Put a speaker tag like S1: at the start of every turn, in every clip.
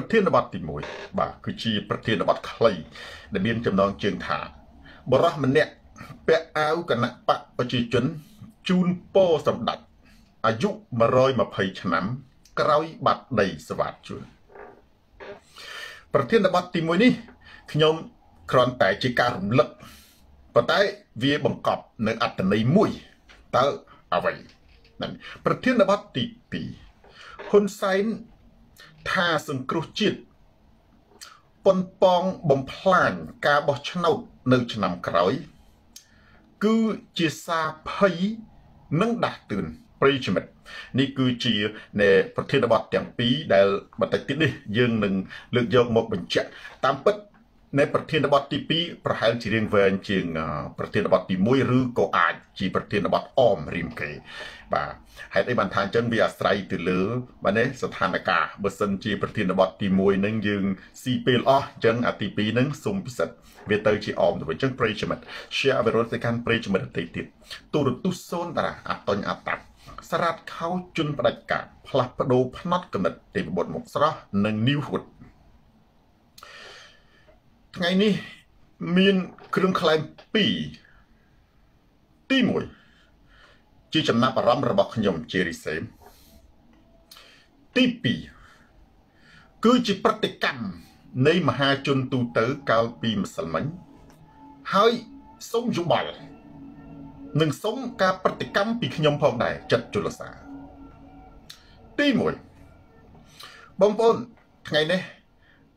S1: ប្រធានបទទី1បាទគឺជាប្រធានបទខ្លីដែលមានចំណងជើងថាបរោះម្នាក់ពាក់អាវគណៈបកប្រជាជនជូនពោសម្ដេចអាយុ120ឆ្នាំ ក្រោយបាត់ដីសវត្តជួនប្រធានបទទី1នេះខ្ញុំគ្រាន់តែជាការរំលឹកប៉ុន្តែវាបង្កប់នៅអត្តន័យមួយតើអ្វីហ្នឹងប្រធានបទទី2ហ៊ុនសែន ថាសង្គ្រោះជាតិប៉ុនប៉ងបំផ្លាញការបោះឆ្នោតនៅឆ្នាំក្រោយ គឺជាសារភ័យនិងដាស់តឿនប្រិយមិត្តនេះគឺជានៃប្រធានបទទាំងពីរដែលបន្តិចទៀតនេះយើងនឹងលើកយកមកបញ្ជាក់តាមពិត នៅប្រធានបទទី2ប្រហែលជារៀងវែងជាង ប្រធានបទទី1ឬក៏អាចជាប្រធានបទអមរៀមគេបាទហេតុអីបានថាអញ្ចឹងវាអាស្រ័យទៅលើបាទនេះស្ថានភាពបើសិនជាប្រធានបទទី1នឹងយើងស៊ីពេលអស់អញ្ចឹងអាទី2នឹងសុំពិសិដ្ឋវាទៅជាអមទៅអញ្ចឹងប្រិយមិត្ត share វីរុសទៅកាន់ប្រិយមិត្តដទៃទៀតទូរទស្សន៍សូនតារាអតុញអតាក់ស្រាតខោជន់ផ្ដាច់ការផ្លាស់ប្ដូរផ្នត់កណិតទេពបុត្រមុខស្រស់និង New Hood ថ្ងៃនេះមានគ្រឿងក្លែង2ទី1ជាចំណាប់អារម្មណ៍របស់ខ្ញុំជារីសេមទី2គឺជាប្រតិកម្មនៃមហាជនទូទៅកាលពីម្សិលមិញហើយសូមយោបល់និងសូមការប្រតិកម្មពីខ្ញុំផងដែរចិត្តជលសាទី1បងប្អូនថ្ងៃនេះ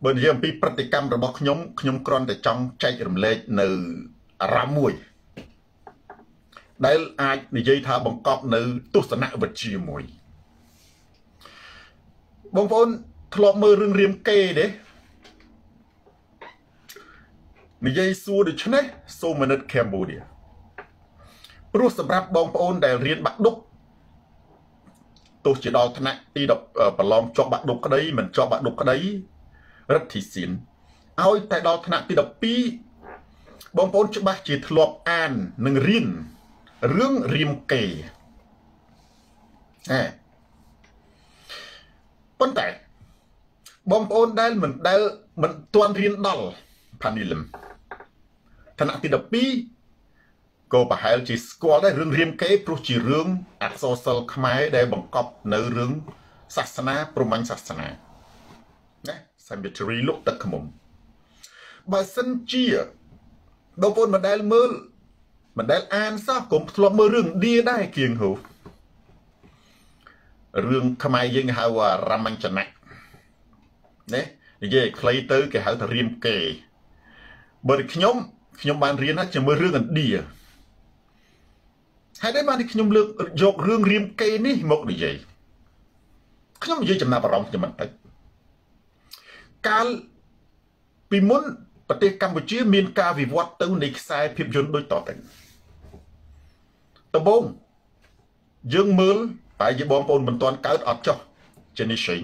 S1: បើនិយាយអំពីប្រតិកម្មរបស់ខ្ញុំខ្ញុំគ្រាន់តែចង់ចែករំលែកនៅអារម្មណ៍មួយ ដែលអាចនិយាយថាបង្កប់នៅទស្សនវិជ្ជាមួយ បងប្អូនធ្លាប់មើលរឿងរៀមកេទេនិយាយសួរដូច្នេះសូមនិតកម្ពុជាព្រោះសម្រាប់បងប្អូនដែលរៀនបាក់ឌុកទោះជាដល់ថ្នាក់ទី10ប្រឡងជាប់បាក់ឌុកក្តីមិនជាប់បាក់ឌុកក្តី រដ្ឋីសៀនឲ្យតែដល់ថ្នាក់ទី12បងប្អូនច្បាស់ជាធ្លាប់អាននិងរៀនរឿងរៀមកេហេប៉ុន្តែបងប្អូនដែលមិនដែលមិនទាន់រៀនដល់ផានីលឹមថ្នាក់ទី12ក៏ប្រហែលជាស្គាល់ដែររឿងរៀមកេព្រោះជារឿងអក្សរសិល្ប៍ខ្មែរដែលបង្កប់នៅរឿងសាសនាព្រហ្មញ្ញសាសនា cemetery លក់ទឹកខ្មុំបើសិនជាបងប្អូនមិនដែលមើលមិនដែលអានសោះកុំធ្លាប់មើលរឿងឌៀដែរគៀងហូរឿងខ្មែរយើងហៅថារមញ្ចនៈណានិយាយខ្លីទៅគេហៅថារៀមកេបើខ្ញុំខ្ញុំបានរៀនណាជាមួយរឿងឥណ្ឌាហើយដែរបានខ្ញុំលើកយករឿងរៀមកេនេះមកនិយាយខ្ញុំនិយាយចំណាប់អារម្មណ៍ខ្ញុំបន្តិច កាលពីមុនប្រទេសកម្ពុជា មានការវិវត្តទៅនៃខ្សែភាពយន្តដូចតទៅដំបូងយើងមើលតែជាបងប្អូនមិនទាន់កើតអត់ចោះ generation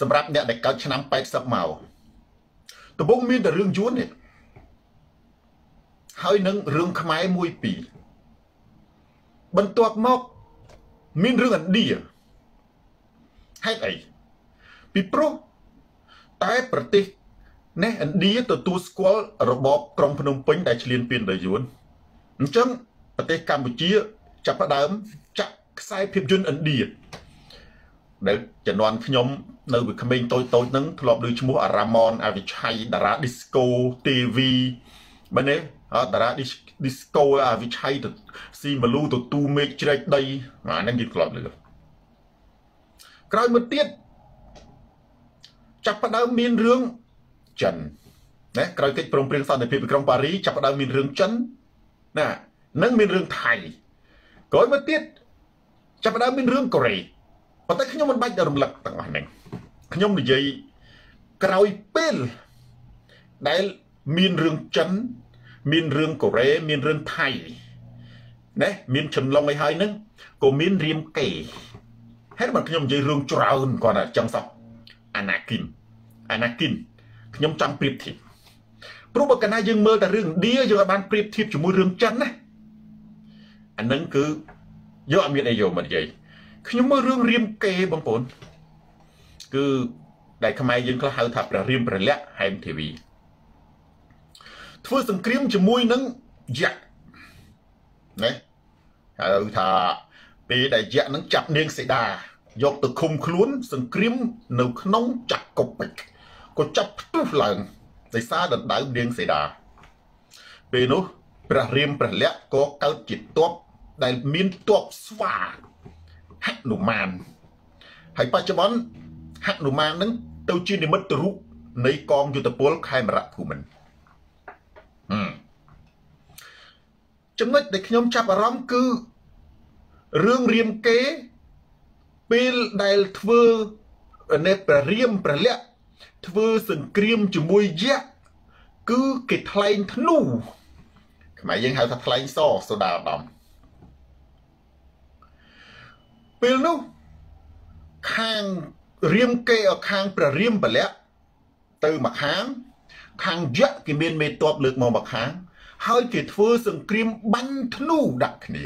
S1: សម្រាប់អ្នកដែលកើតឆ្នាំ80មកដំបូងមានតែរឿងយួននេះហើយនឹងរឿងខ្មែរមួយពីរបន្ទាប់មកមានរឿងឥណ្ឌាហេតុអី ពីព្រោះតែប្រទេសនេះឥណ្ឌាទទួលស្គាល់របបក្រុងភ្នំពេញដែលឈ្លានពានដោយយួនអញ្ចឹងប្រទេសកម្ពុជាចាប់ផ្ដើមចាក់ខ្សែភាពយន្តឥណ្ឌាដែលជំនាន់ខ្ញុំនៅវាក្មេងតូចតូចហ្នឹងធ្លាប់ឮឈ្មោះអារ៉ាម៉នអាវិឆ័យតារា disco TV មែនទេតារា disco អាវិឆ័យទៅស៊ីមលូទៅទូមេឃជ្រែកដីអាហ្នឹងគេធ្លាប់ឮក្រោយមកទៀត ចាប់ផ្ដើមមានរឿងចិនណាក្រោយកិច្ចព្រមព្រៀងសន្តិភាពទីក្រុងប៉ារីចាប់ផ្ដើមមានរឿងចិនណានិងមានរឿងថៃក្រោយមកទៀតចាប់ផ្ដើមមានរឿងកូរ៉េប៉ុន្តែខ្ញុំមិនបាច់រំលឹកទាំងអស់ហ្នឹងខ្ញុំនិយាយក្រោយពេលដែលមានរឿងចិន មានរឿងកូរ៉េមានរឿងថៃណាមានចំឡុងអីហើយហ្នឹងក៏មានរៀមកេហេតុមកខ្ញុំនិយាយរឿងច្រើនគាត់តែចឹងសោះ អាណាគិនអាណាគិនខ្ញុំចង់ប្រៀបធៀបព្រោះបើកាលណាយើងមើលតែរឿងឥណ្ឌាយើងអាចបានប្រៀបធៀបជាមួយរឿងចិនណាអានឹងគឺយកអត់មានអីយកមកនិយាយខ្ញុំមើលរឿងរៀមកេបងប្អូនគឺដែលខ្មែរយើងខ្លះហៅថាព្រះរាមព្រះលក្សហែមធីវីធ្វើសង្គ្រាមជាមួយនឹងយក្សណាហៅថាពេលដែលយក្សនឹងចាប់នាងសីតា យកទៅឃុំខ្លួន សង្គ្រាមនៅក្នុងចក្រពេជ្រក៏ចាប់ផ្ទុះឡើងដោយសារដណ្ដើមនាងសីតាពេលនោះព្រះរាមព្រះលក្សក៏កើតជាទ័ពដែលមានទ័ពស្វាហនុមានហើយបច្ចុប្បន្នហនុមាននឹងទៅជានិមិត្តរូបនៃកងយុទ្ធពលខេមរៈភូមិន្ទចំណុចដែលខ្ញុំចាប់អារម្មណ៍គឺរឿងរៀមកេ ពេលដែលធ្វើនៃព្រះរាមព្រះលក្សធ្វើសង្គ្រាមជាមួយយក្សគឺគេថ្លែងធ្នូខ្មែរយើងហៅថាថ្លែងសសូដាឧត្តមពេលនោះខាងរៀមកេឲ្យខាងព្រះរាមពលៈទៅមកខាង ខាងយៈគេមានមេតបលើកមកមកខាង ហើយគេធ្វើសង្គ្រាមបាញ់ធ្នូដាក់គ្នា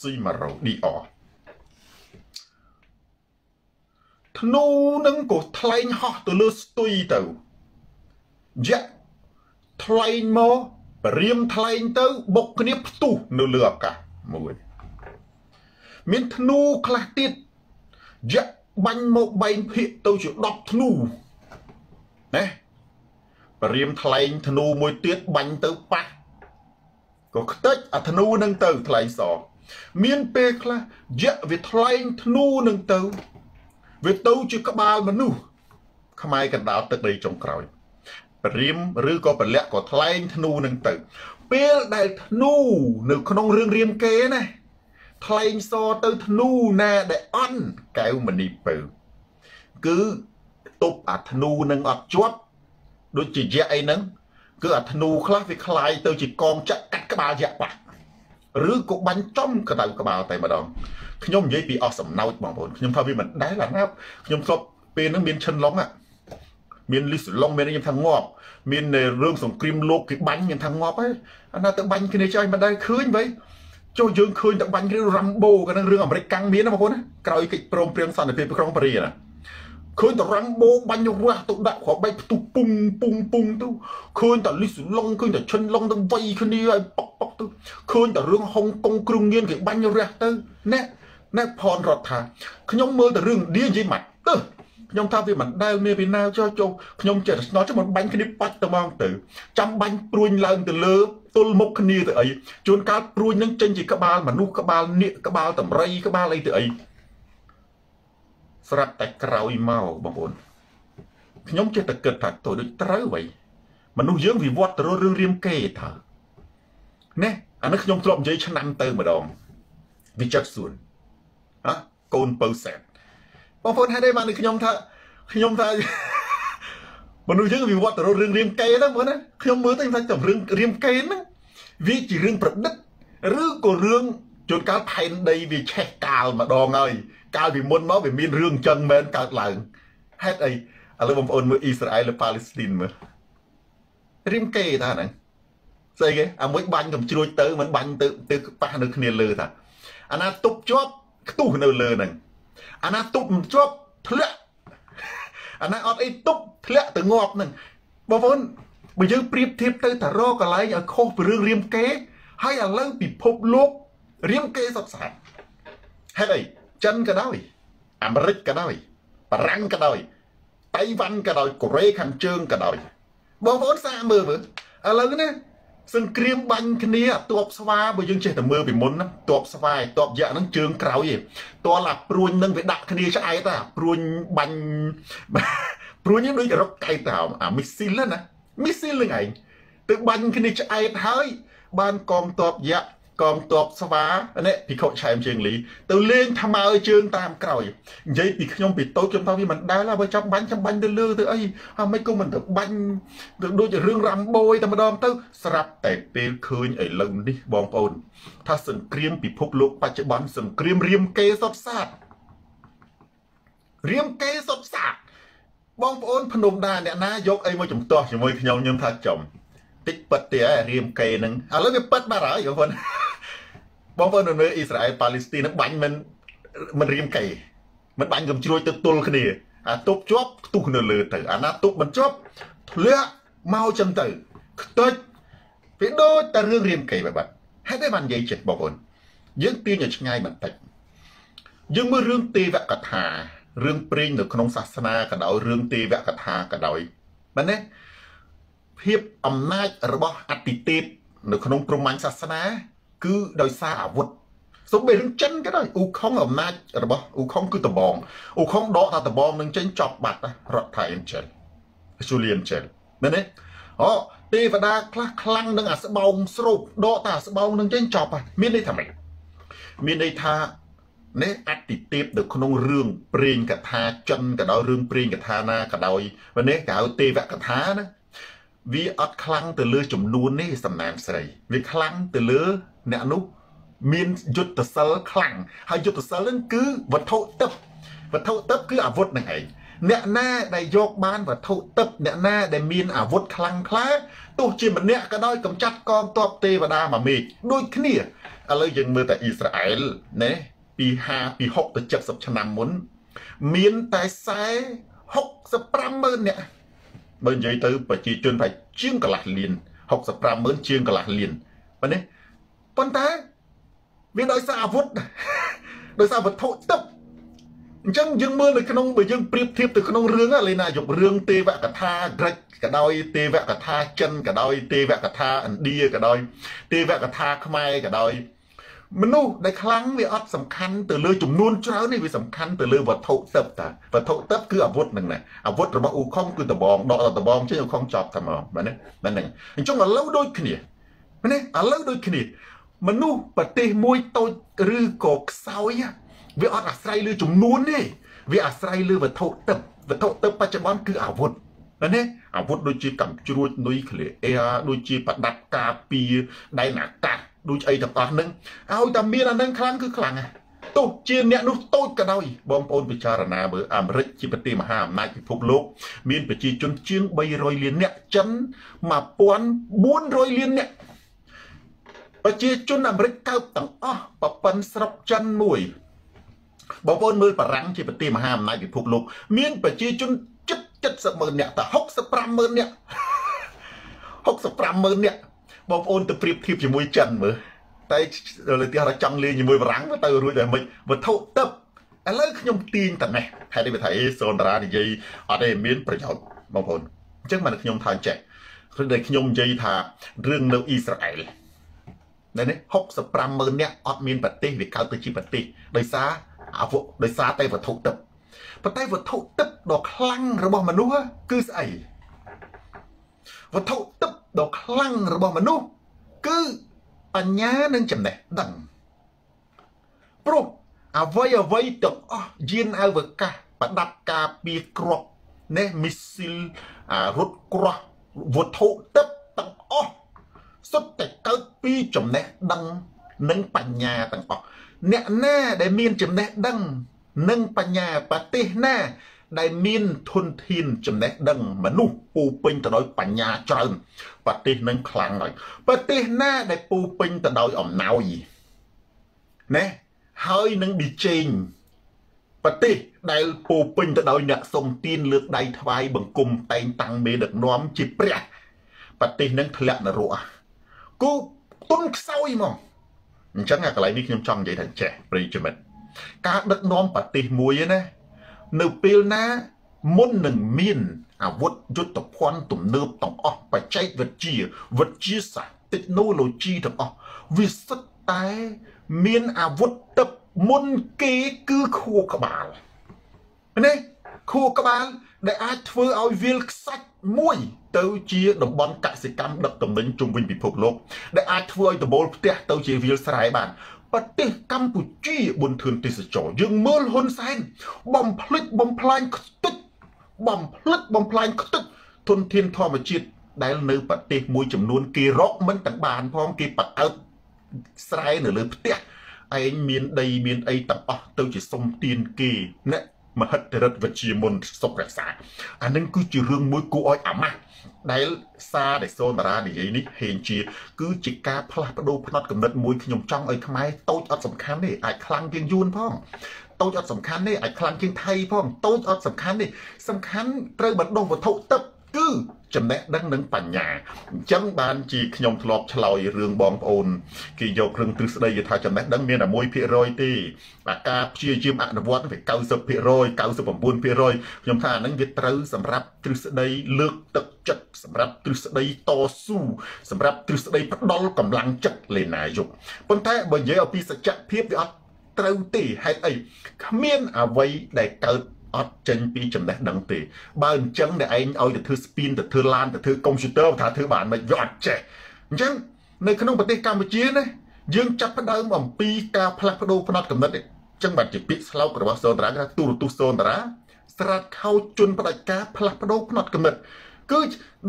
S1: ស៊ីម៉ារ៉ូឌីអ ធ្នូនឹងក៏ថ្លែងហោះទៅលើស្ទុយទៅយៈថ្លែងមកព្រាមថ្លែងទៅបុកគ្នាផ្ទុះនៅលើអាកាសមួយមានធ្នូខ្លះទៀតយៈបាញ់មកបែងភាកទៅជា10ធ្នូណាព្រាមថ្លែងធ្នូមួយទៀតបាញ់ទៅប៉ះក៏ខ្ទេចអាធ្នូនឹងទៅថ្លែងសមានពេលខ្លះយៈវាថ្លែងធ្នូនឹងទៅ វាទៅជាក្បាលមនុស្សខ្មែរកណ្ដាលទឹកដីចុងក្រោយព្រាមឬក៏ពលៈក៏ថ្លែងធ្នូនឹងទៅ ពេលដែលធ្នូនៅក្នុងរឿងរៀមគេណាថ្លែងសទៅធ្នូណាដែលអន់កែវមณีពៅគឺទប់អាធ្នូនឹងអត់ជាប់ដូចជាយៈអីហ្នឹងគឺអាធ្នូខ្លះវាคล้ายទៅជាកងចាក់កាត់ក្បាលយៈប៉ះឬក៏បាញ់ចំកដៅក្បាលតែម្ដង ខ្ញុំនិយាយពីអស់សំណោចបងប្អូនខ្ញុំថាវាមិនដែលអាណាខ្ញុំធ្លាប់ពេលហ្នឹងមានឈិនឡុងមានលីសឡុងមានខ្ញុំថាងាប់មានរឿងសង្គ្រាមលោកគេបាញ់ខ្ញុំថាងាប់ហើយអាណាទៅបាញ់គ្នាចុយមិនដែលឃើញវិញចុះយើងឃើញតែបាញ់រឿងរ៉ាំបូក៏នឹងរឿងអាមេរិកកាំងមានណាបងប្អូនក្រោយកិច្ចព្រមព្រៀងសន្តិភាពក្រុងប៉ារីណាឃើញតែរ៉ាំបូបាញ់រះទៅដាក់គ្រាប់បែកផ្ទុះពុំពុំពុំទៅឃើញតែលីសឡុងឃើញតែឈិនឡុងទៅវៃគ្នាហើយប៉ុកប៉ុកទៅឃើញតែរឿងហុងកុងគ្រឿងញៀនគេបាញ់រះទៅណែ ណែផនរដ្ឋថាខ្ញុំមើលតែរឿងឌីនិយាយម៉ាត់ទៅខ្ញុំថាវាមិនដែលមានពីណាចុះចុះខ្ញុំចេះតែស្នល់ចុះមិនបាញ់គ្នាបាច់ទៅមកទៅចាំបាញ់ព្រួញឡើងទៅលើទល់មុខគ្នាទៅអីជួនកាលព្រួញនឹងចេញជាក្បាលមនុស្សក្បាលនាគក្បាលតម្រៃក្បាលអីទៅអីស្រាប់តែក្រោយមកបងប្អូនខ្ញុំចេះតែគិតថាទៅដូចត្រូវវៃមនុស្សយើងវិវត្តទៅរឿងរៀមគេតើណែអានេះខ្ញុំធ្លាប់និយាយឆ្នាំទៅម្ដងវិចិត្រសួន ហ៎កូនពៅសែនបងប្អូនហេតុអីបានខ្ញុំថាខ្ញុំថាមនុស្សយើងវិវត្តទៅរឿងរៀមកេហ្នឹងបងណាខ្ញុំមើលទៅថាតែរឿងរៀមកេហ្នឹងវាជារឿងប្រឌិតឬក៏រឿងជួនកាលផែនដីវាឆេះកាលម្ដងហើយកាលពីមុនមកវាមានរឿងចឹងមែនកើតឡើងហេតុអីឥឡូវបងប្អូនមើលអ៊ីស្រាអែលនិងប៉ាឡេស្ទីនមើលរៀមកេថាហ្នឹងស្អីគេអាមួយបាញ់កំជ្រួចទៅមិនបាញ់ទៅទៅប៉ះនៅគ្នាលើថាអាណាទប់ជាប់ ខ្ទុះនៅលើហ្នឹងអាណាទប់មិនជាប់ធ្លាក់អាណាអត់អីទប់ធ្លាក់ទៅងាប់ហ្នឹងបងប្អូនបើយើងប្រៀបធៀបទៅតារកកន្លែងឲ្យខុសពីរឿងរៀមកេហើយឥឡូវពិភពលោករៀមកេសពសាហេតុអីចិនក៏ដោយអាមេរិកក៏ដោយបារាំងក៏ដោយតៃវ៉ាន់ក៏ដោយកូរ៉េខាងជើងក៏ដោយបងប្អូនសាកមើលមើលឥឡូវណា សង្គ្រាមបាញ់គ្នាតបស្វាបើយើងចេះតែមើលពីមុនណាតបស្វាយតបយៈហ្នឹងជើងក្រោយឯងតលអាព្រួញនឹងវាដាក់គ្នាឆ្អែតអាព្រួញបាញ់ព្រួញហ្នឹងដូចរកកែតអាមីស៊ីលណាមីស៊ីលនឹងឯងទៅបាញ់គ្នាឆ្អែតហើយបានកងតបយៈក ងទ័ពស្វានេះភិក្ខុឆែមជើងលីទៅលេងថ្មើជើងតាមក្រោយនិយាយពីខ្ញុំពីតូចខ្ញុំថាវាមិនដែលបើចាំបាញ់ចាំបាញ់ទៅលើទៅអីហើយមិនក៏មិនទៅបាញ់ទៅដូចរឿងរ៉ាំបូយតែម្ដងទៅស្រាប់តែពេលឃើញឥឡូវនេះបងប្អូន ថាសង្គ្រាមពិភពលោកបច្ចុប្បន្នសង្គ្រាមរៀមកេសុតសាតរៀមកេសុតសាតបងប្អូនភ្នំដាអ្នកណាយកអីមកចំទាស់ជាមួយខ្ញុំខ្ញុំថាចំតិចប៉ិតទៀតរៀមកេនឹងឥឡូវវាប៉ិតបាត់ហើយបងប្អូន បងប្អូននៅអ៊ីស្រាអែលប៉ាឡេស្ទីនបាញ់មិនមិនរៀមកេមិនបាញ់កំជ្រួយទៅទល់គ្នាអាទប់ជាប់ផ្ទុះនៅលើទៅអាណាទប់មិនជាប់ធ្លាក់មកចឹងទៅខ្ទេចវាដូចតែរឿងរៀនកេបែបហេតុអីបាននិយាយចេះបងប្អូនយើងទាញឲ្យឆ្ងាយបន្តិចយើងមើលរឿងទេវកថារឿងព្រេងនៅក្នុងសាសនាក៏ដោយរឿងទេវកថាក៏ដោយបាទណាភាពអំណាចរបស់អតិទេពនៅក្នុងព្រហ្មញ្ញសាសនា គឺដោយសារអាវុធសូម្បីរឿងចិនក៏ដោយអ៊ូខុងអំណាចរបស់អ៊ូខុងគឺដបងអ៊ូខុងដកថាដបងនឹងចេញចប់បាត់រដ្ឋាអ៊ីនចិនស៊ូលីនចិនមែនទេអូទេវតាខ្លះខ្លាំងនឹងអាស្បោងស្រូបដកតាអាស្បោងនឹងចេញចប់មានន័យថាម៉េចមានន័យថានេះអតិទេពនៅក្នុងរឿងព្រេងកថាចិនក៏ដោយរឿងព្រេងកថាណាក៏ដោយនេះគេហៅទេវកថាណា វាអត់ខ្លាំងទៅលើចំនួននេះសំណានស្រីវាខ្លាំងទៅលើអ្នកនោះមានយុទ្ធសិលខ្លាំងហើយយុទ្ធសិលហ្នឹងគឺវត្ថុទឹកវត្ថុទឹកគឺអាវុធនឹងឯងអ្នកណាដែលយកបានវត្ថុទឹកអ្នកណាដែលមានអាវុធខ្លាំងក្លាទោះជាម្នាក់ក៏ដោយកំចាត់កងទ័ពទេវតាមួយមេឃដូចគ្នាឥឡូវយើងមើលតែអ៊ីស្រាអែលណាពី50ពី60ទៅ70ឆ្នាំមុន មានតែ40 65ម៉ឺននាក់ បើនិយាយទៅប្រជាជនប្រហែលជាងកន្លះលាន65ម៉ឺនជាងកន្លះលានបាទនេះប៉ុន្តែវាដោយសារអាវុធដោយសារវត្ថុទឹកអញ្ចឹងយើងមើលនៅក្នុងបើយើងប្រៀបធៀបទៅក្នុងរឿងលេណាយករឿងទេវកថាក្រិចក៏ដោយទេវកថាចិនក៏ដោយទេវកថាឥណ្ឌាក៏ដោយទេវកថាខ្មែរក៏ដោយ មនុស្សដែលខ្លាំងវាអត់សំខាន់ទៅលើចំនួនច្រើននេះវាសំខាន់ទៅលើវត្ថុទឹកតាវត្ថុទឹកគឺអាវុធហ្នឹងណាអាវុធរបស់អ៊ូខុងគឺដបងដកដបងចេញអ៊ូខុងចប់តែហ្មងបាទណាបាទហ្នឹងអញ្ចឹងឥឡូវដូចគ្នាណាឥឡូវដូចគ្នា មនុស្សប្រទេសមួយតូចឬក៏ខ្សោយវាអត់អាស្រ័យលើចំនួនទេវាអាស្រ័យលើវត្ថុទឹកវត្ថុទឹកបច្ចុប្បន្នគឺអាវុធណាអាវុធដូចជាកំជ្រួចនុយក្លេអ៊ែរដូចជាប្រដាប់ការពារដែនអាកាស ដូចអីទាំងអស់ហ្នឹងឲ្យតែមានអានឹងខ្លាំងគឺខ្លាំងណាទោះជាអ្នកនោះតូចក៏ដោយបងប្អូនពិចារណាមើលអាមេរិកជាប្រទេសមហាអំណាចពិភពលោក មានប្រជាជនជាង300លាននាក់ចិន1400លាននាក់ប្រជាជនអាមេរិកកើបទាំងអស់ប្រប៉ិនស្រុកចិនមួយបងប្អូនមើលបារាំងជាប្រទេសមហាអំណាចពិភពលោកមានប្រជាជនជិត70ម៉ឺននាក់តែ65ម៉ឺននាក់65ម៉ឺននាក់ បងប្អូនទៅប្រៀបធៀបជាមួយចិនមើលតែលើទីរចង់លេងជាមួយបារាំងទៅរួចតែមិនវត្ថុទឹកឥឡូវខ្ញុំទាញតែនេះហេតុអីវាថាអេសូនតារានិយាយអត់ទេមានប្រយោជន៍បងប្អូនអញ្ចឹងបានខ្ញុំថាចេះគឺដែលខ្ញុំនិយាយថារឿងនៅអ៊ីស្រាអែលនៅនេះ65ម៉ឺននាក់អត់មានប្រទេសវាកើតទៅជាប្រទេសដោយសារអាវុធដោយសារតែវត្ថុទឹកប៉ុន្តែវត្ថុទឹកដ៏ខ្លាំងរបស់មនុស្សគឺស្អី វត្ថុទឹកដ៏ខ្លាំងរបស់មនុស្សគឺបញ្ញានិងចំណេះដឹងព្រោះអ្វីអ្វីទាំងអស់យានអវកាសប្រដាប់ការពារគ្រាប់ណេះមីស៊ីលរត់ក្រោះវត្ថុទឹកទាំងអស់សុទ្ធតែកើតពីចំណេះដឹងនិងបញ្ញាទាំងអស់អ្នកណាដែលមានចំណេះដឹង និងបញ្ញាប្រទេសណា ដែលមានធនធានចំណេះដឹងមនុស្សពូពេញទៅដោយបញ្ញាច្រើនប្រទេសនឹងខ្លាំងហើយប្រទេសណាដែលពូពេញទៅដោយអំណោយណាហើយនឹងឌីជេងប្រទេសដែលពូពេញទៅដោយអ្នកសុំទានលើកដៃថ្វាយបង្គំតែងតាំងមេដឹកនាំជាព្រះប្រទេសនឹងធ្លាក់នរកគូទុនខ្សោយហ្មងអញ្ចឹងអាកន្លែងនេះខ្ញុំចង់និយាយថាចេះប្រិយមិត្តការដឹកនាំប្រទេសមួយណា នៅពេលណាមុននឹងមានអាវុធយុទ្ធភ័ណ្ឌទំនើបទាំងអស់បច្ចេកវិទ្យាវិទ្យាសាស្ត្រ technology ទាំងអស់វាសិតតែមានអាវុធទឹកមុនគេគឺខួរក្បាលនេះខួរក្បាលដែលអាចធ្វើឲ្យវាលខ្សាច់មួយ ទៅជាតំបន់កសិកម្មដឹកទំនិញជុំវិញពិភពលោកដែលអាចធ្វើឲ្យដបូលផ្ទះទៅជាវាលស្រែបាន ប្រទេសកម្ពុជាប៊ុនធឿនទេសចរយើងមើលហ៊ុនសែនបំភ្លេចបំផ្លាញខ្ទេចបំភ្លេចបំផ្លាញខ្ទេចធនធានធម្មជាតិដែលនៅប្រទេសមួយចំនួនគេរកមិនទាំងបានផងគេបកើកស្រែនៅលើផ្ទះឯងមានដីមានអីទាំងអស់ទៅជាសុំទានគេណាមហិទ្ធិរដ្ឋវិជាមុនសុខរក្សាអានឹងគឺជារឿងមួយគួរឲ្យអាម៉ាស់ ដែលសារដែលសូនតារានិយាយនេះហេងជា គឺជាការផ្លាស់ប្ដូរផ្នត់កំណត់មួយខ្ញុំចង់ឲ្យខ្មែរតូចអត់សំខាន់ទេអាចខ្លាំងជាងយួនផងតូចអត់សំខាន់ទេអាចខ្លាំងជាងថៃផងតូចអត់សំខាន់ទេសំខាន់ត្រូវបណ្ដុះវត្ថុទឹក គឺចំណេះដឹងនិងបញ្ញាអញ្ចឹងបានជាខ្ញុំធ្លាប់ឆ្លើយរឿងបងប្អូនគេយកគ្រឿងទ្រឹស្ដីគេថាចំណេះដឹងមានតែ1%ទេអាការព្យាយាមអនុវត្តវា90% 99%ខ្ញុំថាអាហ្នឹងវាត្រូវសម្រាប់ទ្រឹស្ដីលើកទឹកចិត្តសម្រាប់ទ្រឹស្ដីតស៊ូសម្រាប់ទ្រឹស្ដីផ្ដល់កម្លាំងចិត្តលេណាយុគប៉ុន្តែបើនិយាយអំពីសច្ចភាពវាអត់ត្រូវទេហេតុអីគ្មានអ្វីដែលកើត អត់ចេញពីចំណេះដឹងទេ បើអញ្ចឹងតែឯងឲ្យទៅធ្វើ spin ទៅធ្វើឡានទៅធ្វើ computer ថាធ្វើបានមិនវាអត់ចេះអញ្ចឹងនៅក្នុងប្រទេសកម្ពុជាណាយើងចាប់ផ្ដើមអំពីការផ្លាស់ប្ដូរផ្នត់កំណត់នេះចឹងបាទជាពាក្យស្លោករបស់សូនតារាគេថាទូរទស្សន៍សូនតារាស្រាតខោជន់ផ្ដាច់ការផ្លាស់ប្ដូរផ្នត់កំណត់គឺ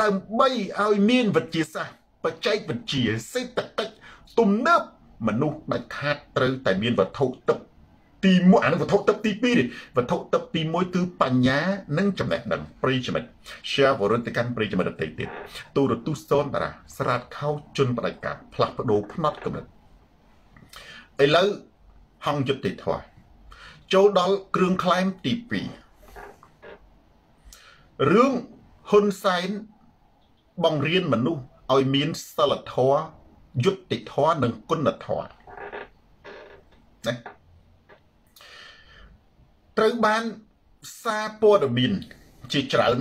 S1: ដើម្បីឲ្យមានវិទ្យាសាស្ត្របច្ចេកវិទ្យាសេដ្ឋកិច្ចទំនើបមនុស្សដាច់ខាតត្រូវតែមានវត្ថុទឹក ទី1អានឹងវត្ថុទឹកទី2ទេវត្ថុទឹកទី1គឺបញ្ញានិងចំណេះដឹងប្រិយមិត្ត share វរុទ្ធកាន់ប្រិយមិត្តដទៃទៀតទូរទស្សន៍សូនតារាស្រាតខោជន់បដិការផ្លាស់ប្ដូរផ្នត់កំណត់ឥឡូវហងយុត្តិធម៌ចូលដល់គ្រឿងក្លែមទី2រឿងហ៊ុនសែនបង្រៀនមនុស្សឲ្យមានសិលធម៌យុត្តិធម៌និងគុណធម៌ណា ត្រូវបានសារព័ត៌មានជាច្រើន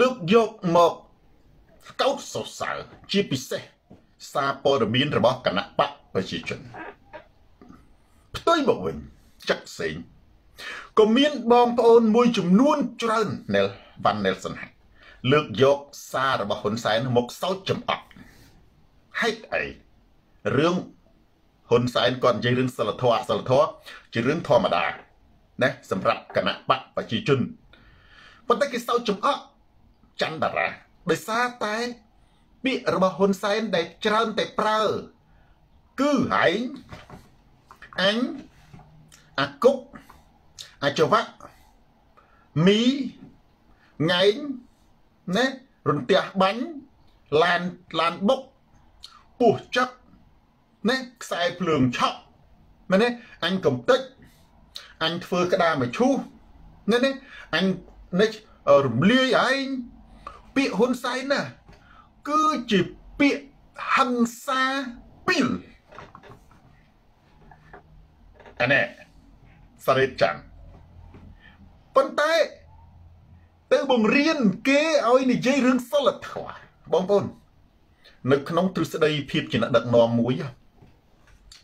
S1: លើកយកមកស្កោតសរសើរជាពិសេសសារព័ត៌មានរបស់គណៈបកប្រជាជនផ្ទុយមកវិញចាក់ផ្សេងក៏មានបងប្អូនមួយចំនួនច្រើនណែលវ៉ាន់ណែលសិនលើកយកសាររបស់ហ៊ុនសែនមកសោចចំអកហេតុអីរឿងហ៊ុនសែនគាត់និយាយរឿងសិលធម៌អសិលធម៌ជារឿងធម្មតា ណាសម្រាប់គណៈបកប្រជាជនប៉ុន្តែគេសោចចំអកចន្ទរាដោយសារតែពាក្យរបស់ហ៊ុនសែនដែលច្រើនតែប្រើ គឺហែងអញអាគុកអាចវៈមីងែងណារន្ទះបាញ់ឡានឡានបុកពោះចឹកណាខ្សែភ្លើងឆក់មែនទេអញកំតិច អញធ្វើក្តារមឈូសនេះនេះអញនេះរំលាយឯងពាក្យហ៊ុនសែនណាគឺជាពាក្យហិង្សាពីលអានេះសរិទ្ធច័ន្ទប៉ុន្តែទៅបង្រៀនគេឲ្យនិយាយរឿងសិលធម៌បងប្អូននៅក្នុងទ្រឹស្ដីភាពជាអ្នកដឹកនាំមួយ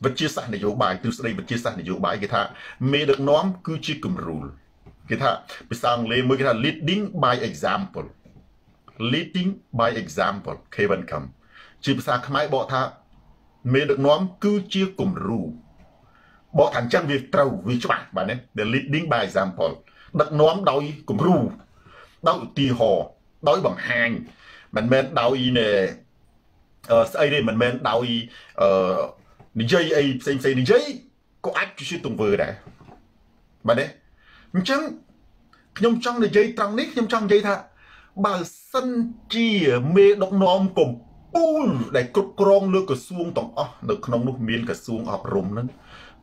S1: វិទ្យាសាស្ត្រនយោបាយទ្រឹស្ដីវិទ្យាសាស្ត្រនយោបាយគេថាមេដឹកនាំគឺជាគំរូគេថាភាសាអង់គ្លេសមួយគេថា leading by example leading by example Kevin Kam ជាភាសាខ្មែរបកថាមេដឹកនាំគឺជាគំរូបកថាអញ្ចឹងវាត្រូវវាច្បាស់បាទនេះ the leading by example ដឹកនាំដោយគំរូដោយឧទាហរណ៍ដោយបង្ហាញមិនមែនដោយស្អីទេមិនមែនដោយអឺ និយាយអីផ្សេងផ្សេងនិយាយក៏អាចជាទង្វើដែរបាទទេអញ្ចឹងខ្ញុំចង់និយាយត្រង់នេះខ្ញុំចង់និយាយថា បើសិនជាមេដឹកនាំកំពូលដែលគ្រប់គ្រងលើក្រសួងទាំងអស់នៅក្នុងនោះមានក្រសួងអប់រំហ្នឹង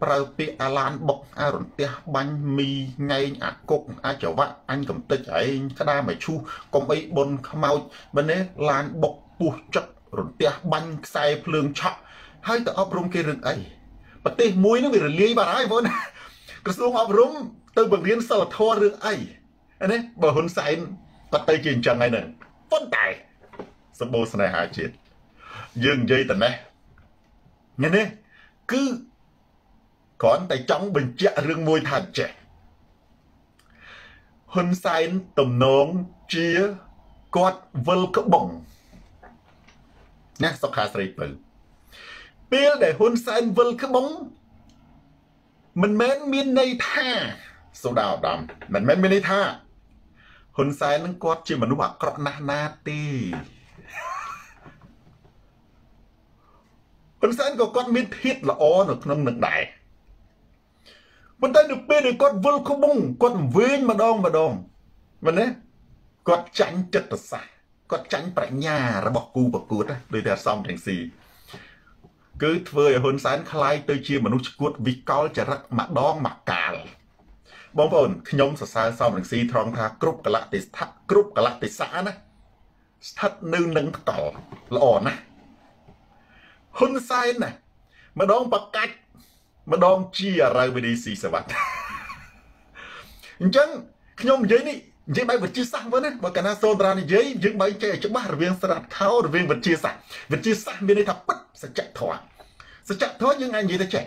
S1: ប្រើពាក្យអាឡានបុកអារន្ទះបាញ់មីងែងអាគុកអាចវៈអញកំតិចឯងក្តារមកឈូសកុំអីបុនខ្មោចមែនទេឡានបុកពុះចឹករន្ទះបាញ់ខ្សែភ្លើងឆក់ ហើយទៅអប់រំគេរឿងអីប្រទេសមួយហ្នឹងវារលាយបាត់ហើយបងក្រសួងអប់រំទៅបង្រៀនសិលធម៌រឿងអីណាបើហ៊ុនសែនគាត់ទៅជាអញ្ចឹងហើយហ្នឹងប៉ុន្តែសម្បូរស្នេហាជាតិយើងនិយាយតែនេះញ៉េនេះគឺគ្រាន់តែចង់បញ្ជាក់រឿងមួយថាចេះហ៊ុនសែនទំនងជាគាត់វិលក្បងណាសុខាស្រីពៅ ពេលដែលហ៊ុនសែនវិលក្បងមិនមែនមានន័យថាសូដាឧត្តមមិនមែនមានន័យថាហ៊ុនសែននឹងគាត់ជាមនុស្សអាក្រក់ណាស់ណាទេហ៊ុនសែនក៏គាត់មានភាពល្អនៅក្នុងនឹងដែរប៉ុន្តែនៅពេលដែលគាត់វិលក្បងគាត់វិញម្ដងម្ដងមែនទេគាត់ចាញ់ចិត្តសាស្ត្រគាត់ចាញ់ប្រាជ្ញារបស់គូប្រកួតដូចតែសំរងស៊ី គឺធ្វើឲ្យហ៊ុនសែនคล้ายទៅជាមនុស្សឈួតវិកលចរិតម្ដងមកកាលបងប្អូនខ្ញុំសរសើរសំរងស៊ីត្រង់ថាគ្រប់កលៈទេសៈគ្រប់កលៈទេសៈណាស្ថិតនៅនឹងតកលល្អណាស់ហ៊ុនសែនណាម្ដងបកាច់ម្ដងជារៅវិនីស៊ីសវត្តអញ្ចឹងខ្ញុំនិយាយនេះ និយាយបែបវិទ្យាសាស្ត្រមើលណាបើកាលណាសូនតានិយាយយើងបែងចែកច្បាស់រវាងស្រាត់ខោរវាងវិទ្យាសាស្ត្រវិទ្យាសាស្ត្រមានន័យថាពិតសច្ចធម៌សច្ចធម៌យើងអាចនិយាយទៅចេះ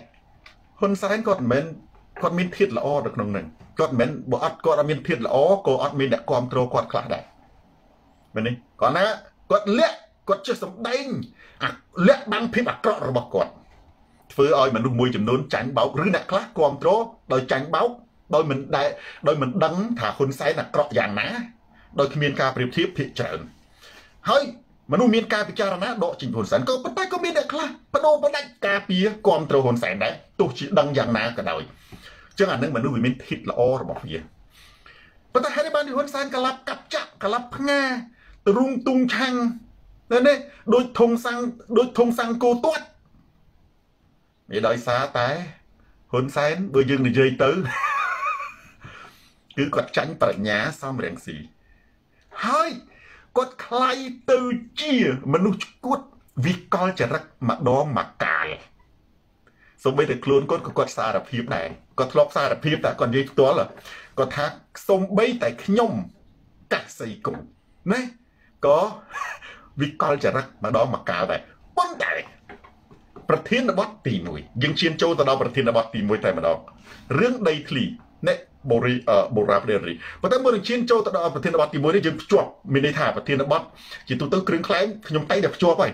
S1: ហ៊ុនសែនគាត់មិនមែនគាត់មានភាពល្អនៅក្នុងនឹងគាត់មិនមែនបើអត់គាត់អត់មានភាពល្អក៏អត់មានអ្នកគ្រប់គ្រងគាត់ខ្លះដែរមែនទេគាត់ណាគាត់លាក់គាត់ចេះសម្ដែងអាលាក់បាំងភាពអាក្រក់របស់គាត់ធ្វើឲ្យមនុស្សមួយចំនួនចាញ់បោកឬអ្នកខ្លះគ្រប់គ្រងដោយចាញ់បោក ដោយមិនដែលដោយមិនដឹងថាហ៊ុនសែនអាក្រក់យ៉ាងណាដោយគ្មានការប្រៀបធៀបភាកច្រើនហើយមនុស្សមានការពិចារណាដកចេញហ៊ុនសែនក៏ប៉ុន្តែក៏មានអ្នកខ្លះបដូរបដាច់ការពារគ្រប់គ្រងហ៊ុនសែនដែរទោះជាដឹងយ៉ាងណាក៏ដោយចឹងអានឹងមនុស្សវាមានធិតល្អរបស់វាប៉ុន្តែហេតុបានហ៊ុនសែនកលាប់កាប់ចាក់កលាប់ផ្ងាទ្រុងទុងឆាំងនៅនេះដូចធងសាំងដូចធងសាំងគោទាត់វាដោយសារតែហ៊ុនសែនបើយើងនិយាយទៅ គឺគាត់ចាញ់ប្រាជ្ញាសំរងស៊ីហើយគាត់คล้ายទៅជាមនុស្សឈួតវិកលចរិតម្ដងមកកាលសូម្បីតែខ្លួនគាត់ក៏គាត់សារភាពដែរគាត់ធ្លាប់សារភាពតែគាត់និយាយផ្ទាល់គាត់ថាសូម្បីតែខ្ញុំកាសីគុំណាក៏វិកលចរិតម្ដងមកកាលដែរប៉ុន្តែប្រធានបទទី1យើងឈានចូលទៅដល់ប្រធានបទទី1តែម្ដងរឿងដីធ្លីអ្នក បូរីបូរ៉ាផ្លេរីប៉ុន្តែមុននឹងឈានចូលទៅដល់ប្រធានបទទី1នេះយើងភ្ជាប់មានន័យថាប្រធានបទជាទូទៅគ្រឿងខ្លែងខ្ញុំតែតែភ្ជាប់ហើយ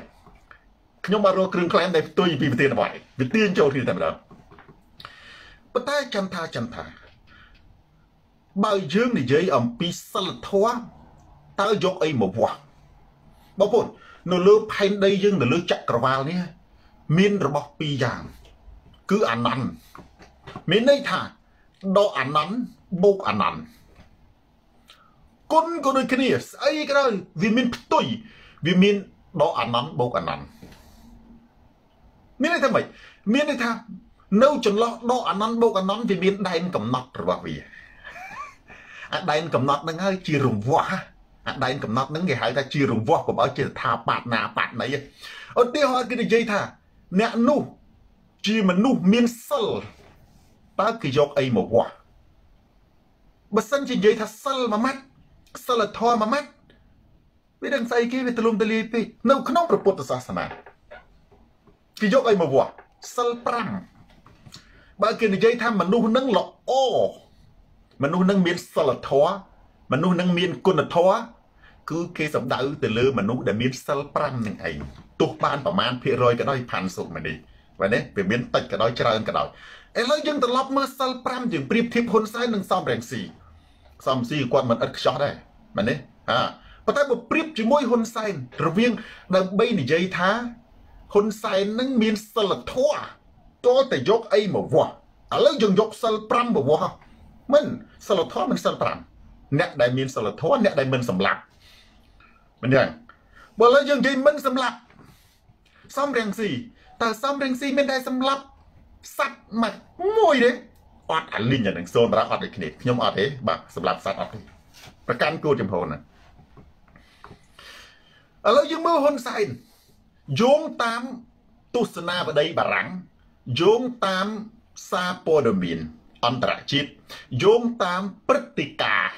S1: ខ្ញុំបានរកគ្រឿងខ្លែងដែលផ្ទុយពីប្រធានបទវាទាញចូលគ្នាតែម្ដងប៉ុន្តែចាំថាចាំថាបើយើងនិយាយអំពីសិលធម៌តើយកអីមកវាស់បងប្អូននៅលើផែនដីយើងនៅលើចក្រវាលនេះមានរបស់ពីរយ៉ាង គឺអានន្តមានន័យថា ដកអានន្តបូកអានន្តគុណក៏ដូចគ្នាស្អីក៏ដោយវាមានផ្ទុយវាមានដកអានន្តបូកអានន្តមានន័យថាម៉េចមានន័យថានៅចន្លោះដកអានន្តបូកអានន្តវាមានដែនកំណត់របស់វាអាដែនកំណត់ហ្នឹងហើយជារង្វាស់អាដែនកំណត់ហ្នឹងគេហៅថាជារង្វាស់កុំឲ្យជាថាបាតណាបាតណីឧទាហរណ៍គេនិយាយថា អ្នកនោះជាមនុស្សមានសិល តើគេយកអីមកវាស់បើសិនជានិយាយថាសិលមួយម៉ាត់សិលធម៌មួយម៉ាត់វាដឹងស្អីគេវាទលំទលាយពេកនៅក្នុងព្រះពុទ្ធសាសនាគេយកអីមកវាស់សិល5បើគេនិយាយថាមនុស្សនឹងល្អមនុស្សនឹងមានសិលធម៌មនុស្សនឹងមានគុណធម៌គឺគេសំដៅទៅលើមនុស្សដែលមានសិល5នឹងឯងទោះបានប្រមាណភាគរយក៏ដោយផាន់សុខមនេះបាទនេះវាមានតិចក៏ដោយច្រើនក៏ដោយ ឥឡូវយើងត្រឡប់មើលសិល5យើងប្រៀបធៀបហ៊ុនសែននិងសំរងស៊ីសំស៊ីគាត់មិនឥតខ្ចោះដែរបាទនេះហាប៉ុន្តែបើប្រៀបជាមួយហ៊ុនសែនរវាងដើម្បីនិយាយថាហ៊ុនសែននឹងមានសិលធម៌តើតែយកអីមកវាស់ឥឡូវយើងយកសិល5មកវាស់មិនសិលធម៌មិនសិល5អ្នកដែលមានសិលធម៌អ្នកដែលមិនសម្លាប់មិនយ៉ាងបើឥឡូវយើងនិយាយមិនសម្លាប់សំរងស៊ីតើសំរងស៊ីមានតែសម្លាប់ សัตว์មកមួយទេអត់អាលីងអានឹងសូនប្រាអត់ដូចគ្នាខ្ញុំអត់ទេបាទសម្រាប់សัตว์អត់ទេប្រកាន់គោលចំហណាឥឡូវយើងមើលហ៊ុនសែនយោងតាមទស្សនាវដ្តីបារាំងយោងតាមសារព័ត៌មានអន្តរជាតិយោងតាមព្រឹត្តិការណ៍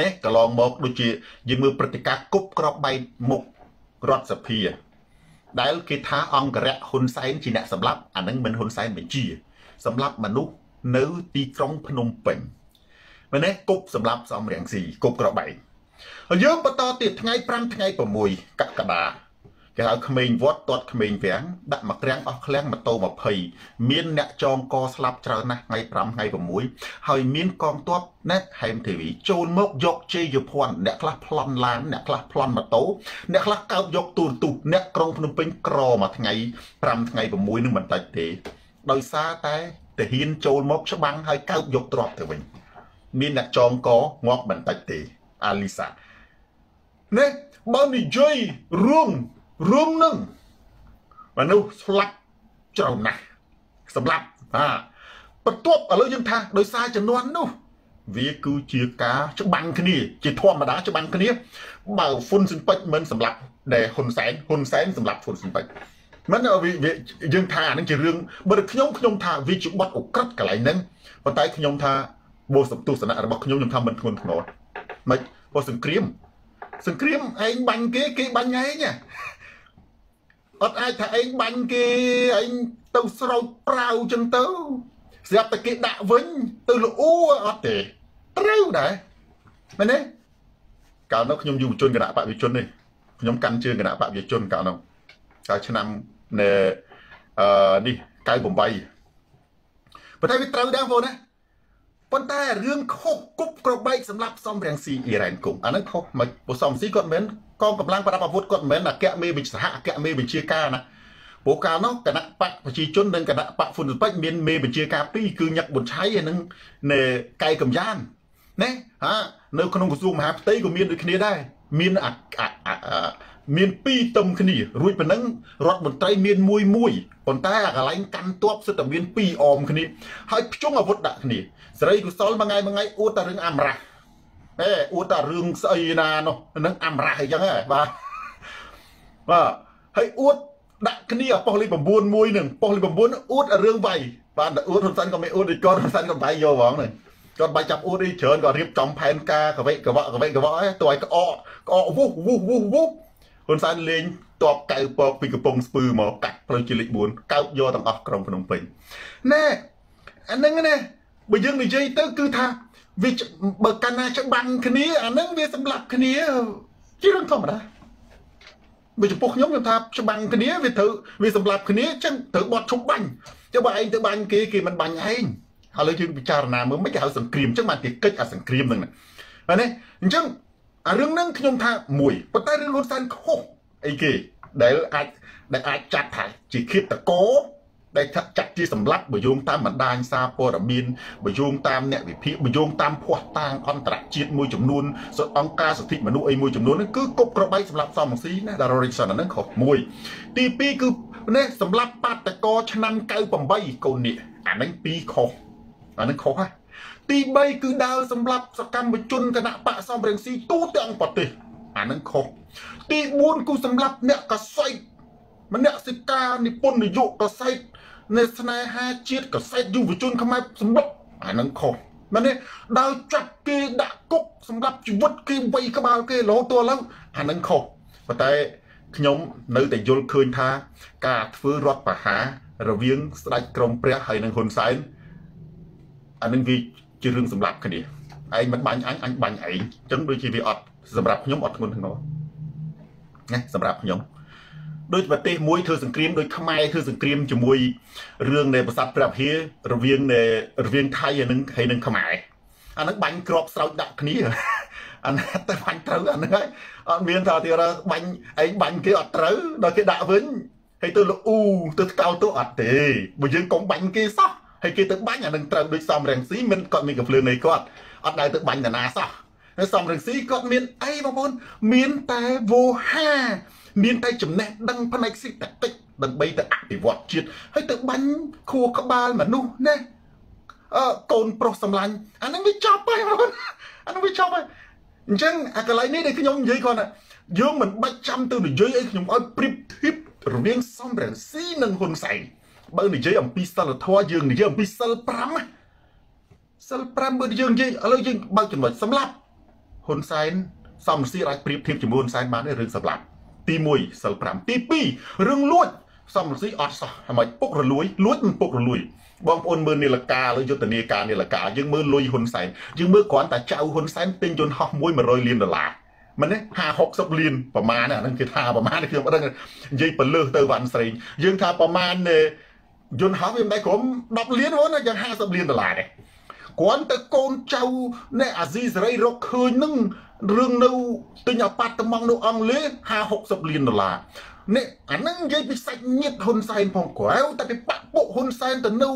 S1: នេះកន្លងមកដូចជាយើងមើលព្រឹត្តិការណ៍គប់ក្របបែកមុខរដ្ឋសភា ដែលគេថាអង្គរៈហ៊ុនសែនជាអ្នកសម្លាប់អានឹងមិនហ៊ុនសែនបញ្ជាសម្លាប់មនុស្សនៅទីក្រុងភ្នំពេញមែនទេគប់សម្លាប់សំរងស៊ីគប់ក្របបែកយើងបន្តទៀតថ្ងៃ5ថ្ងៃ6កក្កដា គេហៅក្មេងវត្តទាត់ក្មេងវាំងដាក់មកក្រាំងអស់ឃ្លាំងម៉ូតូ20មានអ្នកចងកស្លាប់ច្រើនណាស់ថ្ងៃ5ថ្ងៃ6ហើយមានកងទ័ពណាហែមធីវីចូលមកយកជ័យយុភ័ណ្ឌអ្នកខ្លះប្លន់ឡានអ្នកខ្លះប្លន់ម៉ូតូអ្នកខ្លះកោបយកទូរទស្សន៍អ្នកក្រុងភ្នំពេញក្រមួយថ្ងៃ5ថ្ងៃ6នឹងមិនតិចទេដោយសារតែទាហានចូលមកច្បាំងហើយកោបយកទ្រព្យទៅវិញមានអ្នកចងកងាប់មិនតិចទេអាលីសានេះបើនិយាយរួម រួមនឹងមនុស្សស្លាប់ច្រើនណាស់សម្រាប់ហាបន្ទាប់ឥឡូវយើងថាដោយសារចំនួននោះ វាគឺជាការច្បាំងគ្នា ជាធម្មតាច្បាំងគ្នា បើហ្វុនស៊ិនពេជ្រមិនសម្រាប់ដែលហ៊ុនសែនហ៊ុនសែនសម្រាប់ហ្វុនស៊ិនពេជ្រមិនវាយើងថាអានឹងជារឿងបើខ្ញុំខ្ញុំថាវាជាបត់អក្រិតកន្លែងហ្នឹងប៉ុន្តែខ្ញុំថាបោសទស្សនៈរបស់ខ្ញុំខ្ញុំថាមិនធ្ងន់ធ្ងរមិនព្រោះសង្គ្រាមសង្គ្រាមឯងបាញ់គេគេបាញ់ឯង អត់អាចថាឯងបាញ់គេឯងទៅស្រោចប្រាវចឹងទៅស្រាប់តែគេដាក់វិញទៅលូអត់ទេត្រូវដែរមែនទេកាលនោះខ្ញុំយុវជនគណៈបព្វជិជននេះខ្ញុំកាន់ជើងគណៈបព្វជិជនកាលនោះកាលឆ្នាំនៅអឺនេះ98ប៉ុន្តែវាត្រូវដែរបងប្អូនណាប៉ុន្តែរឿងខុសគប់ក្របែកសម្រាប់សំរងស៊ីអ៊ីរ៉ែនគុំអាហ្នឹងខុសមកពសំស៊ីគាត់មិនមែន កងកម្លាំងប្រដាប់អាវុធគាត់មិនមែនអគ្គមេវិសហអគ្គមេវិជាការណាព្រោះកាលនោះគណៈបកប្រជាជននិងគណៈបកហ្វុនពេជ្រមានមេបញ្ជាការពីរគឺញឹកប៊ុនឆៃហើយនិងនៅកៃកំយ៉ានណាហានៅក្នុងក្រសួងមហាផ្ទៃក៏មានដូចគ្នាដែរមានមានពីរទឹមគ្នារួចប៉ុណ្ណឹងរដ្ឋមន្ត្រីមានមួយមួយប៉ុន្តែអាកន្លែងកាន់ទ័ពសិតតែមានពីរអមគ្នាហើយភ្ជុងអាវុធដាក់គ្នាសេរីកុសលមួយថ្ងៃមួយថ្ងៃអួតតែរឿងអមរះ អេអួតតែរឿងស្អីណានោះនឹងអមរះអីចឹងហ៎បាទបាទហើយអួតដាក់គ្នាប៉ុស្តិ៍លេខ9មួយនឹងប៉ុស្តិ៍លេខ9អួតរឿងវាយបានតែអួតហ៊ុនសែនក៏មិនអួតដូចគាត់ហ៊ុនសែនក៏បាយយកហ្មងហ្នឹងគាត់បាយចាប់អួតនេះច្រើនក៏រៀបចំផែនការកវិកវៈកវិកវៈឯងតើឲ្យក្អកក្អកវុះវុះវុះវុះហ៊ុនសែនលេងតបកៅពកពីកំពង់ស្ពឺមកកាត់ផ្លូវជាលេខ4កោបយកទាំងអស់ក្រុងភ្នំពេញណែអាហ្នឹងណាបើយើងនិយាយទៅគឺថា វាបើកាលណាច្បាំងគ្នាអាហ្នឹងវាសម្លាប់គ្នាជារឿងធម្មតាបើចំពោះខ្ញុំខ្ញុំថាច្បាំងគ្នាវាត្រូវវាសម្លាប់គ្នាចឹងត្រូវបត់ឈប់បាញ់ចុះបើឯងទៅបាញ់គេគេមិនបាញ់ឯងឥឡូវយើងពិចារណាមើលមិនគេហៅសង្គ្រាមចឹងបានគេកិច្ចអាសង្គ្រាមហ្នឹងណាបាទនេះអញ្ចឹងអារឿងហ្នឹងខ្ញុំថាមួយប៉ុន្តែរឿងលួនសែនខុសអីគេដែលអាចដែលអាចចាត់ថាជាឃាតករ ដែលចាត់ជាសម្លាប់បើយោងតាមបណ្ដាញសារព័ត៌មានបើយោងតាមអ្នកវិភាគបើយោងតាមភ័ស្តុតាងអន្តរជាតិមួយចំនួនអង្គការសិទ្ធិមនុស្សអីមួយចំនួនហ្នឹងគឺគប់ក្របីសម្រាប់សំស៊ីណាដារ៉ូរិកសនហ្នឹងខុសមួយទី2គឺនេះសម្រាប់បាតកោឆ្នាំ98កូននេះអាហ្នឹងពីរខុសអាហ្នឹងខុសហ៎ទី3គឺដើរសម្រាប់សកម្មជនគណៈបកសំរងស៊ីទូទាំងប្រទេសអាហ្នឹងខុសទី4គឺសម្រាប់អ្នកកសែតម្នាក់សិកានិពន្ធនយោកសែត នៃស្នេហាជាតិកសែតយុវជនខ្មែរសម្បត្តិអាហ្នឹងខុសមែនទេដើរចាប់គេដាក់គុកសម្រាប់ជីវិតគេវ័យក្បាលគេរហូតដល់ឥឡូវអាហ្នឹងខុសប៉ុន្តែខ្ញុំនៅតែយល់ឃើញថា ការធ្វើរដ្ឋប្រហាររវាងស្ដេចក្រមព្រះហើយនិងហ៊ុនសែនអានឹងវាជារឿងសម្រាប់គ្នាឯងមិនបាញ់អញអញបាញ់ឯងអញ្ចឹងដូចជាវាអត់សម្រាប់ខ្ញុំអត់ធ្ងន់ធ្ងរណាសម្រាប់ខ្ញុំ ដូចប្រទេសមួយធ្វើសង្គ្រាមដូចខ្មែរធ្វើសង្គ្រាមជាមួយរឿងនៃប្រាសាទព្រះវិហាររវាងរវាងថៃហើយនឹងហើយនឹងខ្មែរអានឹងបាញ់ក្របស្រោចដាក់គ្នាអានេះតែបាញ់ត្រូវអានេះហើយអត់មានថាទីរបាញ់ឯងបាញ់គេអត់ត្រូវដល់គេដាក់វិញហើយទៅលូទៅស្កោទៅអត់ទេបើយើងកុំបាញ់គេសោះហើយគេទៅបាញ់អានឹងត្រូវដូចសំរងស៊ីមិនគាត់មានកំភ្លើងនៃគាត់អត់ដែលទៅបាញ់តាណាសោះហើយសំរងស៊ីគាត់មានអីបងប្អូនមានតែវោហា មានតែចំណេះដឹងផ្នែកសេដ្ឋកិច្ចដើម្បីទៅអភិវឌ្ឍជាតិហើយទៅបាញ់ខួរក្បាលមនុស្សណាអឺកូនប្រុសសម្លាញ់អានឹងវាចប់ហើយបងប្អូនអានឹងវាចប់ហើយអញ្ចឹងអាកន្លែងនេះដែលខ្ញុំនិយាយគាត់យើងមិនបាច់ចាំទៅនិយាយអីខ្ញុំឲ្យព្រៀបធៀបរវាងសំរងស៊ីនិងហ៊ុនសែនបើនិយាយអំពីសិលធម៌យើងនិយាយអំពីសិល5សិល5បើយើងនិយាយឥឡូវយើងបើកចំណុចសម្លាប់ហ៊ុនសែនសំស៊ីអាចប្រៀបធៀបជាមួយហ៊ុនសែនបានទេរឿងសម្លាប់ ទី1សិល5ទី2រឿងលួចសំស៊ីអត់សោះហ្មងពុករលួយលួចមិនពុករលួយបងប្អូនមើលនីលកាឬយុទ្ធនាការនីលកាយើងមើលលុយហ៊ុនសែនយើងមើលគ្រាន់តែចៅហ៊ុនសែនទិញយន្តហោះមួយ100លានដុល្លារមិនទេ50 60លានប្រមាណអាហ្នឹងគេថាប្រមាណខ្ញុំអត់ដឹងនិយាយពលឺទៅវ៉ាន់ស្រេងយើងថាប្រមាណយន្តហោះវាមិនដែរក្រុម10លានហ្នឹងយ៉ាង50លានដុល្លារដែរគ្រាន់តែកូនចៅនៃអាស៊ីសេរីរកឃើញនឹង រឿងនៅទិញអាប៉ាតម៉ង់នៅអង់គ្លេស50 60លានដុល្លារនេះអានឹងនិយាយពីសាច់ញាតិហ៊ុនសែនផងក្រៅតែពីបាក់ពួកហ៊ុនសែនទៅនៅ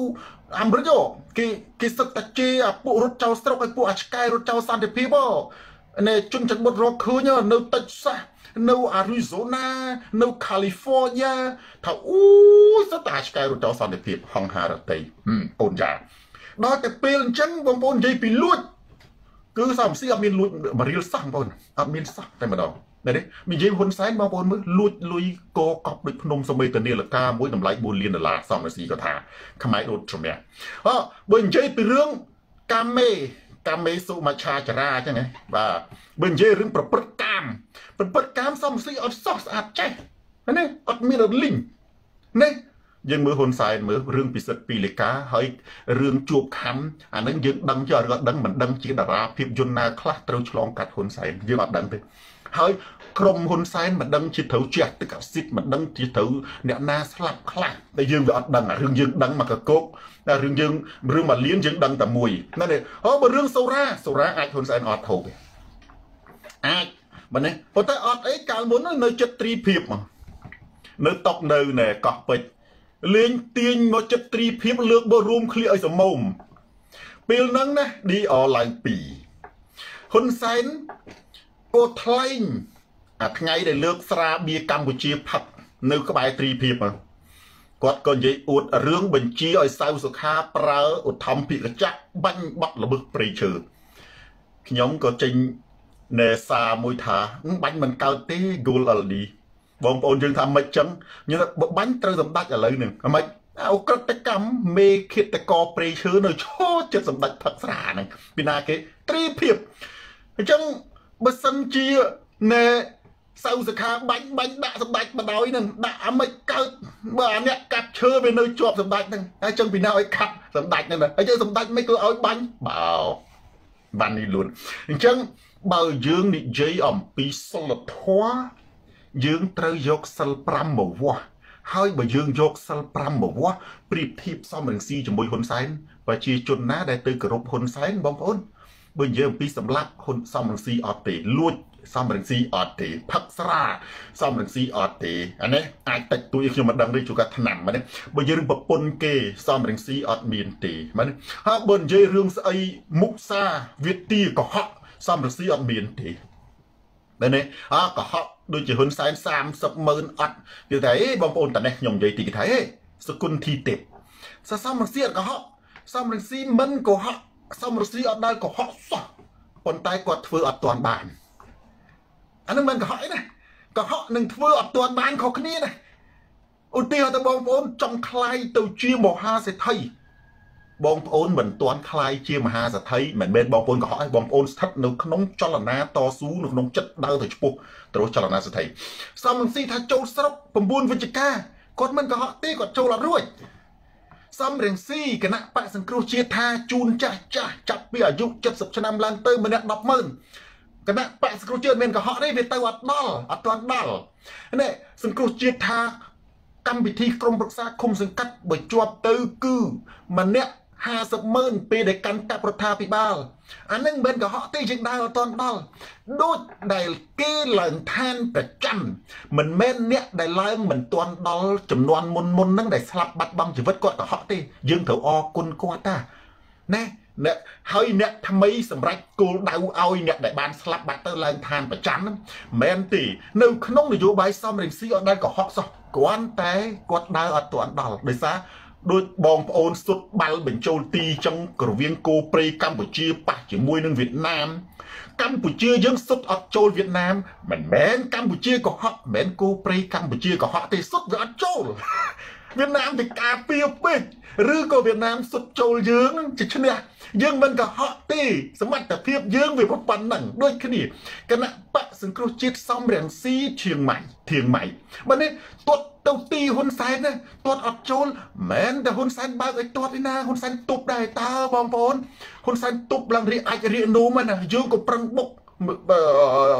S1: អាមេរិកគេគេសឹកតាជេអាពួករត់ចោលស្រុកឲ្យពួកអាឆ្កែរត់ចោលសន្តិភាពហ៎នេះជនច័ន្ទបុតរកឃើញនៅតិចសាសនៅ Arizona នៅ California ថាអូយសតាឆ្កែរត់ចោលសន្តិភាពហង្ហារតីអូនចាដល់តែពេលអញ្ចឹងបងប្អូននិយាយពីលួច គឺសំស៊ីអត់មានលួចមករៀលសោះបងប្អូនអត់មានសោះតែម្ដងណានេះនិយាយហ៊ុនសែនបងប្អូនមើលលួចលុយកកប់ដូចភ្នំសមេតនីលកាមួយតម្លៃ4លានដុល្លារសំរាសីក៏ថាខ្មែររត់ជំនះអបើនិយាយពីរឿងកាមេកាមេសុមច្ឆាចរាអញ្ចឹងណាបាទបើនិយាយរឿងប្រព្រឹត្តកាមប្រព្រឹត្តកាមសំស៊ីអត់សោះស្អាតចេះណាអត់មានរលីងណា យើងមើលហ៊ុនសែនមើលរឿងពិសិដ្ឋពីលេខាហើយរឿងជួបខំអានឹងយើងដឹងចុះអត់ដឹងមិនដឹងជាតារាភាពយន្តណាខ្លះត្រូវឆ្លងកាត់ហ៊ុនសែនយើងអត់ដឹងទេហើយក្រុមហ៊ុនសែនមិនដឹងជាត្រូវជះទឹកអាស៊ីតមិនដឹងជាត្រូវអ្នកណាស្លាប់ខ្លះតែយើងវាអត់ដឹងអារឿងយើងដឹងមកកកោកតែរឿងយើងរឿងមកលៀនយើងដឹងតែមួយណានេះអូបើរឿងសូរ៉ាសូរ៉ាអាចហ៊ុនសែនអត់ធូបទេអាចបើនេះប៉ុន្តែអត់អីកាលមុននៅចិត្តត្រីភាពមកនៅតុកនៅណែកោះពេជ្រ លេងទាញមកចិត្តត្រីភាពលើកបរួមឃ្លៀឲ្យសមោមពេលហ្នឹងណា DR ឡើង2ហ៊ុនសែនក៏ថ្លែងអាថ្ងៃដែលលើកស្រាបៀកម្ពុជាផឹកនៅក្បែរត្រីភាពគាត់ក៏និយាយអួតរឿងបញ្ជាឲ្យសៅសុខាប្រើឧទ្ធម្ភិកចៈបាញ់បាត់ល្មើសព្រៃឈើខ្ញុំក៏ចេញណែសារមួយថាបាញ់មិនកើតទេ Goal LD បងប្អូនយើងថាមិនចឹងខ្ញុំបាញ់ត្រូវសម្ដេចឥឡូវនឹងមិនអក្រិតកម្មមេឃាតកោព្រៃឈើនៅឈរចិត្តសម្ដេចផឹកស្រាហ្នឹងពីណាគេត្រីភាពអញ្ចឹងបើសិនជាណែសៅសខាបាញ់បាញ់ដាក់សម្ដេចបដ ாய் នឹងដាក់អាមិនកើតបើអាអ្នកកាប់ឈើវានៅជាប់សម្ដេចហ្នឹងហើយចឹងពីណាឲ្យខាត់សម្ដេចហ្នឹងហើយចឹងសម្ដេចមិនក៏ឲ្យបាញ់បោបាននេះលួនអញ្ចឹងបើយើងនិយាយអំពីសិលធម៌ យើងត្រូវយកសិល5មកវាស់ហើយបើយើងយកសិល5មកវាស់ប្រៀបធៀបសមរង្ស៊ីជាមួយហ៊ុនសែនប្រជាជនណាដែលទៅគោរពហ៊ុនសែនបងប្អូនបើនិយាយអំពីសម្លាប់ហ៊ុនសមរង្ស៊ីអត់ទេលួចសំរងស៊ីអត់ទេផឹកស្រាសំរងស៊ីអត់ទេអានេះអាចតិចតួចខ្ញុំមិនដឹងទេជួកាថ្នាំហ្នឹងបើយើងប្រពន្ធគេសំរងស៊ីអត់មានទេមែនហើយបើនិយាយរឿងស្អីមុសាវិទាកុហកសំរងស៊ីអត់មានទេ មែនទេអកុហកដូចជាហ៊ុនសែន30ម៉ឺនអត់និយាយតែអេបងប្អូនតានេះខ្ញុំនិយាយតិចថាហេសគុណធីទេពសសំរងស៊ីអត់កុហកសំរងស៊ីមិនកុហកសំរងស៊ីអត់ដល់កុហកសោះប៉ុន្តែគាត់ធ្វើអត់ទាន់បានអានឹងមិនកុហកអីណាកុហកនឹងធ្វើអត់ទាន់បានខុសគ្នាណាឧទាហរណ៍ទៅបងប្អូនចង់ខ្លាយទៅជាមហាសេដ្ឋី បងប្អូនមិនទាន់คลายជាមហាសេដ្ឋីមិនមែនបងប្អូនកុហកទេបងប្អូនស្ថិតនៅក្នុងចលនាតស៊ូនៅក្នុងចិត្តដើរទៅឆ្ពោះទៅចលនាសេដ្ឋីសំរងស៊ីថាចូលស្រុក9វិច្ឆិកាគាត់មិនកុហកទេគាត់ចូលអត់រួចសំរងស៊ីគណៈបកសង្គ្រោះជាតិថាជូនចាស់ចាស់ចាប់ពីអាយុ70ឆ្នាំឡើងទៅម្នាក់100000គណៈបកសង្គ្រោះជាតិមានកុហកទេវាទៅអត់ដល់អត់ទាន់ដល់នេះសង្គ្រោះជាតិថាកម្មវិធីក្រមប្រឹក្សាឃុំសង្កាត់បើជាប់ទៅគឺម្នាក់ 50ម៉ឺនពេលដែលកាន់កាប់រដ្ឋាភិបាលអានឹងមិនកុហកទេយើងដើរអត់ទាន់ដល់ដូចដែលគេឡើងឋានប្រចាំមិនមែនអ្នកដែលឡើងមិនទាន់ដល់ចំនួនមុនមុនហ្នឹងដែលស្លាប់បាត់បង់ជីវិតគាត់កុហកទេយើងត្រូវអរគុណគាត់តាណាអ្នកហើយអ្នកថ្មីសម្រាប់គោលដៅឲ្យអ្នកដែលបានស្លាប់បាត់ទៅឡើងឋានប្រចាំហ្នឹងមែនទេនៅក្នុងនយោបាយសំរងស៊ីអត់ដែលកុហកសោះគ្រាន់តែគាត់ដើរអត់ទាន់ដល់ដោយសារ ដូចបងប្អូនសុទ្ធបាល់បញ្ចូលទីចឹងរវាងគោព្រៃកម្ពុជាប៉ះជាមួយនឹងវៀតណាមកម្ពុជាយើងសុទ្ធអត់ចូលវៀតណាមមិនមែនកម្ពុជាកុហកមិនមែនគោព្រៃកម្ពុជាកុហកទេសុទ្ធវាអត់ចូលវៀតណាមទៅការពារពេកឬក៏វៀតណាមសុទ្ធចូលយើងជាឈ្នះយើងមិនកុហកទេ សមត្ថភាពយើងវាប៉ុណ្ណឹងដូចគ្នាគណៈបកសង្គ្រោះជាតិសំរងស៊ីឈៀងម៉ៃធៀងម៉ៃបើនេះទាត់ ទៅទីហ៊ុនសែនណាទាត់អត់ចូលមិនតែហ៊ុនសែនបើកឲ្យទាត់ឯណាហ៊ុនសែនទប់ដែរតើបងប្អូនហ៊ុនសែនទប់ឡើងរៀកអាចរៀកនោមណាយើងក៏ប្រឹងបុក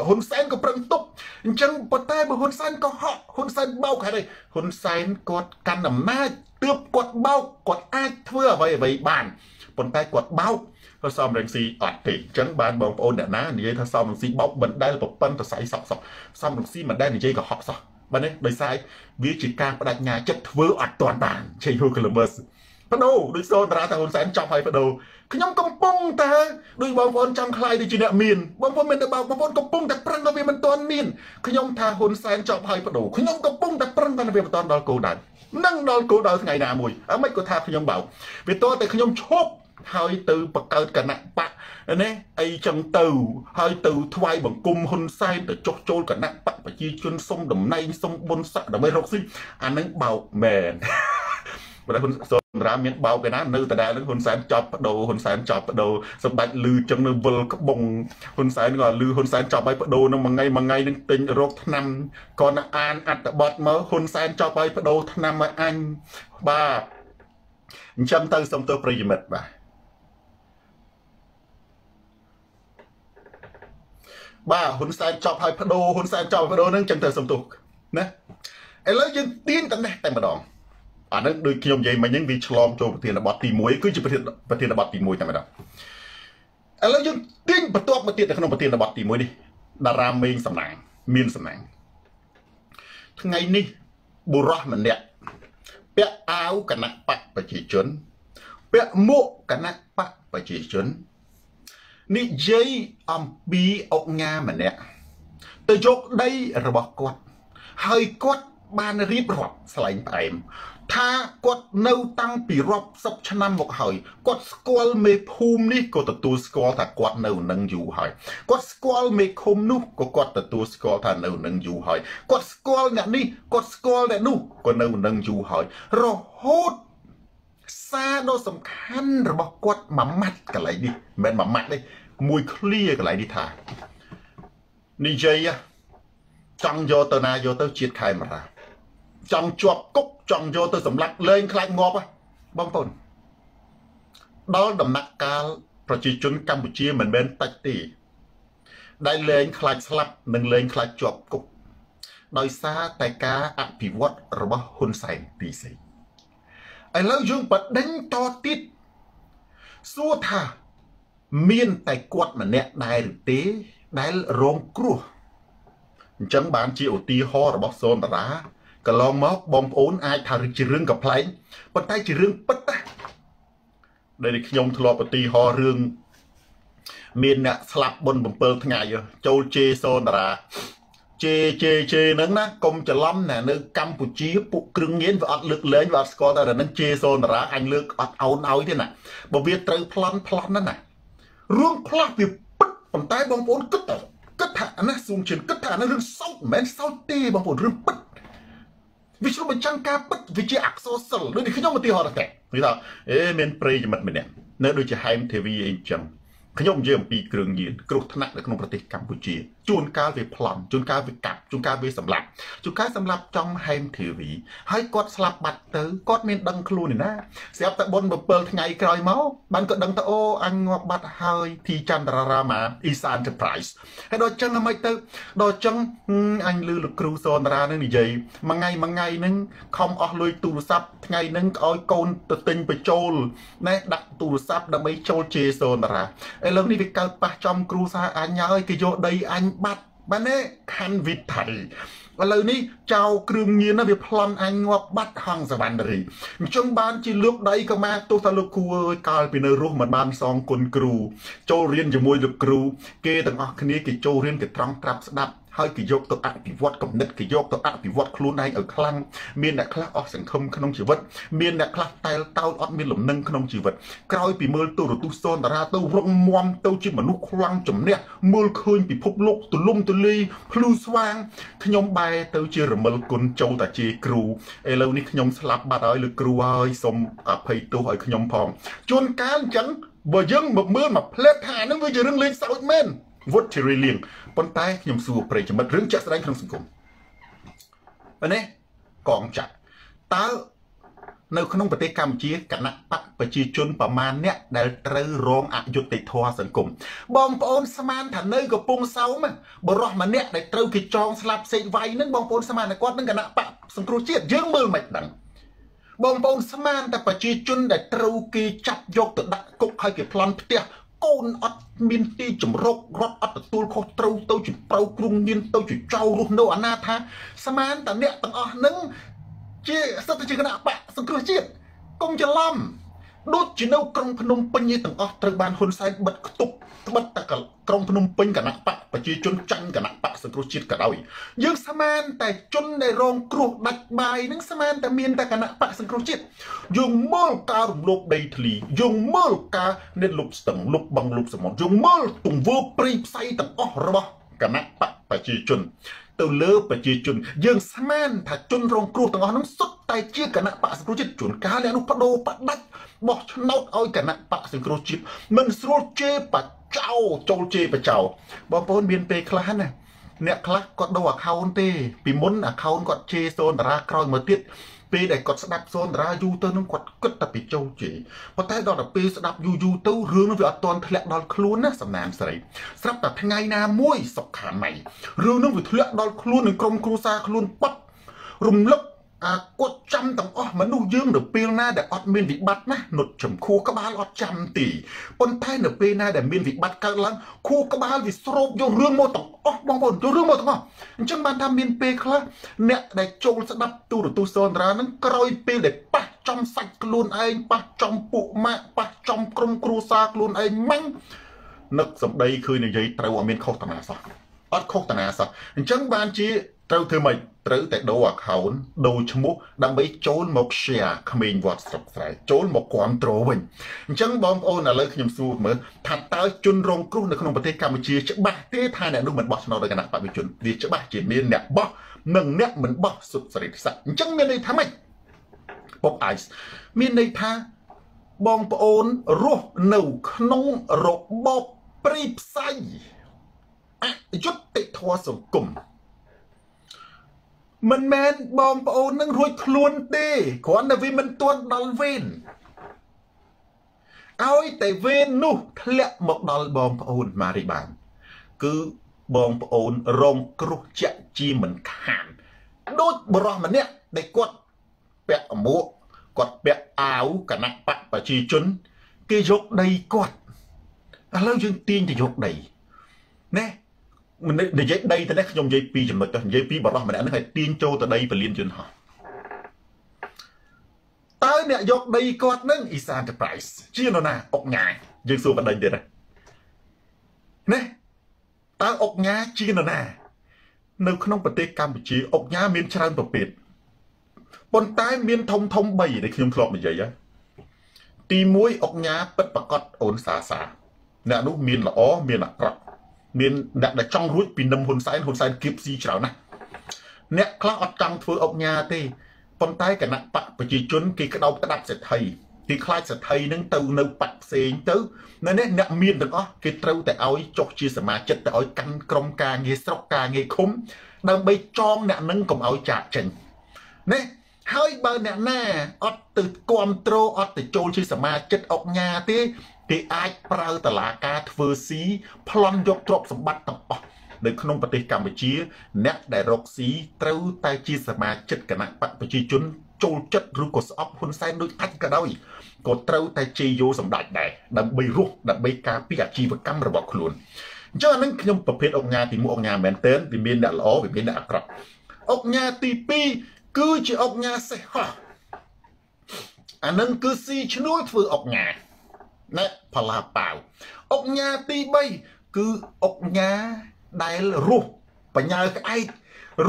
S1: ហ៊ុនសែនក៏ប្រឹងទប់អញ្ចឹងប៉ុន្តែបើហ៊ុនសែនក៏ហក់ហ៊ុនសែនបោកហើយហ៊ុនសែនគាត់កាន់អំណាចទើបគាត់បោកគាត់អាចធ្វើអ្វីអ្វីបានប៉ុន្តែគាត់បោកក៏សំរងស៊ីអត់ទេអញ្ចឹងបានបងប្អូនអ្នកណានិយាយថាសំរងស៊ីបោកមិនដែលប្រពន្ធទៅស្អីសក់សក់សំរងស៊ីមិនដែលនិយាយកុហកសោះ បាទនេះដោយសារវាជាការបដិញ្ញាចិត្តធ្វើអត់ទាន់បាន Change Columbus បដូរដូចសូនតារាថាហ៊ុនសែនចប់ហើយបដូរខ្ញុំកំពុងតែដូចបងប្អូនចង់ខ្លាយទៅជាអ្នកមានបងប្អូនមានតែបងប្អូនកំពុងតែប្រឹងក៏វាមិនទាន់មានខ្ញុំថាហ៊ុនសែនចប់ហើយបដូរខ្ញុំកំពុងតែប្រឹងតែវាមិនទាន់ដល់គោលដៅនឹងដល់គោលដៅថ្ងៃណាមួយអមិនក៏ថាខ្ញុំបោកវាតតែខ្ញុំឈប់ ហើយទៅបង្កើតគណៈបកណាអីចឹងទៅ ហើយទៅថ្វាយបង្គំហ៊ុនសែនទៅចុះចូលគណៈបកប្រជាជនសុំតំណែងសុំបុណ្យស័ក្តិដើម្បីរកស៊ីអានឹងបោកមែនបើហ៊ុនសម្រាប់មានបោកឯណានៅដដែលនឹងហ៊ុនសែនចប់បដូរហ៊ុនសែនចប់បដូរសម្ដេចលឺចឹងនៅវិលក្បងហ៊ុនសែនក៏លឺហ៊ុនសែនចប់ហើយបដូរនឹងមួយថ្ងៃមួយថ្ងៃនឹងទិញរោគថ្នាំក៏ណាអានអត្តបទមកហ៊ុនសែនចប់ហើយបដូរថ្នាំឲ្យអញបាទអញ្ចឹងទៅសូមទោសប្រិយមិត្តបាទ បាទហ៊ុនសែនចប់ហើយបដូរហ៊ុនសែនចប់បដូរនឹងចឹងទៅសំទុះណាឥឡូវយើងទាញតែនេះតែម្ដងអានឹងដូចខ្ញុំនិយាយមិញហ្នឹងវាឆ្លងចូលប្រធានបទទី1គឺជាប្រធានប្រធានបទទី1តែម្ដងឥឡូវយើងទាញបន្ទាប់មកទៀតនៅក្នុងប្រធានបទទី1នេះតារាមេងសំណាងមានសំណាងថ្ងៃនេះបុរសម្នាក់ពាក់អាវគណៈបកប្រជាជន ពាក់មួកគណៈបកប្រជាជន និយាយអំពីអុកញ៉ាម្នាក់ទៅយកដីរបស់គាត់ហើយគាត់បានរៀបរាប់ស្លែងផ្អែមថាគាត់នៅតាំងពីរាប់សិបឆ្នាំមកហើយគាត់ស្គាល់មេភូមិនេះក៏ទទួលស្គាល់ថាគាត់នៅនឹងយូរហើយគាត់ស្គាល់មេឃុំនោះក៏គាត់ទទួលស្គាល់ថានៅនឹងយូរហើយគាត់ស្គាល់អ្នកនេះគាត់ស្គាល់អ្នកនោះក៏នៅនឹងយូរហើយរហូតសារដ៏សំខាន់របស់គាត់មួយម៉ាត់កន្លែងនេះមិនមែនមួយម៉ាត់ទេ មួយឃ្លាកន្លែងនេះថានិយាយចង់យកទៅណាយកទៅជាតិខេមរាចង់ជាប់គុកចង់យកទៅសម្លាប់លែងខ្លាចងាប់បងប្អូនដល់ដំណាក់កាលប្រជាជនកម្ពុជាមិនមែនតិចទេដែលលែងខ្លាចស្លាប់និងលែងខ្លាចជាប់គុកដោយសារតែការអភិវឌ្ឍរបស់ហ៊ុនសែនទីសីឥឡូវយើងបដិញតទៀតសួរថា មានតែគាត់ម្នាក់ដែរឬទេដែលរងគ្រោះអញ្ចឹងបានជាឧទាហរណ៍របស់សូនតារាកន្លងមកបងប្អូនអាចថាជារឿងកំ pl ែងប៉ុន្តែជារឿងពិតណាដែលខ្ញុំធ្លាប់ឧទាហរណ៍រឿងមានអ្នកស្លាប់បុណ្យ7ថ្ងៃចូលជេសូនតារាជេជេជេហ្នឹងណាកុំច្រឡំណានៅកម្ពុជាពួកគ្រឿងញៀនវាអត់លើកលែងវាអត់ស្គាល់តែនឹងជេសូនតារាអញលើកអត់អោនឲ្យទេណាបើវាត្រូវប្លន់ប្លន់ណាណា រឿងខ្លះវាពិតប៉ុន្តែបងប្អូនគិតថាគិតថាអានេះស៊ូមជឿនគិតថាអានេះរឿងសោកមិនមែនសោកទេបងប្អូនរឿងពិតវាឆ្លុះបញ្ចាំងការពិតវាជាអក្សរសិល្ប៍ដូចខ្ញុំឧទាហរណ៍តែនិយាយថាអេមានប្រិយមិត្តម្នាក់នៅដូចជាហែមទេវីអីចឹងខ្ញុំនិយាយអំពីគ្រឿងញៀនគ្រោះថ្នាក់នៅក្នុងប្រទេសកម្ពុជាជួនកាលវាប្លន់ជួនកាលវាកាប់ជួនកាលវាសម្លាប់ជួនកាលសម្លាប់ចំហែមធីវីហើយគាត់ស្លាប់បាត់ទៅគាត់មានដឹងខ្លួនឯណាស្រាប់តែបុណ្យ7ថ្ងៃក្រោយមកបានក៏ដឹងថាអូអញងាប់បាត់ហើយទីចន្ទរារាមាអ៊ីសាន Enterprise ហើយដល់ចឹងហ្មងទៅដល់ចឹងអញលឺលោកគ្រូសនរានឹងនិយាយមួយថ្ងៃមួយថ្ងៃហ្នឹងខំអស់លុយទូរស័ព្ទថ្ងៃហ្នឹងឲ្យកូនទៅទិញបញ្ចូលណែដាក់ទូរស័ព្ទដើម្បីចូលជេសនរាឥឡូវនេះវាកើតប៉ះចំគ្រូសាអញហើយគេយកដីអញបាត់បានទេខណ្ឌវិថីឥឡូវនេះចៅគ្រឿងញៀនណាវាប្លន់អញងាប់បាត់ហងសវណ្ណរីអញ្ចឹងបានជាលោកដៃក៏មកទោះថាលោកគ្រូអើយកាលពីនៅរស់មិនបានសងគុណគ្រូ ចូលរៀនជាមួយលោកគ្រូ គេទាំងអស់គ្នាគេចូលរៀនគេត្រង់ត្រាប់ស្ដាប់ ហើយគេយកទៅអភិវឌ្ឍគំនិតគេយកទៅអភិវឌ្ឍខ្លួនឯងឲ្យខ្លាំងមានអ្នកខ្លះអស់សង្ឃឹមក្នុងជីវិតមានអ្នកខ្លះតែលតោតអត់មានលំនឹងក្នុងជីវិតក្រោយពីមើលទូរទស្សន៍សនតារាទៅរងមមទៅជាមនុស្សខ្លាំងជំនះមើលឃើញពិភពលោកទូលំទូលាយភ្លឺស្វាងខ្ញុំបែរទៅជារមិលគុណចូលតាជាគ្រូឥឡូវនេះខ្ញុំស្លាប់បាត់ហើយលោកគ្រូហើយសូមអភ័យទោសឲ្យខ្ញុំផងជួនកាលអញ្ចឹងបើយើងមកមើលមកផ្លែតថានឹងវាជារឿងលេងសើចមែន វុតជារីលៀងប៉ុន្តែខ្ញុំសួរប្រិយមិត្តរឿងជាក់ស្ដែងក្នុងសង្គមបើនេះកងចាក់តើនៅក្នុងប្រទេសកម្ពុជាគណៈបកប្រជាជនប្រមាណអ្នកដែលត្រូវរងអយុត្តិធម៌សង្គមបងប្អូនស្មានថានៅកំពង់សោមបរោះម្នាក់ដែលត្រូវគេចងស្លាប់សេកវាយនឹងបងប្អូនស្មានតែគាត់នឹងគណៈបកសង្គ្រោះជាតិយើងមើលមិនដឹងបងប្អូនស្មានតែប្រជាជនដែលត្រូវគេចាប់យកទៅដាក់គុកហើយគេប្លន់ផ្ទះ កូនអត់មានទីជំរករត់អត់ទទួលខុសត្រូវទៅជាប្រៅគ្រុងញៀនទៅជាចៅរស់នៅអាណាថាស្មានតាអ្នកទាំងអស់នឹងជាសិទ្ធិជាគណៈបកសង្គ្រោះជាតិកុំច្រឡំ ដូចជានៅក្រុងភ្នំពេញនេះទាំងអស់ត្រូវបានហ៊ុនសែនបិទគប់ត្បិតតែក្រុងភ្នំពេញគណៈបកប្រជាជនចាញ់គណៈបកសង្គ្រោះជាតិក៏ដោយយើងស្មានតែជនដែលរងគ្រោះដាច់បាយនឹងស្មានតែមានតែគណៈបកសង្គ្រោះជាតិយើងមើលការរំលោភដីធ្លីយើងមើលការនេតលុបស្ទឹងលុបបឹងលុបសមុទ្រយើងមើលទង្វើព្រៃផ្សៃទាំងអស់របស់គណៈបកប្រជាជន ទៅលើប្រជាជន យើងស្មានថាជនរងគ្រោះទាំងអស់នោះសុទ្ធតែជាគណៈបកសង្គ្រោះជាតិជួនកាលអ្នកនោះបដូរបដាច់បោះឆ្នោតឲ្យគណៈបកសង្គ្រោះជាតិមិនស្រួលជេរបចោចូលជេរបចោបងប្អូនមានពេលខ្លះណាអ្នកខ្លះគាត់ដូរ account ទេពីមុន account គាត់ជេរសូនតារាក្រោយមកទៀត ពេលដែលគាត់ស្ដាប់សូនតារាយូរទៅនឹងគាត់គិតតែពីចូលជេរប៉ុន្តែដល់ទៅពេលស្ដាប់យូរយូរទៅរឿងនោះវាអត់ទាន់ធ្លាក់ដល់ខ្លួនណាសំណាមស្រីស្រាប់តែថ្ងៃណាមួយសុខខាណៃរឿងនោះវាធ្លាក់ដល់ខ្លួននឹងក្រុមគ្រួសារខ្លួនបាត់រំលឹក អាគាត់ចាំទាំងអស់មនុស្សយើងនៅពេលណាដែលអត់មានវិបត្តិណានុតចំខួរក្បាលអត់ចាំទីប៉ុន្តែនៅពេលណាដែលមានវិបត្តិកើតឡើងខួរក្បាលវាស្រូបយករឿងមកទាំងអស់បងប្អូនយករឿងមកទាំងអស់អញ្ចឹងបានថាមានពេលខ្លះអ្នកដែលចូលស្ដាប់ទូរទស្សន៍សនរានឹងក្រោយពេលដែលប៉ះចំសាច់ខ្លួនឯងប៉ះចំពួកម៉ាក់ប៉ះចំក្រុមគ្រួសារខ្លួនឯងម៉ាំងនឹកសម្ដីឃើញនិយាយត្រូវអត់មានខុសតាណាសោះអត់ខុសតាណាសោះអញ្ចឹងបានជាត្រូវធ្វើម៉េច ត្រូវតែដូរ account ដូរឈ្មោះដើម្បីចូលមក share ក្មេងវត្តស្រុកស្រែចូលមកគ្រប់គ្រងវិញអញ្ចឹងបងប្អូនឥឡូវខ្ញុំសួរមើលថាតើជនរងគ្រោះនៅក្នុងប្រទេសកម្ពុជាច្បាស់ទេថាអ្នកនោះមិនបោះឆ្នោតដោយគណៈបព្វជិជនវាច្បាស់ជាមានអ្នកបោះនិងអ្នកមិនបោះសុទ្ធសរិទ្ធស័ក្តិអញ្ចឹងមានន័យថាម៉េចបុកអាយមានន័យថាបងប្អូនរស់នៅក្នុងរបបព្រីផ្សៃអយុត្តិធម៌សង្គម មិនមែនបងប្អូននឹងរួចខ្លួនទេគ្រាន់តែវាមិនទាន់ដល់វេនឲ្យតែវេននោះធ្លាក់មកដល់បងប្អូនម៉ារីបាន គឺបងប្អូនរងគ្រោះជាក់ជាមិនខានដូចបរោះម្នាក់ដែលគាត់ពាក់មួកគាត់ពាក់អាវគណៈបកប្រជាជនគេយកដីគាត់ឥឡូវយើងទាញទៅយកដីណែ និយាយដីទៅនេះខ្ញុំនិយាយពីចំណុចទៅនិយាយពីបរោះម្នាក់ហ្នឹងឲ្យទាញចូលទៅដីពលានយន្តហោះតើអ្នកយកដីគាត់នឹង is enterprise ជានរណាអុកញ៉ាយើងសួរបណ្ដឹងទៀតណាតើអុកញ៉ាជានរណា នៅក្នុងប្រទេសកម្ពុជាអុកញ៉ាមានច្រើនប្រភេទប៉ុន្តែមានធំធំ3ដែលខ្ញុំធ្លាប់និយាយទី1អុកញ៉ាពិតប្រកបអូនសាសាអ្នកនោះមានល្អមានអាក្រក់ មានអ្នកដែលចង់រួចពីនឹមហ៊ុនសែនហ៊ុនសែនគៀបស៊ីច្រើនណាស់អ្នកខ្លះអត់ចង់ធ្វើអុកញ៉ាទេប៉ុន្តែគណៈបកប្រជាជនគេក្តោបក្តាប់សេដ្ឋីគេខ្លាចសេដ្ឋីនឹងទៅនៅបកផ្សេងទៅនៅនេះអ្នកមានទាំងអស់គេត្រូវតែឲ្យចុះជាសមាជិកទៅឲ្យកាន់ក្រុមការងារស្រុកការងារឃុំ ដើម្បីចងអ្នកនឹងកុំឲ្យចាកចេញណាហើយបើអ្នកណាអត់ទៅគ្រប់គ្រងអត់ទៅចូលជាសមាជិកអុកញ៉ាទេ គេអាចប្រើតឡាការធ្វើស៊ីប្លន់យកទ្រព្យសម្បត្តិទាំងអស់នៅក្នុងប្រទេសកម្ពុជា អ្នកដែលរកស៊ីត្រូវតែជាសមាជិកគណៈបកប្រជាជន ចូលចិត្តឬក៏ស្អប់ហ៊ុនសែនដូចអាចក៏ដោយក៏ត្រូវតែជេរយោសម្ដេចដែរដើម្បីរស់ដើម្បីការពារអាជីវកម្មរបស់ខ្លួនអញ្ចឹងអានឹងខ្ញុំប្រភេទអង្គការទី1អង្គការមែនតើវាមានអ្នកល្អវាមានអ្នកអាក្រក់អង្គការទី2គឺជាអង្គការសេះហោះអានឹងគឺស៊ីឈ្នួលធ្វើអង្គការ ណែផលាប៉ាវអុកញ៉ាទី3គឺអុកញ៉ាដែលរស់បញ្ញាក្អែក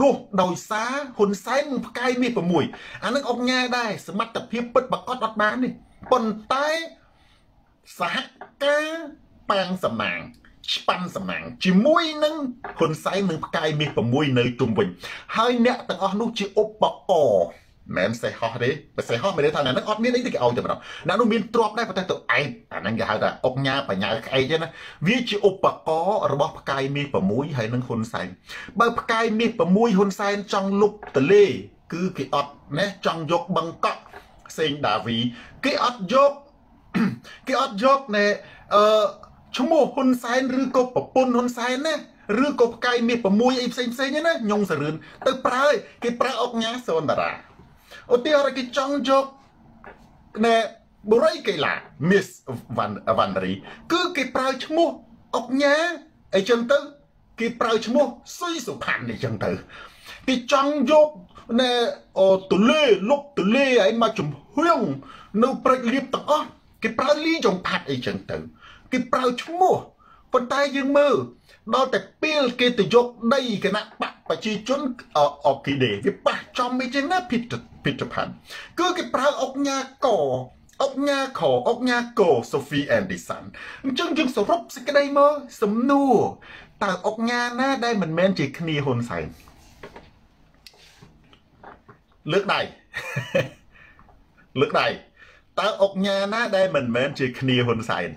S1: រស់ដោយសារហ៊ុនសែនផ្កាយមាស6អានឹងអុកញ៉ាដែរសមត្ថភាពពិតប្រកបអត់បាននេះប៉ុន្តែសហការប៉ាងសំណាងស្ប៉ាន់សំណាងជាមួយនឹងហ៊ុនសែននឹងផ្កាយមាស6នៅជុំវិញហើយអ្នកទាំងអស់នោះជាឧបករណ៍ មិនសេះហោះទេបើសេះហោះមានន័យថាអ្នកហ្នឹងអត់មានអីទេគេឲ្យតែម្ដងអ្នកនោះមានទ្រពដែរប៉ុន្តែទៅឯងអាហ្នឹងគេហៅថាអុកញ៉ាបញ្ញាក្អែកទេណាវាជាឧបករណ៍របស់ផ្កាយមាស6ហើយនឹងហ៊ុនសែនបើផ្កាយមាស6ហ៊ុនសែនចង់លុបទលេគឺគេអត់ណាចង់យកបឹងកក់សេងដាវីគេអត់យកគេអត់យកណែអឺឈ្មោះហ៊ុនសែនឬក៏ប្រពន្ធហ៊ុនសែនណាឬក៏ផ្កាយមាស6អីផ្សេងផ្សេងណាញងសរឿនទៅប្រើគេប្រើអុកញ៉ាសូនតារា ឧទាហរណ៍គេចង់យកណែបុរីកីឡា Miss Van Vanry គឺគេប្រើឈ្មោះអុកញ៉ាអីចឹងទៅ គេប្រើឈ្មោះសុយសុផាន់អញ្ចឹងទៅគេចង់យកណែអូទលេលុបទលេឲ្យមកចំហៀងនៅព្រឹកលៀបទាំងអស់គេប្រើលីចុងផាត់អីចឹងទៅ គេប្រើឈ្មោះប៉ុន្តែយើងមើល ដល់តែពេលគេទៅយកដីគណៈបកប្រជាជនអកគីដេវាប៉ះចំអីចឹងណាភិតភិតផាន់គឺគេប្រើអុកញ៉ាកអុកញ៉ាខអុកញ៉ាកូសូហ្វីអេនឌីសាន់អញ្ចឹងយើងសរុបសេចក្តីមកសំណួរតើអុកញ៉ាណាដែលមិនមែនជាគ្នាហ៊ុនសែនលើកដៃលើកដៃតើអុកញ៉ាណាដែលមិនមែនជាគ្នាហ៊ុនសែន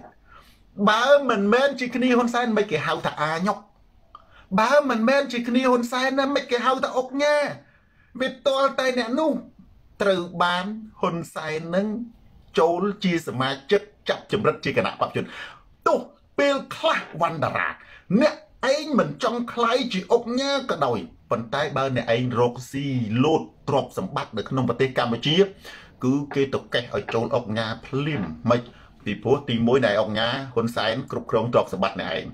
S1: បើមិនមែនជាគ្នាហ៊ុនសែនមិនគេហៅថាអាញុកបើមិនមែនជាគ្នាហ៊ុនសែនណាមិនគេហៅថាអុកញ៉ាវាតល់តែអ្នកនោះត្រូវបានហ៊ុនសែននឹងចូលជាសមាជិកចាប់ចម្រិតជាគណៈបព្វជិនទោះពេលខ្លះវណ្ដរាអ្នកឯងមិនចង់ខ្លាយជាអុកញ៉ាក៏ដោយប៉ុន្តែបើអ្នកឯងរកស៊ីលូតទ្រព្យសម្បត្តិនៅក្នុងប្រទេសកម្ពុជា គឺគេទៅកេះឲ្យចូលអុកញ៉ាភ្លាមមិន ពីព្រោះទី1នៃអង្គការហ៊ុនសែនគ្រប់គ្រងទ្រព្យសម្បត្តិអ្នកឯង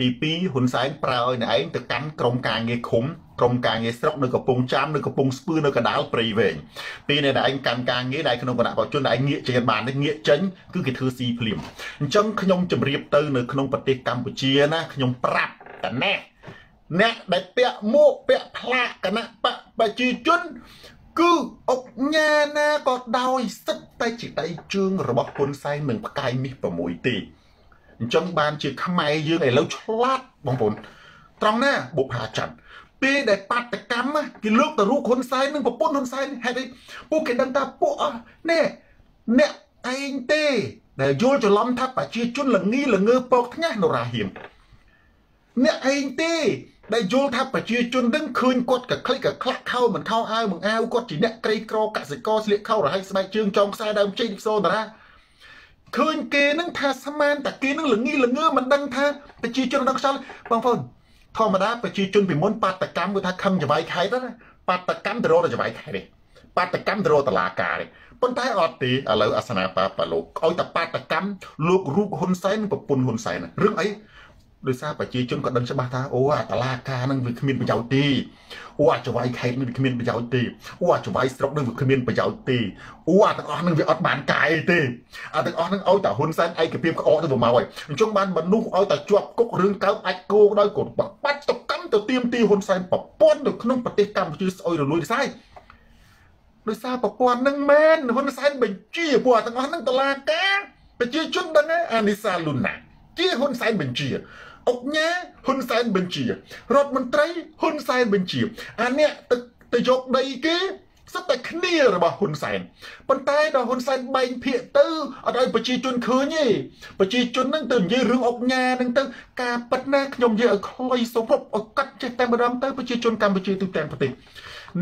S1: ទី2ហ៊ុនសែនប្រើឲ្យអ្នកឯងទៅកាន់ក្រុមការងារឃុំក្រុមការងារស្រុកនៅកំពង់ចាមនៅកំពង់ស្ពឺនៅកដាលព្រៃវែងពីអ្នកឯងកាន់ការងារដែលក្នុងគណៈបច្ចុប្បន្នឯងងាកចេញបានងាកចេញគឺគេធ្វើស៊ីភ្លាមអញ្ចឹងខ្ញុំជម្រាបទៅនៅក្នុងប្រទេសកម្ពុជាណាខ្ញុំប្រាប់តណេះអ្នកដែលពាក់មួកពាក់ផ្លាកគណៈបកប្រជាជន គឺអុកញ៉ាណាក៏ដោយសិតតែជាដៃជើងរបស់ហ៊ុនសែននឹងផ្កាយមាស6ទេអញ្ចឹងបានជាខ្មែរយើងឥឡូវឆ្លាតបងប្អូនត្រង់ណាបុផាច័ន្ទពេលដែលបាតកម្មគេលើកទៅរូបហ៊ុនសែននិងប្រពន្ធហ៊ុនសែនហេតុអីពួកគេដឹងថាពួកអស់នេះអ្នកឯងទេដែលយល់ច្រឡំថាប្រជាជនល្ងីល្ងើពកថ្ងាស់នរាហៀមអ្នកឯងទេ ដែលយល់ថាប្រជាជននឹងឃើញគាត់កក្លិកកក្លាក់ខោមិនខោអាវមិនអាវគាត់ជាអ្នកក្រីក្រកសិករស្លៀកខោរហែកស្បែកជើងចងខ្សែដើមជ័យនិកសូតារាឃើញគេនឹងថាស្មានតែគេនឹងល្ងីល្ងើមិនដឹងថាប្រជាជនដល់ខ្យល់បងប្អូនធម្មតាប្រជាជនពីមុនបាតកម្មគឺថាខឹងចវាយខេតណាបាតកម្មទៅរកចវាយខេតទេបាតកម្មទៅរកតឡាការទេប៉ុន្តែអត់ទេឥឡូវអាសនាបាបាលោកឲ្យតែបាតកម្មលោករូបហ៊ុនសែនប្រពន្ធហ៊ុនសែនរឿងអី ដោយសារប្រជាជនក៏ដឹងច្បាស់ថាអូអាតឡាការនឹងវាគ្មានប្រយោជន៍ទេអូអាចវាយខេតនឹងវាគ្មានប្រយោជន៍ទេអូអាចវាយស្រុកនឹងវាគ្មានប្រយោជន៍ទេអូអាទាំងអស់នឹងវាអត់បានកាយទេអាទាំងអស់នឹងឲ្យតែហ៊ុនសែនឯកភាពក្អកទៅមកហើយអញ្ចឹងបានមនុស្សឲ្យតែជាប់គុករឿងកើបអាចគោដោយកូនបាច់តកម្មទៅទៀមទីហ៊ុនសែនប្រព័ន្ធនៅក្នុងប្រទេសកម្ពុជាស្អុយរលួយស្អីដោយសារប្រព័ន្ធនឹងមែនហ៊ុនសែនបញ្ជាពួកទាំងអស់នឹងតឡាការប្រជាជនដឹងអានិសាលូណាជាហ៊ុនសែនបញ្ជា អុកញ៉ាហ៊ុនសែនបញ្ជារដ្ឋមន្ត្រីហ៊ុនសែនបញ្ជាអាអ្នកទៅទៅយកដីគេសិតតែគ្នារបស់ហ៊ុនសែនប៉ុន្តែដល់ហ៊ុនសែនបែងភាកទៅអត់ឲ្យប្រជាជនឃើញទេប្រជាជននឹងទៅនិយាយរឿងអុកញ៉ានឹងទៅការប៉ັດណាខ្ញុំនិយាយឲ្យខ្លីសុភពឲ្យកាត់ចេះតែម្ដងទៅប្រជាជនកម្ពុជាទូទាំងប្រទេស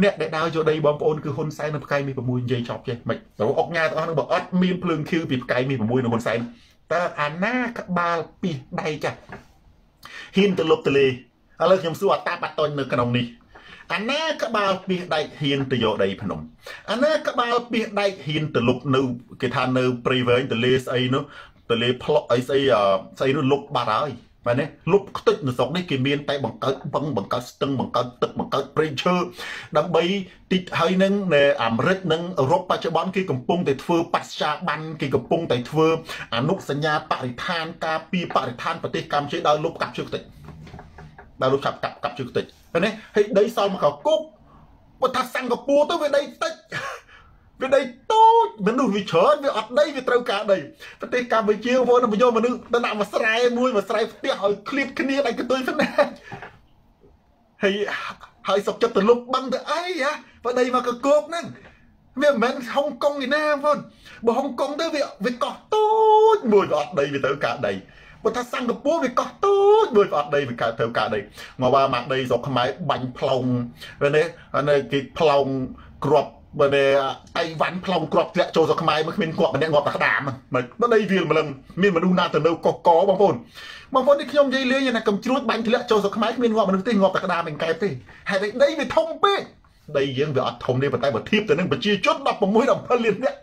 S1: អ្នកដែលដើរយកដីបងប្អូនគឺហ៊ុនសែននៅផ្កាយមី6និយាយចប់ចេះមិនទៅអុកញ៉ាទាំងអស់នឹងបើអត់មានភ្លើងខៀវពីផ្កាយមី6នៅហ៊ុនសែនតើអាណាក្បាលពីដៃចាស់ ហ៊ានទៅលុបទលេឥឡូវខ្ញុំសួរអតាបតននៅក្នុងនេះអាណាក្បាលពីដែកហ៊ានទៅយកដីភ្នំអាណាក្បាលពីដែកហ៊ានទៅលុបនៅគេថានៅព្រៃវែងទលេស្អីនោះទលេផ្លុកអីស្អីស្អីនោះលុបបាត់ហើយ បាទនេះលុបខ្ទេចនៅស្រុកនេះគេមានតែបង្កើតបឹងបង្កើតស្ទឹងបង្កើតទឹកបង្កើតព្រៃឈើដើម្បីតិចហើយនឹងអាមេរិកនិងអឺរ៉ុបបច្ចុប្បន្នគេកំពុងតែធ្វើបច្ចាបានគេកំពុងតែធ្វើអនុសញ្ញាបរិស្ថានការពីបរិស្ថានប្រទេសកម្ពុជាដោយលុបកាប់ជើងខ្ទេចដោយលុបកាប់កាប់កាប់ជើងខ្ទេចឃើញទេហើយដីសល់មកកគុកបើថាសិង្ហបុរីទៅវាដីតិច វាដីតូចមនុស្សវាច្រើនវាអត់ដីវាត្រូវការដីប្រទេសកម្ពុជាបងប្អូនយកមនុស្សទៅដាក់មួយស្រែមួយមួយស្រែផ្ទះឲ្យឃ្លៀតគ្នាដៃកន្ទុយស្នេហ៍ហើយហើយសុកចិត្តទៅលុបបឹងទៅអីហ៎បើដីមកកគោកហ្នឹងវាមិនមែនហុងកុងឯណាបងប្អូនបើហុងកុងទៅវាវាកោះតូចមួយវាអត់ដីវាទៅការដីបើថាសិង្ហបុរីវាកោះតូចមួយវាអត់ដីវាកើតត្រូវការដីមកว่าមកដីស្រុកខ្មែរបាញ់ផ្លុងនេះនៅគេផ្លុងក្រប បើតែអីវ៉ាន់ផ្លុំក្របធ្លាក់ចូលទៅខ្មែរមកគ្មានគាត់ម្នាក់ងាប់តែក្តាមមិនបើដីវាម្លឹងមានមនុស្សណាទៅនៅកកកបងប្អូនបងប្អូននេះខ្ញុំនិយាយលេងណាកំជ្រួតបាញ់ធ្លាក់ចូលទៅខ្មែរគ្មានងាប់មនុស្សទេងាប់តែក្តាមឯងកែបទេហេតុអីដីវាធំពេកដីយើងវាអត់ធំទេប៉ុន្តែបើធៀបទៅនឹងប្រជាជន16 17លាននាក់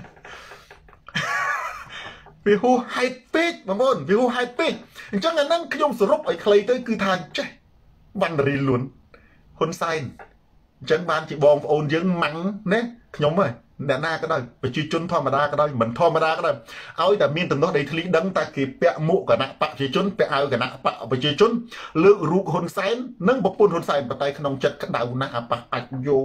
S1: វាហួសហេតុពេកបងប្អូនវាហួសហេតុពេកអញ្ចឹងអាហ្នឹងខ្ញុំសរុបឲ្យខ្លីទៅគឺថាចេះវណ្ណរីលួនហ៊ុនសែន អញ្ចឹងបានជាបងប្អូនយើងម៉ាំងណាខ្ញុំហ៎ អ្នកណាក៏ដោយប្រជាជនធម្មតាក៏ដោយមិនធម្មតាក៏ដោយឲ្យតែមានទំនាស់ដីធ្លីដឹងតែគេពាក់មួកគណៈបកប្រជាជនពាក់អាវគណៈបកប្រជាជន លើករូបហ៊ុនសែននិងប្រពន្ធហ៊ុនសែនបតែក្នុងចិត្តក្តៅណាស់អាប៉ះអាចយោ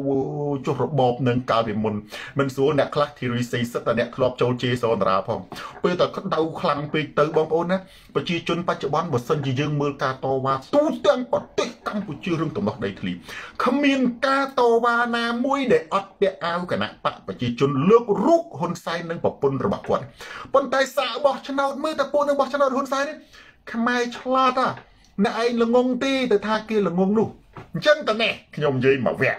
S1: ចុះរបបនឹងកាលពីមុនមិនស្រួលអ្នកខ្លះធីរីសីសិតតែអ្នកធ្លាប់ចូលជេរសនរាផងពេលតែក្តៅខ្លាំងពេកទៅបងប្អូនណាប្រជាជនបច្ចុប្បន្នបើសិនជាយើងមើលការតវ៉ាទូទាំងប្រទេសកម្ពុជារឿងទំនាស់ដីធ្លីគ្មានការតវ៉ាណាមួយដែលអត់ពាក់អាវគណៈបកប្រជាជនលើករូបហ៊ុនសែននិងប្រពន្ធរបស់គាត់ប៉ុន្តែសាកបោះឆ្នោតមើលតែពួកនឹងបោះឆ្នោតហ៊ុនសែននេះខ្មែរឆ្លាតហ่ะអ្នកឯងល្ងងទេទៅថាគេល្ងងនោះអញ្ចឹងតនេះខ្ញុំនិយាយមកវគ្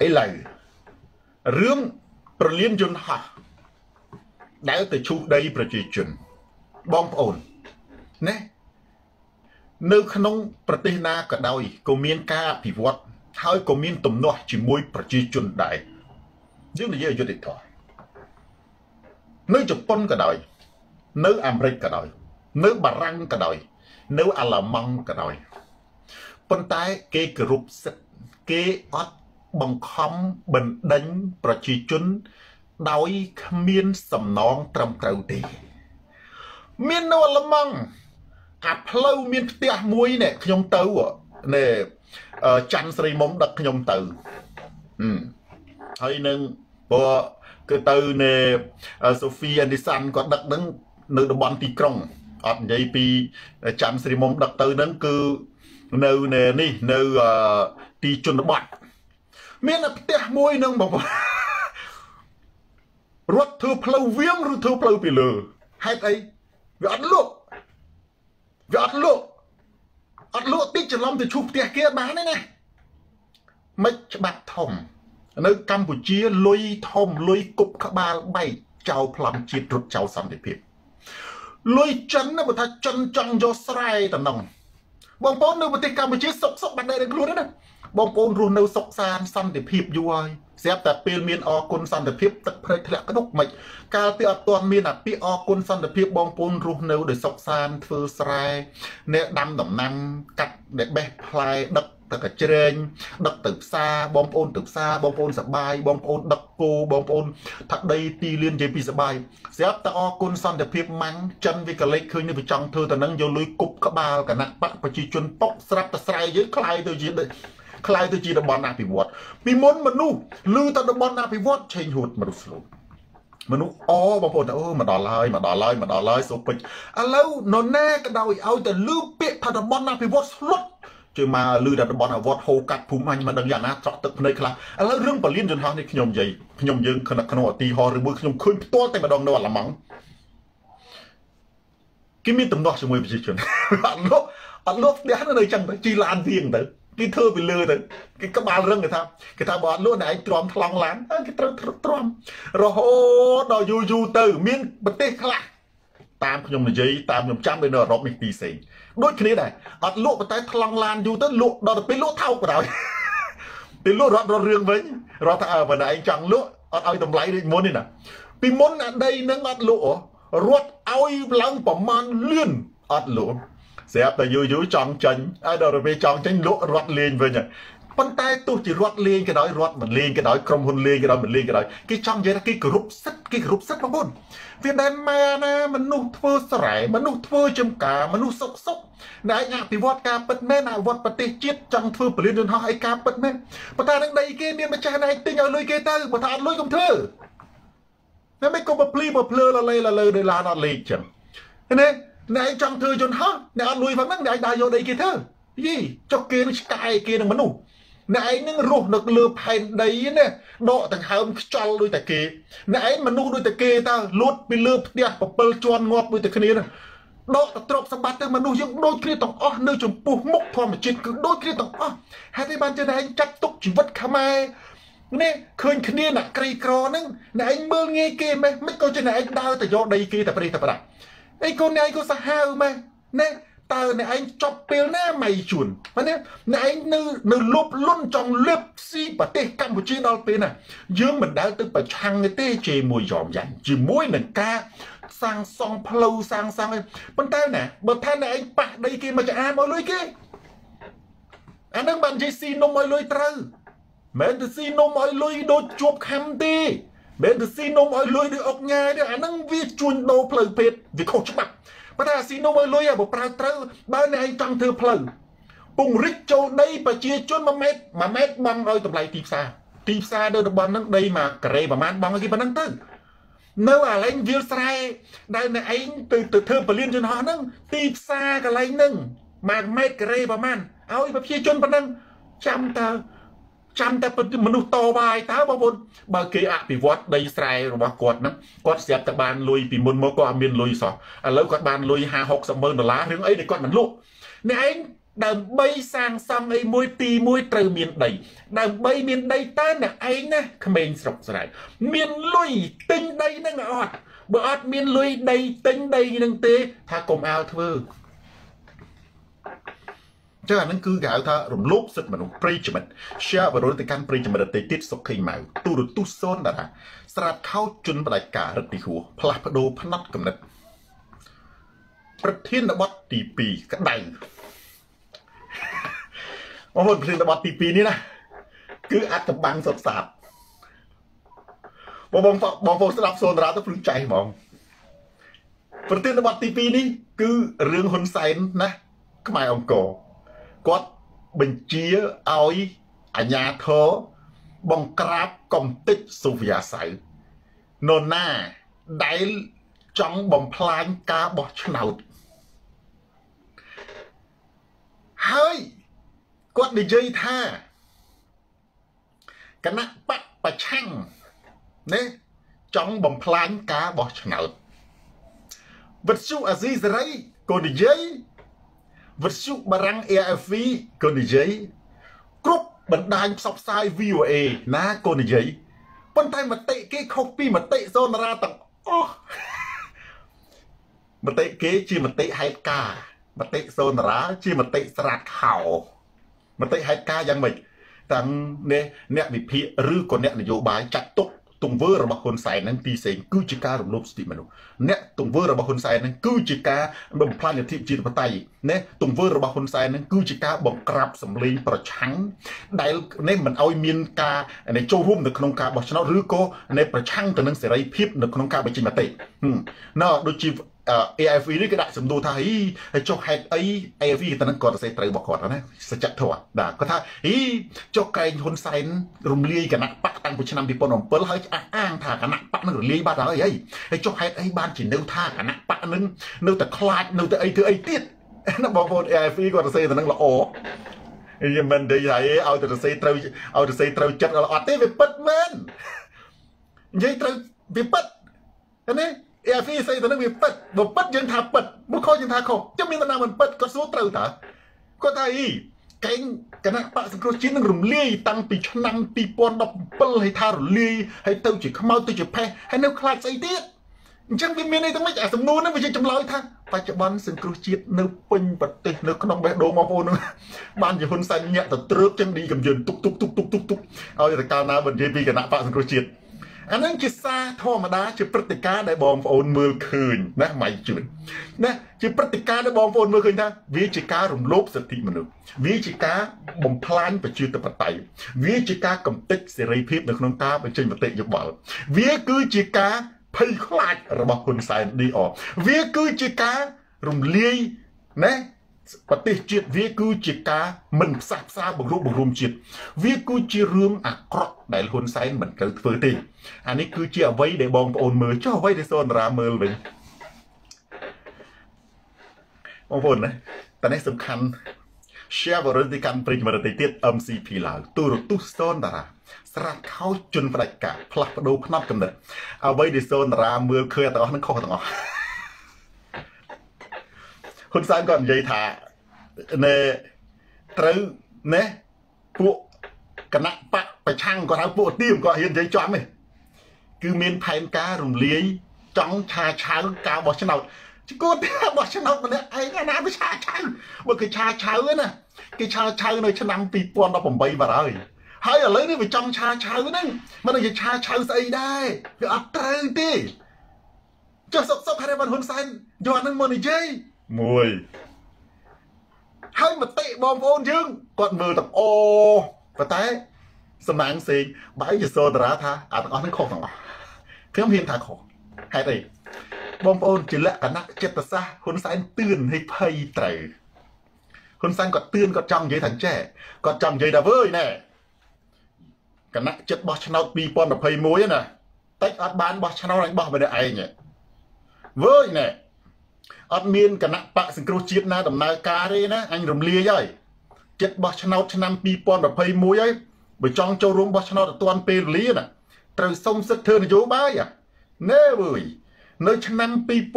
S1: គឥឡូវរឿងប្រលៀនយន្តហោះដែលទៅឈូសដីប្រជាជនបងប្អូនណានៅក្នុងប្រទេសណាក៏ដោយក៏មានការអភិវឌ្ឍហើយក៏មានទំនាស់ជាមួយប្រជាជនដែរ យើងនិយាយយុត្តិធម៌នៅជប៉ុនក៏ដោយ នៅអាមេរិកក៏ដោយ នៅបារាំងក៏ដោយ នៅអាល្លឺម៉ង់ក៏ដោយប៉ុន្តែគេគោរពសិទ្ធិគេអត់បង្ខំបណ្ដេញប្រជាជន ដោយគ្មានសំណងត្រឹមត្រូវទេ មាននៅអាល្លឺម៉ង់អាផ្លូវមានផ្ទះមួយនេះខ្ញុំទៅនេះច័ន្ទស្រីមុំដឹកខ្ញុំទៅហើយនឹង ព្រោះគឺទៅនៅសូហ្វីអានីសាន់គាត់ដឹកនឹងនៅតំបន់ទីក្រុងអត់និយាយពីចាំស្រីមុំដឹកទៅនឹងគឺនៅនេះនៅទីជនបទមានផ្ទះមួយនឹងបងប្អូនរត់ធ្វើផ្លូវវៀងឬធ្វើផ្លូវពីលើហេតុអីវាអត់លក់វាអត់លក់អត់លក់តិចច្រឡំទៅឈូសផ្ទះគេបានទេណាមិនច្បាប់ធំ នៅកម្ពុជាលុយធំលុយគប់ក្បាលបែកចោលប្លន់ជាតិរត់ចោលសន្តិភាពលុយចិនបើថាចិនចង់យកស្រែតំណងបងប្អូននៅប្រទេសកម្ពុជាសុកសុកបាត់ដែរខ្លួនណាបងប្អូនរស់នៅសុកសានសន្តិភាពយូរហើយស្រាប់តែពេលមានអគុណសន្តិភាពទឹកព្រៃធ្លាក់ក្តុកមិនកាលពីអត់ទាន់មានអាពាកអគុណសន្តិភាពបងប្អូនរស់នៅដោយសុកសានធ្វើស្រែអ្នកដាំដំណាំកាត់អ្នកបេះផ្លែដឹក ទៅកជ្រែងដឹកទៅផ្សារបងប្អូនទៅផ្សារបងប្អូនសបាយបងប្អូនដឹកគោបងប្អូនថាដីទីលាននិយាយពីសបាយស្រាប់តែអរគុណសន្តិភាពម៉ាំងចិនវាកលេចឃើញនេះវាចង់ធ្វើទៅនឹងយកលុយគប់ក្បាលគណៈបកប្រជាជនប៉ុកស្រាប់តែស្រែយើងคล้ายទៅជាคล้ายទៅជាតំបន់អភិវឌ្ឍពីមុនមនុស្សឮតែតំបន់អភិវឌ្ឍឆេងហួតមនុស្សស្លូតមនុស្សអបងប្អូនអូមកដល់ហើយមកដល់ហើយមកដល់ហើយសូពេចឥឡូវនរណាក៏ដោយឲ្យតែលឺពាក្យថាតំបន់អភិវឌ្ឍស្លុត ជើមកលឺដល់តំបន់អវត្តហូរកាត់ភូមិអញមិនដឹងយ៉ាងណាត្រក់ទឹកភ្នែកខ្លះឥឡូវរឿងពលានយន្តហោះនេះខ្ញុំនិយាយខ្ញុំយើងក្នុងអទីហោះឬមួយខ្ញុំឃើញផ្ទាល់តែម្ដងនៅអាឡម៉ង់គេមានទំនាស់ជាមួយប្រជាជនអត់លោកអត់លោកផ្ទះនៅចឹងទៅជីឡានទៀងទៅគេធ្វើពីលើទៅគេក្បាលរឹងគេថាគេថាបើអត់លក់តែឯងទ្រាំថ្លង់ឡានគេត្រូវទ្រាំរហូតដល់យូរយូរទៅ មានប្រទេសខ្លះតាមខ្ញុំនិយាយតាមខ្ញុំចាំនៅអឺរ៉ុបនេះទីផ្សេង ដូចគ្នាដែរអត់លក់ប៉ុន្តែថ្លង់ឡានយូរទៅលក់ដល់ទៅពេលលក់ថោកបណ្ដោយពេលលក់រត់រត់រឿងវិញរត់ថាបើឯងចង់លក់អត់ឲ្យតម្លៃដូចមុនទេណាពីមុនអាដីនឹងអត់លក់រត់ឲ្យឡើងប្រមាណលឿនអត់លក់ស្រាប់តែយូរយូរចង់ចាញ់ហើយដល់ពេលចង់ចាញ់លក់រត់លេងវិញ ប៉ុន្តែទោះជារត់លេងក៏ដោយរត់មិនលេងក៏ដោយក្រុមហ៊ុនលេងក៏ដោយមិនលេងក៏ដោយគេចង់និយាយថាគេគោរពសិទ្ធគេគោរពសិទ្ធបងប្អូនវាដែលម៉ែណាមនុស្សធ្វើស្រែមនុស្សធ្វើចំការមនុស្សសុកសុកដែលអភិវឌ្ឍការពិតមែនអភិវឌ្ឍប្រទេសជាតិចង់ធ្វើពលានយន្តហោះឲ្យការពិតមែនប៉ុន្តែនឹងដីគេមានម្ចាស់ណែទិញឲ្យលុយគេទៅបើថាអត់លុយកុំធ្វើតែមិនក៏បភ្លីបភ្លើលលេលលើដោយឡានអត់លេខចឹងណាអ្នកឯងចង់ធ្វើយន្តហោះអ្នកអត់លុយផងហ្នឹងអ្នកឯងដើរយកដីគេធ្វើយីចុះគេនឹងឆ្កែគេនឹងមនុស្ស អ្នកឯងនឹងរស់នៅលើផែនដីណាដកដង្ហើមខ្ចល់ដូចតែគេអ្នកឯងមនុស្សដូចតែគេតើលួតពីលើផ្ទះ7ជាន់ងាប់ដូចតែគ្នាណាដកទៅទ្រព្យសម្បត្តិទៅមនុស្សយើងដូចគ្នាទាំងអស់នៅចំពោះមុខធម្មជាតិគឺដូចគ្នាទាំងអស់ហេតុអីបានចេះតែឯងចាត់ទុកជីវិតខ្មែរនេះឃើញគ្នាអ្នកក្រីក្រហ្នឹងអ្នកឯងមើលងាយគេម៉េះមិនក៏ចេះអ្នកឯងដើរទៅយកដីគេតែប្រេះតែប្រាក់អីកូនអ្នកឯងក៏សាហាវម៉េះណា តើអ្នកឯងចប់ពេលណាម៉ៃជួនណាអ្នកឯងនៅនៅលុបលុនចង់លឹបស៊ីប្រទេសកម្ពុជាដល់ពេលណាយើងមិនដែលទៅប្រឆាំងទេជាមួយយอมយ៉ាញ់ជាមួយនឹងការសាងសង់ផ្លូវសាងសង់ឯងប៉ុន្តែណាបើថាអ្នកឯងប៉ះដីគេមកចាអាមកលុយគេអានឹងបាននិយាយស៊ីនំឲ្យលុយត្រូវមិនទៅស៊ីនំឲ្យលុយដូចជួបខំទេមិនទៅស៊ីនំឲ្យលុយដូចអុកញ៉ាទេអានឹងវាជួញដូរផ្លូវភេទវាខុសច្បាប់ ប៉ុន្តែស៊ីនំឲ្យលុយបើប្រើត្រូវបើអ្នកឯងចង់ធ្វើផ្លូវពង្រិចចូលដីប្រជាជន1ម៉ែត្រ1ម៉ែត្របង់ឲ្យតម្លៃទីផ្សារទីផ្សារនៅតំបន់ហ្នឹងដីមកការ៉េប្រហែលបង់ឲ្យគេប៉ុណ្ណឹងទៅនៅអាឡែងវាលស្រែដែលអ្នកឯងទៅទៅធ្វើពលានយន្តហោះហ្នឹងទីផ្សារកន្លែងហ្នឹង1ម៉ែត្រការ៉េប្រហែលឲ្យប្រជាជនប៉ុណ្ណឹងចាំតើ ចាំតែមនុស្សតវ៉ាយតើបងប្អូនបើគេអភិវឌ្ឍដីស្រែរបស់គាត់ហ្នឹងគាត់ស្រាប់តែបានលុយពីមុនមកគាត់អត់មានលុយសោះឥឡូវគាត់បានលុយ50 60ម៉ឺនដុល្លាររឿងអីដែលគាត់មិនលក់អ្នកឯងដើម្បីសាងសង់អីមួយទីមួយត្រូវមានដីដើម្បីមានដីតើអ្នកឯងណាក្មេងស្រុកស្រែមានលុយទិញដីហ្នឹងអត់បើអត់មានលុយដីទិញដីហ្នឹងទេថាកុំអាលធ្វើ ចឹងអានឹងគឺគេហៅថារំលោភសិទ្ធិមនុស្សប្រិយមិត្ត share បរិយាទៅកាន់ប្រិយមិត្តដទៃទៀតសុខេងម៉ៅទូរទស្សន៍សូនតារាស្រាប់ខោជន់បដិការរឹតទីហួរផ្លាស់ប្ដូរផ្នែកកំណត់ប្រធានបទទី2ក្តៅបងប្អូនប្រធានបទទី2នេះណាគឺអត្តបាំងសុតសាបបងបងបងប្អូនស្ដាប់សូនតារាទៅព្រឹងចៃហ្មងប្រធានបទទី2នេះគឺរឿងហ៊ុនសែនណាខ្មែរអង្គរ គាត់បញ្ជាឲ្យអាញាធរបង្ក្រាបកំតិចសូវយាសៅនរណាដែលចង់បំផ្លាញការបោះឆ្នោតហើយគាត់និយាយថាគណៈបកប្រឆាំងណាចង់បំផ្លាញការបោះឆ្នោតវិទ្យុអាស៊ីសេរីក៏និយាយ វិទ្យុបារាំង AFV ក៏និយាយគ្រប់បណ្ដាញផ្សព្វផ្សាយ VOA ណាក៏និយាយប៉ុន្តែមតិគេខុសពីមតិសូនារាទាំងអស់មតិគេជាមតិហេតុការមតិសូនារាជាមតិស្រាតខោមតិហេតុការយ៉ាងម៉េចទាំងអ្នកវិភាគឬក៏អ្នកនយោបាយចាត់ទុក ទង្វើរបស់ហ៊ុនសែននឹងទីផ្សេងគឺជាការរំលោភសិទ្ធិមនុស្សអ្នកទង្វើរបស់ហ៊ុនសែននឹងគឺជាការបំផ្លាញលទ្ធិជាតិបតៃណាទង្វើរបស់ហ៊ុនសែននឹងគឺជាការបង្ក្រាបសម្លេងប្រឆាំងដែលនេះមិនឲ្យមានការចូលរួមនៅក្នុងការបោះឆ្នោតឬក៏នៃប្រឆាំងទៅនឹងសេរីភាពនៅក្នុងការបញ្ចេញមតិណ៎ដូចជា AFV នេះគេដាក់សំណួរថាហីចុះហេតុអី AFV ទៅនឹងគាត់សរសេរត្រូវរបស់គាត់ណាសច្ចធម៌បាទគាត់ថាហីចុះកែងហ៊ុនសែនរំលាយគណៈបកតាំងពីឆ្នាំ2007ហើយអះអាងថាគណៈបកនឹងរលាយបាត់ហើយហីហើយចុះហេតុអីបានជានៅថាគណៈបកនឹងនៅតែខ្លាចនៅតែអីធ្វើអីទៀតណាបងប្អូន AFV គាត់សរសេរទៅនឹងល្អខ្ញុំមិននិយាយថាឲ្យទៅសរសេរត្រូវឲ្យសរសេរត្រូវចិត្តអត់ទេវាពិតមែននិយាយត្រូវវាពិតណា AFC ស្អីទៅនឹងវាពិតបើពិតយើងថាពិតមកខុសយើងថាខុសចាំមានដំណាមិនពិតក៏សួរត្រូវតើគាត់ថាអីកែងគណៈបកសង្គ្រោះជាតិនឹងរំលាយតាំងពីឆ្នាំ2017ហើយថារលាយហើយទៅជាខ្មៅទៅជាផេះហើយនៅខ្លាចស្អីទៀតអញ្ចឹងវាមានន័យទៅម៉េចអាសំណួរហ្នឹងវាជាចម្លើយថាបច្ចុប្បន្នសង្គ្រោះជាតិនៅពេញប្រទេសនៅក្នុងបេះដូងបងប្អូនហ្នឹងបានជាហ៊ុនសែនញាក់ទៅត្រើកចឹងឌីកំយឿនទុកទុកទុកទុកទុកទុកឲ្យតែកាលណាបន្ទាយពីគណៈបកសង្គ្រោះជាតិ អានឹងជាសារធម្មតាជាព្រឹត្តិការណ៍ដែលបងប្អូនមើលឃើញណាម៉ៃជួនណាជាព្រឹត្តិការណ៍ដែលបងប្អូនមើលឃើញថាវាជាការរំលោភសិទ្ធិមនុស្សវាជាការបំផ្លាញប្រជាធិបតេយ្យវាជាការកំទេចសេរីភាពនៅក្នុងការបញ្ចេញមតិយោបល់វាគឺជាការភ័យខ្លាចរបស់ហ៊ុនសែនឌីអវាគឺជាការរំលាយណា ប្រទេសជាតិវាគឺជាការមិនផ្សះផ្សាបង្រួបបង្រួមជាតិវាគឺជារឿងអាក្រក់ដែលហ៊ុនសែនមិនត្រូវធ្វើទេអានេះគឺជាអ្វីដែលបងប្អូនមើលចុះអ្វីដែលសូនរាមើលវិញបងប្អូនណាតនេះសំខាន់ share បរិយាកម្មប្រិយមិត្តទីទៀត MCP ឡើយទូរទស្សន៍សូនតារាស្រាត់ខោជន់ផ្ដាច់ការផ្លាស់ប្ដូរផ្នត់កំណត់អ្វីដែលសូនតារាមើលឃើញទាំងអស់នឹងខុសទាំងអស់ ហ៊ុនសែនគាត់និយាយថាណែត្រូវណែពួកគណៈបកប្រឆាំងគាត់ហៅពួកទៀមគាត់ហ៊ាននិយាយចំទេគឺមានផែនការរំលាយចង់ឆាឆៅការបោះឆ្នោតគាត់បោះឆ្នោតម្នាក់ឯងណាវាឆាឆៅបើគេឆាឆៅណាគេឆាឆៅនៅឆ្នាំ2018បាត់ហើយហើយឥឡូវនេះវាចង់ឆាឆៅហ្នឹងមិននិយាយឆាឆៅស្អីដែរវាអត់ត្រូវទេចុះសុកសុកហេតុបានហ៊ុនសែនយកអាហ្នឹងមកនិយាយ មួយហើយមតិបងប្អូនយើងគាត់មើលទាំងអូប៉ុន្តែសំណាងផ្សេងបែរជាសតារាថាអាទាំងអស់ហ្នឹងខុសទាំងអស់ខ្ញុំហ៊ានថាខុសហេតុអីបងប្អូនជាលក្ខណៈចិត្តសាស្ត្រហ៊ុនសែនទឿនឲ្យភ័យត្រូវហ៊ុនសែនគាត់ទឿនគាត់ចង់និយាយថាចេះគាត់ចង់និយាយថាវើយណែគណៈចិត្តបោះឆ្នោត2021ណាតិចអត់បានបោះឆ្នោតអញបោះម្នាក់ឯងវើយណែ អត់មានគណៈបកសង្គ្រោះជាតិណាដំណើរការទេណាអញរំលាយហើយចិត្តបោះឆ្នោតឆ្នាំ2021ហើយបើចង់ចូលរួមបោះឆ្នោតឲ្យទាន់ពេលវេលាណាត្រូវសុំសិទ្ធិធ្វើនយោបាយណែវើយនៅឆ្នាំ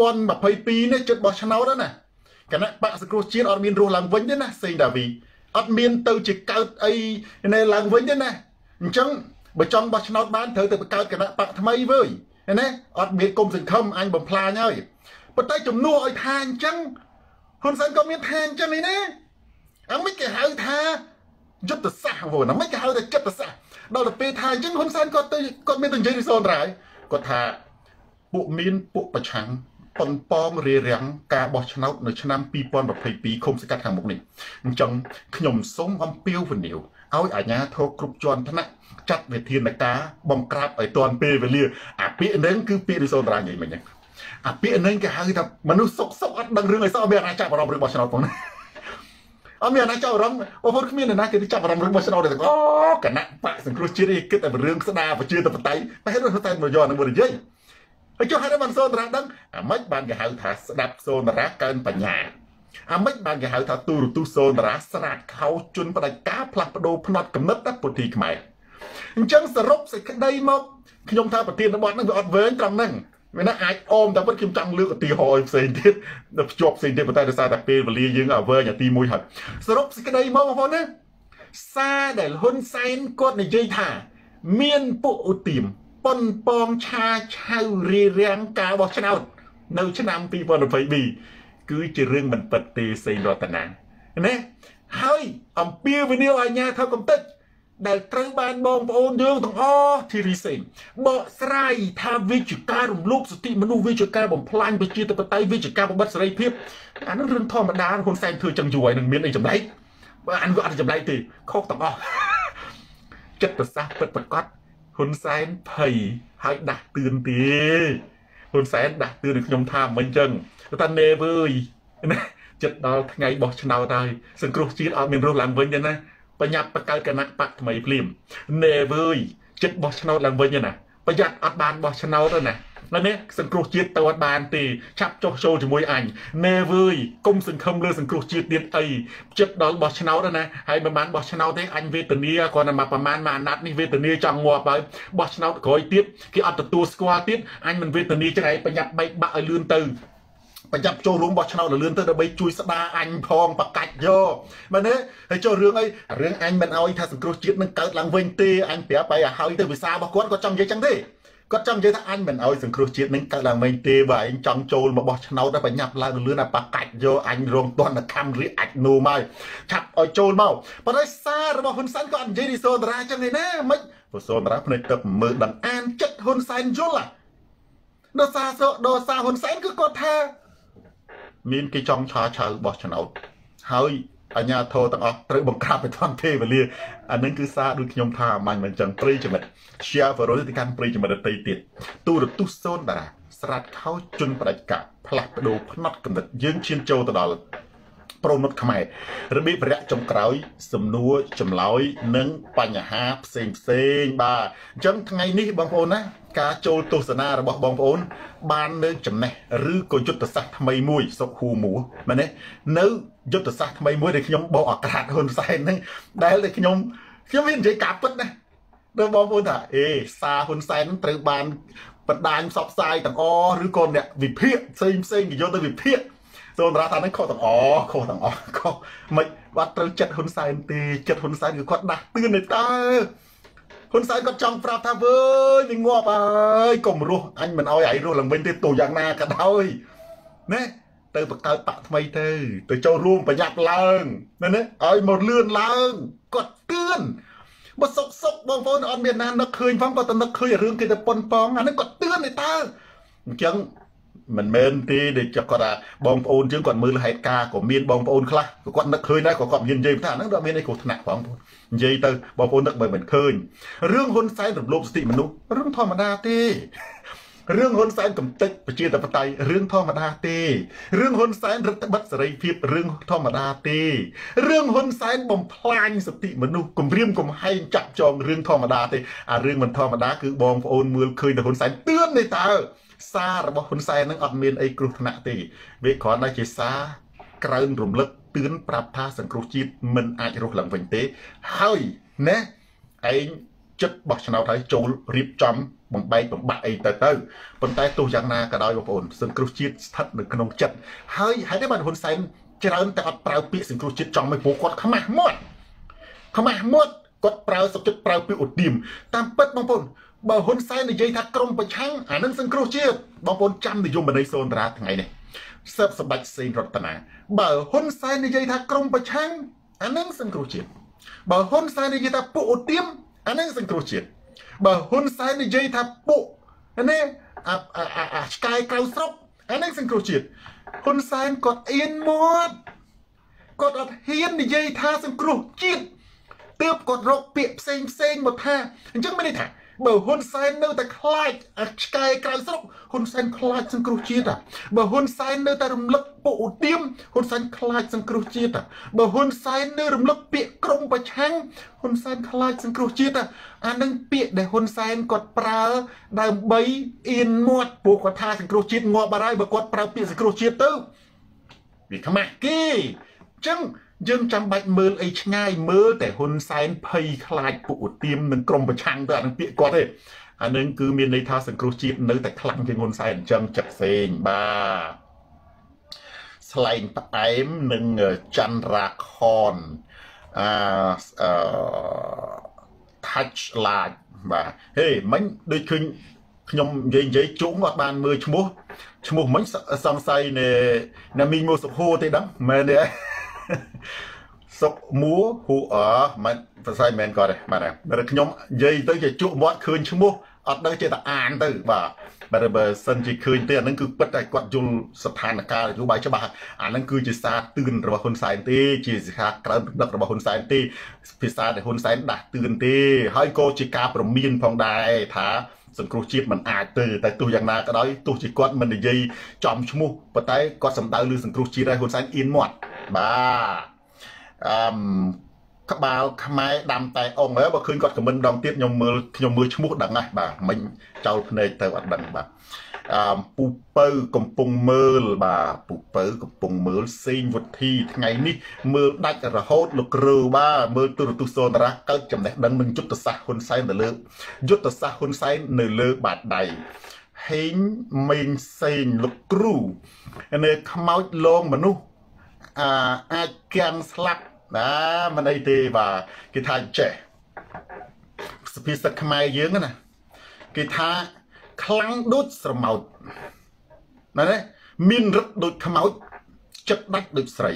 S1: 2022នេះចិត្តបោះឆ្នោតណាគណៈបកសង្គ្រោះជាតិអត់មានរស់ឡើងវិញទេណាសេងដាវីអត់មានទៅជាកើតអីនៅឡើងវិញទេណាអញ្ចឹងបើចង់បោះឆ្នោតបានត្រូវទៅបង្កើតគណៈបកថ្មីវើយណាអត់មានគុំសង្ឃឹមអញបំផ្លាញហើយ ប៉ុន្តែជំនួសឲ្យថាអញ្ចឹងហ៊ុនសែនក៏មានថាអញ្ចឹងនេះណាអមិនគេហៅថាយុទ្ធសាស្ត្រហ្នឹងមិនគេហៅថាចិត្តសាស្ត្រដល់ទៅពេលថាអញ្ចឹងហ៊ុនសែនគាត់ទៅគាត់មានទៅនិយាយពីសូនរាយគាត់ថាពួកមានពួកប្រឆាំងប៉ុនប៉ងរារាំងការបោះឆ្នោតនៅឆ្នាំ2022ឃុំសង្កាត់ខាងមុខនេះអញ្ចឹងខ្ញុំសូមអំពាវនាវឲ្យអាជ្ញាធរគ្រប់ជាន់ថ្នាក់ចាត់វិធានការបង្ក្រាបឲ្យទាន់ពេលវេលាអាពាក្យហ្នឹងគឺពាក្យរិសូនរាញមិញហ្នឹង អាពាក្យហ្នឹងគេហៅថាមនុស្សសុកសុកអត់ដឹងរឿងអីសោះមានអាចាប់អារម្មណ៍រឿងបោះឆ្នោតផងណាអត់មានអាណាចាប់អារម្មណ៍បងប្អូនគ្មានអ្នកណាគេចាប់អារម្មណ៍រឿងបោះឆ្នោតទេអូគណៈបកសង្គ្រោះជាតិនេះគិតតែរឿងស្ដារប្រជាធិបតេយ្យតែរឿងតែមកយកនឹងមកនិយាយហើយចុះហេតុអីបានសូនតារាដឹងអាម៉េចបានគេហៅថាស្ដាប់សូនតារាកើនបញ្ញាអាម៉េចបានគេហៅថាទូរទស្សន៍សូនតារាស្រាតខោជន់ផ្ដាច់ការផ្លាស់ប្ដូរផ្នត់កំណត់តែពុទ្ធីខ្មែរអញ្ចឹងសរុបសេចក្តីមកខ្ញុំថាប្រធានបទហ្នឹងវាអត់វែងត្រង់ហ្នឹង វាណាអាចអមតែពិតខ្ញុំចង់លើកឧទាហរណ៍ផ្សេងទៀតដល់ភ្ជាប់ផ្សេងទៀតប៉ុន្តែដោយសារតែពេលវេលាយើងអវែងអាទី1ហើយសរុបសេចក្តីមកបងប្អូនណាសារដែលហ៊ុនសែនគាត់និយាយថា មានពួកឧទាមប៉ុនប៉ងឆាឆៅរៀបរៀងការបោះឆ្នោត នៅ ឆ្នាំ2022គឺជារឿងមិនពិតទេសេងរតនាណាហើយអំពាវនាវអាជ្ញាធរកំតិច ដែលត្រូវបានបងប្អូនយើងទាំងអស់ធីរីសេងបកស្រាយថាវិជ្ជការរំលោភសិទ្ធិមនុស្សវិជ្ជការបំផ្លាញប្រជាធិបតេយ្យវិជ្ជការបំបត្តិសេរីភាពអានឹងរឿងធម្មតាហ៊ុនសែនធ្វើចឹងយូរហើយនឹងមានអីចម្លែកបើអានវាអត់ចម្លែកទេខុសទាំងអស់ចិត្តប្រសាសន៍ពិតប្រកបហ៊ុនសែនភ័យហើយដាស់តឿនទេហ៊ុនសែនដាស់តឿនខ្ញុំថាមិនចឹងតែណេវើយណាចិត្តដល់ថ្ងៃបោះឆ្នោតហើយសង្គ្រោះជាតិអត់មានរស់ឡើងវិញទេណា បញ្ញាប់បកកើតគណៈបកថ្មីភ្លាមណែវើយចិត្តបោះឆ្នោតឡើងវិញណាប្រយ័ត្នអត់បានបោះឆ្នោតទេណាឡើយនេះសង្គ្រោះជាតិទៅអត់បានទេឆាប់ចុះចូលជាមួយអញណែវើយគុំសង្ឃឹមលើសង្គ្រោះជាតិទៀតអីចិត្តដល់បោះឆ្នោតណាហើយមិនបានបោះឆ្នោតទេអញវេទនាគ្រាន់តែមកប្រមាណមួយអាណត្តិនេះវេទនាចង់ងាប់ហើយបោះឆ្នោតក្រោយទៀតគេអត់ទទួលស្គាល់ទៀតអញមិនវេទនាចឹងឯងប្រញាប់បែកបាក់ឲ្យលឿនទៅ ប្រញាប់ចូលរួមបោះឆ្នោតលឿនទៅដើម្បីជួយស្ដារអញផងបកាច់យកមែនទេហើយចូលរឿងអីរឿងអញមិនអោយថាសង្គ្រោះជាតិនឹងកើតឡើងវិញទេអញប្រាប់ឲ្យឲ្យហើយទៅវិសារបស់គាត់គាត់ចង់និយាយចឹងទេគាត់ចង់និយាយថាអញមិនអោយសង្គ្រោះជាតិនឹងកើតឡើងវិញទេបើឯងចង់ចូលមកបោះឆ្នោតតែបញ្ញាប់ឡើងលឿនឲ្យបកាច់យកអញរងទណ្ឌកម្មរៀបអាចនោមហើយឆាប់ឲ្យចូលមកប៉ុន្តែសាររបស់ហ៊ុនសែនក៏អត់និយាយនេះសូនតារាចឹងទេណាមិនព្រោះសូនតារាភ្នែកទឹកមើលដឹងអានចិត្តហ៊ុនសែនយល់ដល់សារដល់សារហ៊ុនសែនគឺគាត់ថា មានគេចង់ឆាឆៅបោះឆ្នោតហើយអញ្ញាធរទាំងអស់ត្រូវបង្ក្រាបឲ្យទាន់ពេលវេលាអានឹងគឺសារដូចខ្ញុំថាអមាញ់មិនចឹងប្រិយមិត្ត share វីដេអូទៅកាន់ប្រិយមិត្តដទៃទៀតទូរទស្សន៍សូនតារាស្រាត់ខោជន់ផ្ដាច់កាផ្លាស់ប្ដូរផ្នត់កំណត់យើងឈានចូលទៅដល់ ប្រមុតខ្មែររបៀបរយៈចុងក្រោយ សំណួរចម្លើយនិងបញ្ហាផ្សេងផ្សេងបាទអញ្ចឹងថ្ងៃនេះបងប្អូនណាការចូលទស្សនារបស់បងប្អូន បាននៅចំណេះឬក៏យុទ្ធសាស្ត្រថ្មីមួយសុកហួមួមែនទេនៅយុទ្ធសាស្ត្រថ្មីមួយដែលខ្ញុំបោកអាក្រាតហ៊ុនសែនហ្នឹងដែលតែខ្ញុំខ្ញុំមាននិយាយការពិតណាដល់បងប្អូនថាអេសារហ៊ុនសែនត្រូវបានបណ្ដាញផ្សព្វផ្សាយទាំងអឬក៏អ្នកវិភាគផ្សេងផ្សេងគេយកទៅវិភាគ សូនរាថានឹងខុសទាំងអខុសទាំងអខុសមិនបាត់ត្រូវចិត្តហ៊ុនសែនទេចិត្តហ៊ុនសែនគឺគាត់ដាស់តឿនទេតើហ៊ុនសែនគាត់ចង់ប្រាប់ថាវើយវាងាប់ហើយកុំរស់អញមិនអោយឯងរស់ឡើងវិញទេទោះយ៉ាងណាក៏ដោយណាទៅបង្កើតបាក់ថ្មីទៅ ទៅចូលរួមប្រញាប់ឡើងណាណាឲ្យមកលឿនឡើងគាត់ទឿនបើសុកសុកបងប្អូនអត់មានណានឹកឃើញផងគាត់ទៅនឹកឃើញរឿងគេទៅប៉ុនប៉ងអានេះគាត់ទឿនទេតើអញ្ចឹង មិនមែនទេដែលគាត់ថាបងប្អូនយើងគាត់មើលហេតុការណ៍ក៏មានបងប្អូនខ្លះក៏គាត់នឹកឃើញដែរក៏គាត់មាននិយាយថាហ្នឹងដល់មានអីគ្រោះថ្នាក់បងប្អូននិយាយទៅបងប្អូននឹកបើមិនឃើញរឿងហ៊ុនសែនរំលោភសិទ្ធិមនុស្សរឿងធម្មតាទេរឿងហ៊ុនសែនកំទេចប្រជាធិបតេយ្យរឿងធម្មតាទេរឿងហ៊ុនសែនរដ្ឋបិទសេរីភាពរឿងធម្មតាទេរឿងហ៊ុនសែនបំផ្លាញសិទ្ធិមនុស្សគំរាមកំហែងចាក់ចងរឿងធម្មតាទេអារឿងមិនធម្មតាគឺបងប្អូនមើលឃើញតែហ៊ុនសែនទឿនទេតើ សាររបស់ហ៊ុនសែននឹងអត់មានអីគ្រោះថ្នាក់ទេវាគ្រាន់តែជាសារក្រើនរំលឹកទឿនប្រាប់ថាសង្គ្រោះជាតិមិនអាចរស់ឡើងវិញទេហើយណាឯងចិត្តបោះឆ្នោតហើយចូលរៀបចំបំបែកបំបាក់អីទៅទៅប៉ុន្តែទោះយ៉ាងណាក៏ដោយបងប្អូនសង្គ្រោះជាតិស្ថិតនៅក្នុងចិត្តហើយហេតុអីបានហ៊ុនសែនច្រើនតែអត់ប្រើពាក្យសង្គ្រោះជាតិចង់មិនព្រោះគាត់ខ្មាស់មាត់ខ្មាស់មាត់គាត់ប្រើសុខចិត្តប្រើពាក្យឧទាមតាមពិតបងប្អូន បើហ៊ុនសែននិយាយថាក្រមប្រឆាំងអានឹងសង្គ្រោះជាតិបងប្អូនចាំនិយមបណៃសូនតារាថ្ងៃនេះសឹបសម្បត្តិសេនរតនាបើហ៊ុនសែននិយាយថាក្រមប្រឆាំងអានឹងសង្គ្រោះជាតិបើហ៊ុនសែននិយាយថាពួកឧទាមអានឹងសង្គ្រោះជាតិបើហ៊ុនសែននិយាយថាពួកនេះអាអាឆ្កែក្រៅស្រុកអានឹងសង្គ្រោះជាតិហ៊ុនសែនគាត់អៀនមាត់គាត់អត់ហ៊ាននិយាយថាសង្គ្រោះជាតិទើបគាត់រកពាក្យផ្សេងផ្សេងមកថាអញ្ចឹងមានន័យថា បើហ៊ុនសែននៅតែខ្លាចឆ្កែក្រៅស្រុកហ៊ុនសែនខ្លាចសង្គ្រោះជាតិបើហ៊ុនសែននៅតែរំលឹកពុឧទាមហ៊ុនសែនខ្លាចសង្គ្រោះជាតិបើហ៊ុនសែននៅរំលឹកពាក្យក្រមប្រឆាំងហ៊ុនសែនខ្លាចសង្គ្រោះជាតិអានឹងពាក្យដែលហ៊ុនសែនគាត់ប្រើដើម្បីអៀនមាត់ពួកគាត់ថាសង្គ្រោះជាតិងាប់បាត់ហើយបើគាត់ប្រើពាក្យសង្គ្រោះជាតិទៅវាខ្មាស់គេអញ្ចឹង យើងចាំបាច់មើលអីឆ្ងាយមើលតែហ៊ុនសែនភ័យខ្លាចពួកឧទាមនឹងក្រុមប្រឆាំងទៅអានឹងពាក្យគាត់ទេអានឹងគឺមានន័យថាសង្គ្រោះជាតិនៅតែខ្លាំងជាងហ៊ុនសែនអញ្ចឹងចិត្តផ្សេងបាទស្លែងផ្អែមនិងចន្ទរាខនអាអឺ touch light បាទហេមិញដូចឃើញខ្ញុំនិយាយនិយាយជុំអត់បានមើលឈ្មោះឈ្មោះមិញសង្ស័យនៃណាមីងមកសុខូទេដឹងមែនទេ សុកមួហ៊ូអមិនប្រស័យមែនគាត់ទេបាទតែខ្ញុំនិយាយទៅជាជក់មាត់ឃើញឈ្មោះអត់ដឹងចេះតែអានទៅបាទបើបើសិនជាឃើញទេអានឹងគឺពិតតែគាត់យល់ស្ថានភាពយោបាយច្បាស់អានឹងគឺជាសារទឿនរបស់ហ៊ុនសែនទេ ជាសិក្ខាក្រៅដឹករបស់ហ៊ុនសែនទេភាសាដែលហ៊ុនសែនដាស់ទឿនទេ ហើយក៏ជាការប្រមានផងដែរថាសង្គ្រោះជាតិមិនអាចទៅតែទោះយ៉ាងណាក៏ដោយទោះជាគាត់មិននិយាយចំឈ្មោះប៉ុន្តែគាត់សំដៅលើសង្គ្រោះជាតិហើយហ៊ុនសែនអៀនមាត់ បាទអឺក្បាលខ្មែរដាំតែអងហើយបើឃើញគាត់ខមមិនដងទៀតខ្ញុំមើលខ្ញុំមើលឈ្មោះដឹងហើយបាទមិញចោលភ្នែកទៅអត់ដឹងបាទអឺពូពៅកំពុងមើលបាទពូពៅកំពុងមើលសេងវុធីថ្ងៃនេះមើលដាច់រហូតលោកគ្រូបាទមើលទូរទស្សន៍សូនតារាកើតចំណេះដឹងនឹងយុទ្ធសាស្ត្រហ៊ុនសែនទៅលើយុទ្ធសាស្ត្រហ៊ុនសែននៅលើបាតដៃហេងមេងសេងលោកគ្រូនៅខ្មោចលងមនុស្ស អាអាចគាំងស្លាប់ណាមិនអីទេបាទគេថាចេះសុភាសិតខ្មែរយើងណាគេថាខ្លាំងដូចស្រមោចណាណាមានរឹកដូចខ្មោចចិត្តដាច់ដូចស្រី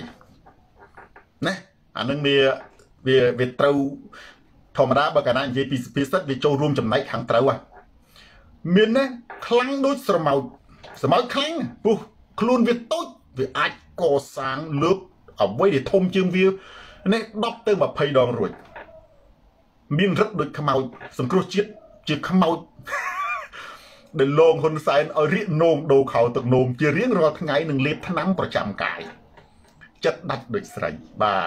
S1: ណាអានឹងវាវាវាត្រូវធម្មតាបើកាលណានិយាយពីសុភាសិតវាចូលរួមចំណែកខាងត្រូវហ่ะមានណាខ្លាំងដូចស្រមោចស្រមោចខ្លាំងពុះខ្លួនវាតូចវាអាច កសាងលើកអ្វីដែលធំជាងវានេះ10ទៅ20ដងរួចមានរឹកដូចខ្មោចសង្គ្រោះជាតិជាខ្មោចដែលលងហ៊ុនសែនឲ្យរៀកនោមដូរខោទឹកនោមជារៀងរាល់ថ្ងៃនឹងលេបថ្នាំប្រចាំកាយចិត្តដាច់ដូចស្រីបា